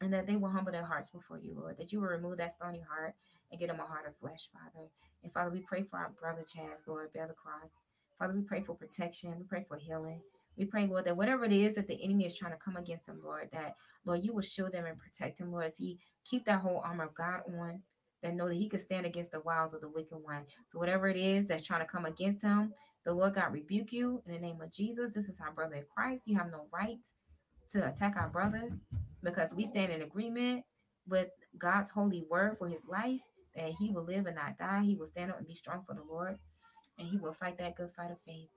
and that they will humble their hearts before you, Lord, that you will remove that stony heart and get them a heart of flesh, Father. And Father, we pray for our brother Chaz, Lord, bear the cross. Father, we pray for protection. We pray for healing. We pray, Lord, that whatever it is that the enemy is trying to come against him, Lord, that, Lord, you will shield them and protect him, Lord, as he keep that whole armor of God on, that know that he could stand against the wiles of the wicked one. So whatever it is that's trying to come against him, the Lord God rebuke you in the name of Jesus. This is our brother in Christ. You have no right to attack our brother because we stand in agreement with God's holy word for his life that he will live and not die. He will stand up and be strong for the Lord, and he will fight that good fight of faith.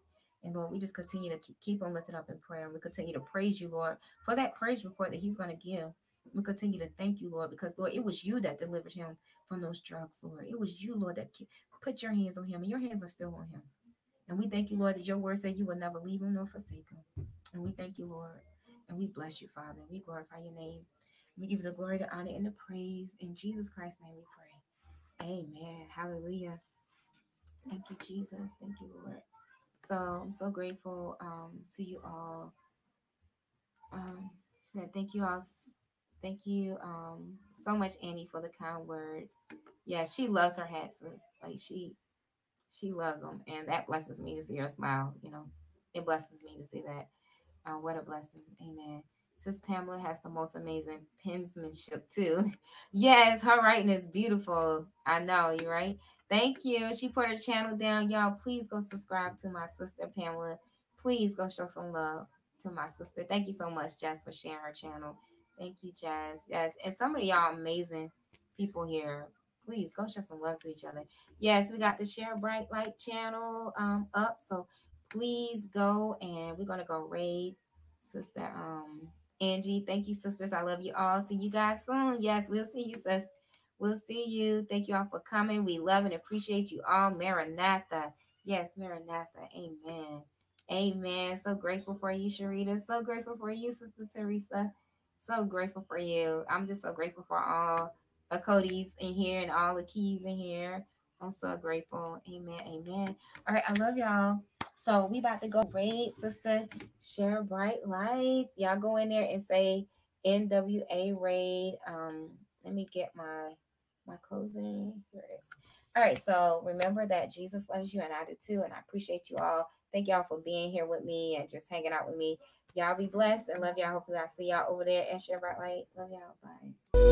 And Lord, we just continue to keep on lifting up in prayer. And we continue to praise you, Lord, for that praise report that he's going to give. We continue to thank you, Lord, because, Lord, it was you that delivered him from those drugs, Lord. It was you, Lord, that put your hands on him, and your hands are still on him. And we thank you, Lord, that your word said you will never leave him nor forsake him. And we thank you, Lord. And we bless you, Father. We glorify your name. We give you the glory, the honor, and the praise. In Jesus Christ's name we pray. Amen. Hallelujah. Thank you, Jesus. Thank you, Lord. So I'm so grateful um, to you all. Um, said, thank you all. Thank you um, so much, Annie, for the kind words. Yeah, she loves her hats. Like she, she loves them, and that blesses me to see her smile. You know, it blesses me to see that. Uh, what a blessing. Amen. Sis Pamela has the most amazing penmanship too. yes, her writing is beautiful. I know, you right. Thank you. She put her channel down. Y'all, please go subscribe to my sister Pamela. Please go show some love to my sister. Thank you so much, Jess, for sharing her channel. Thank you, Jazz. Yes, and some of y'all amazing people here. Please go show some love to each other. Yes, we got the Share Bright Light channel um, up. So please go and we're gonna go raid sister um Angie. Thank you, sisters. I love you all. See you guys soon. Yes, we'll see you, sis. We'll see you. Thank you all for coming. We love and appreciate you all. Maranatha. Yes, Maranatha. Amen. Amen. So grateful for you, Sherita. So grateful for you, Sister Teresa. So grateful for you. I'm just so grateful for all the Achoti's in here and all the keys in here. I'm so grateful. Amen. Amen. All right. I love y'all. So we about to go raid sister share bright lights. Y'all go in there and say NWA raid. Um, let me get my my closing. Here it is. All right. So remember that Jesus loves you and I do too. And I appreciate you all. Thank y'all for being here with me and just hanging out with me. Y'all be blessed and love y'all. Hopefully I see y'all over there at light. Love y'all. Bye.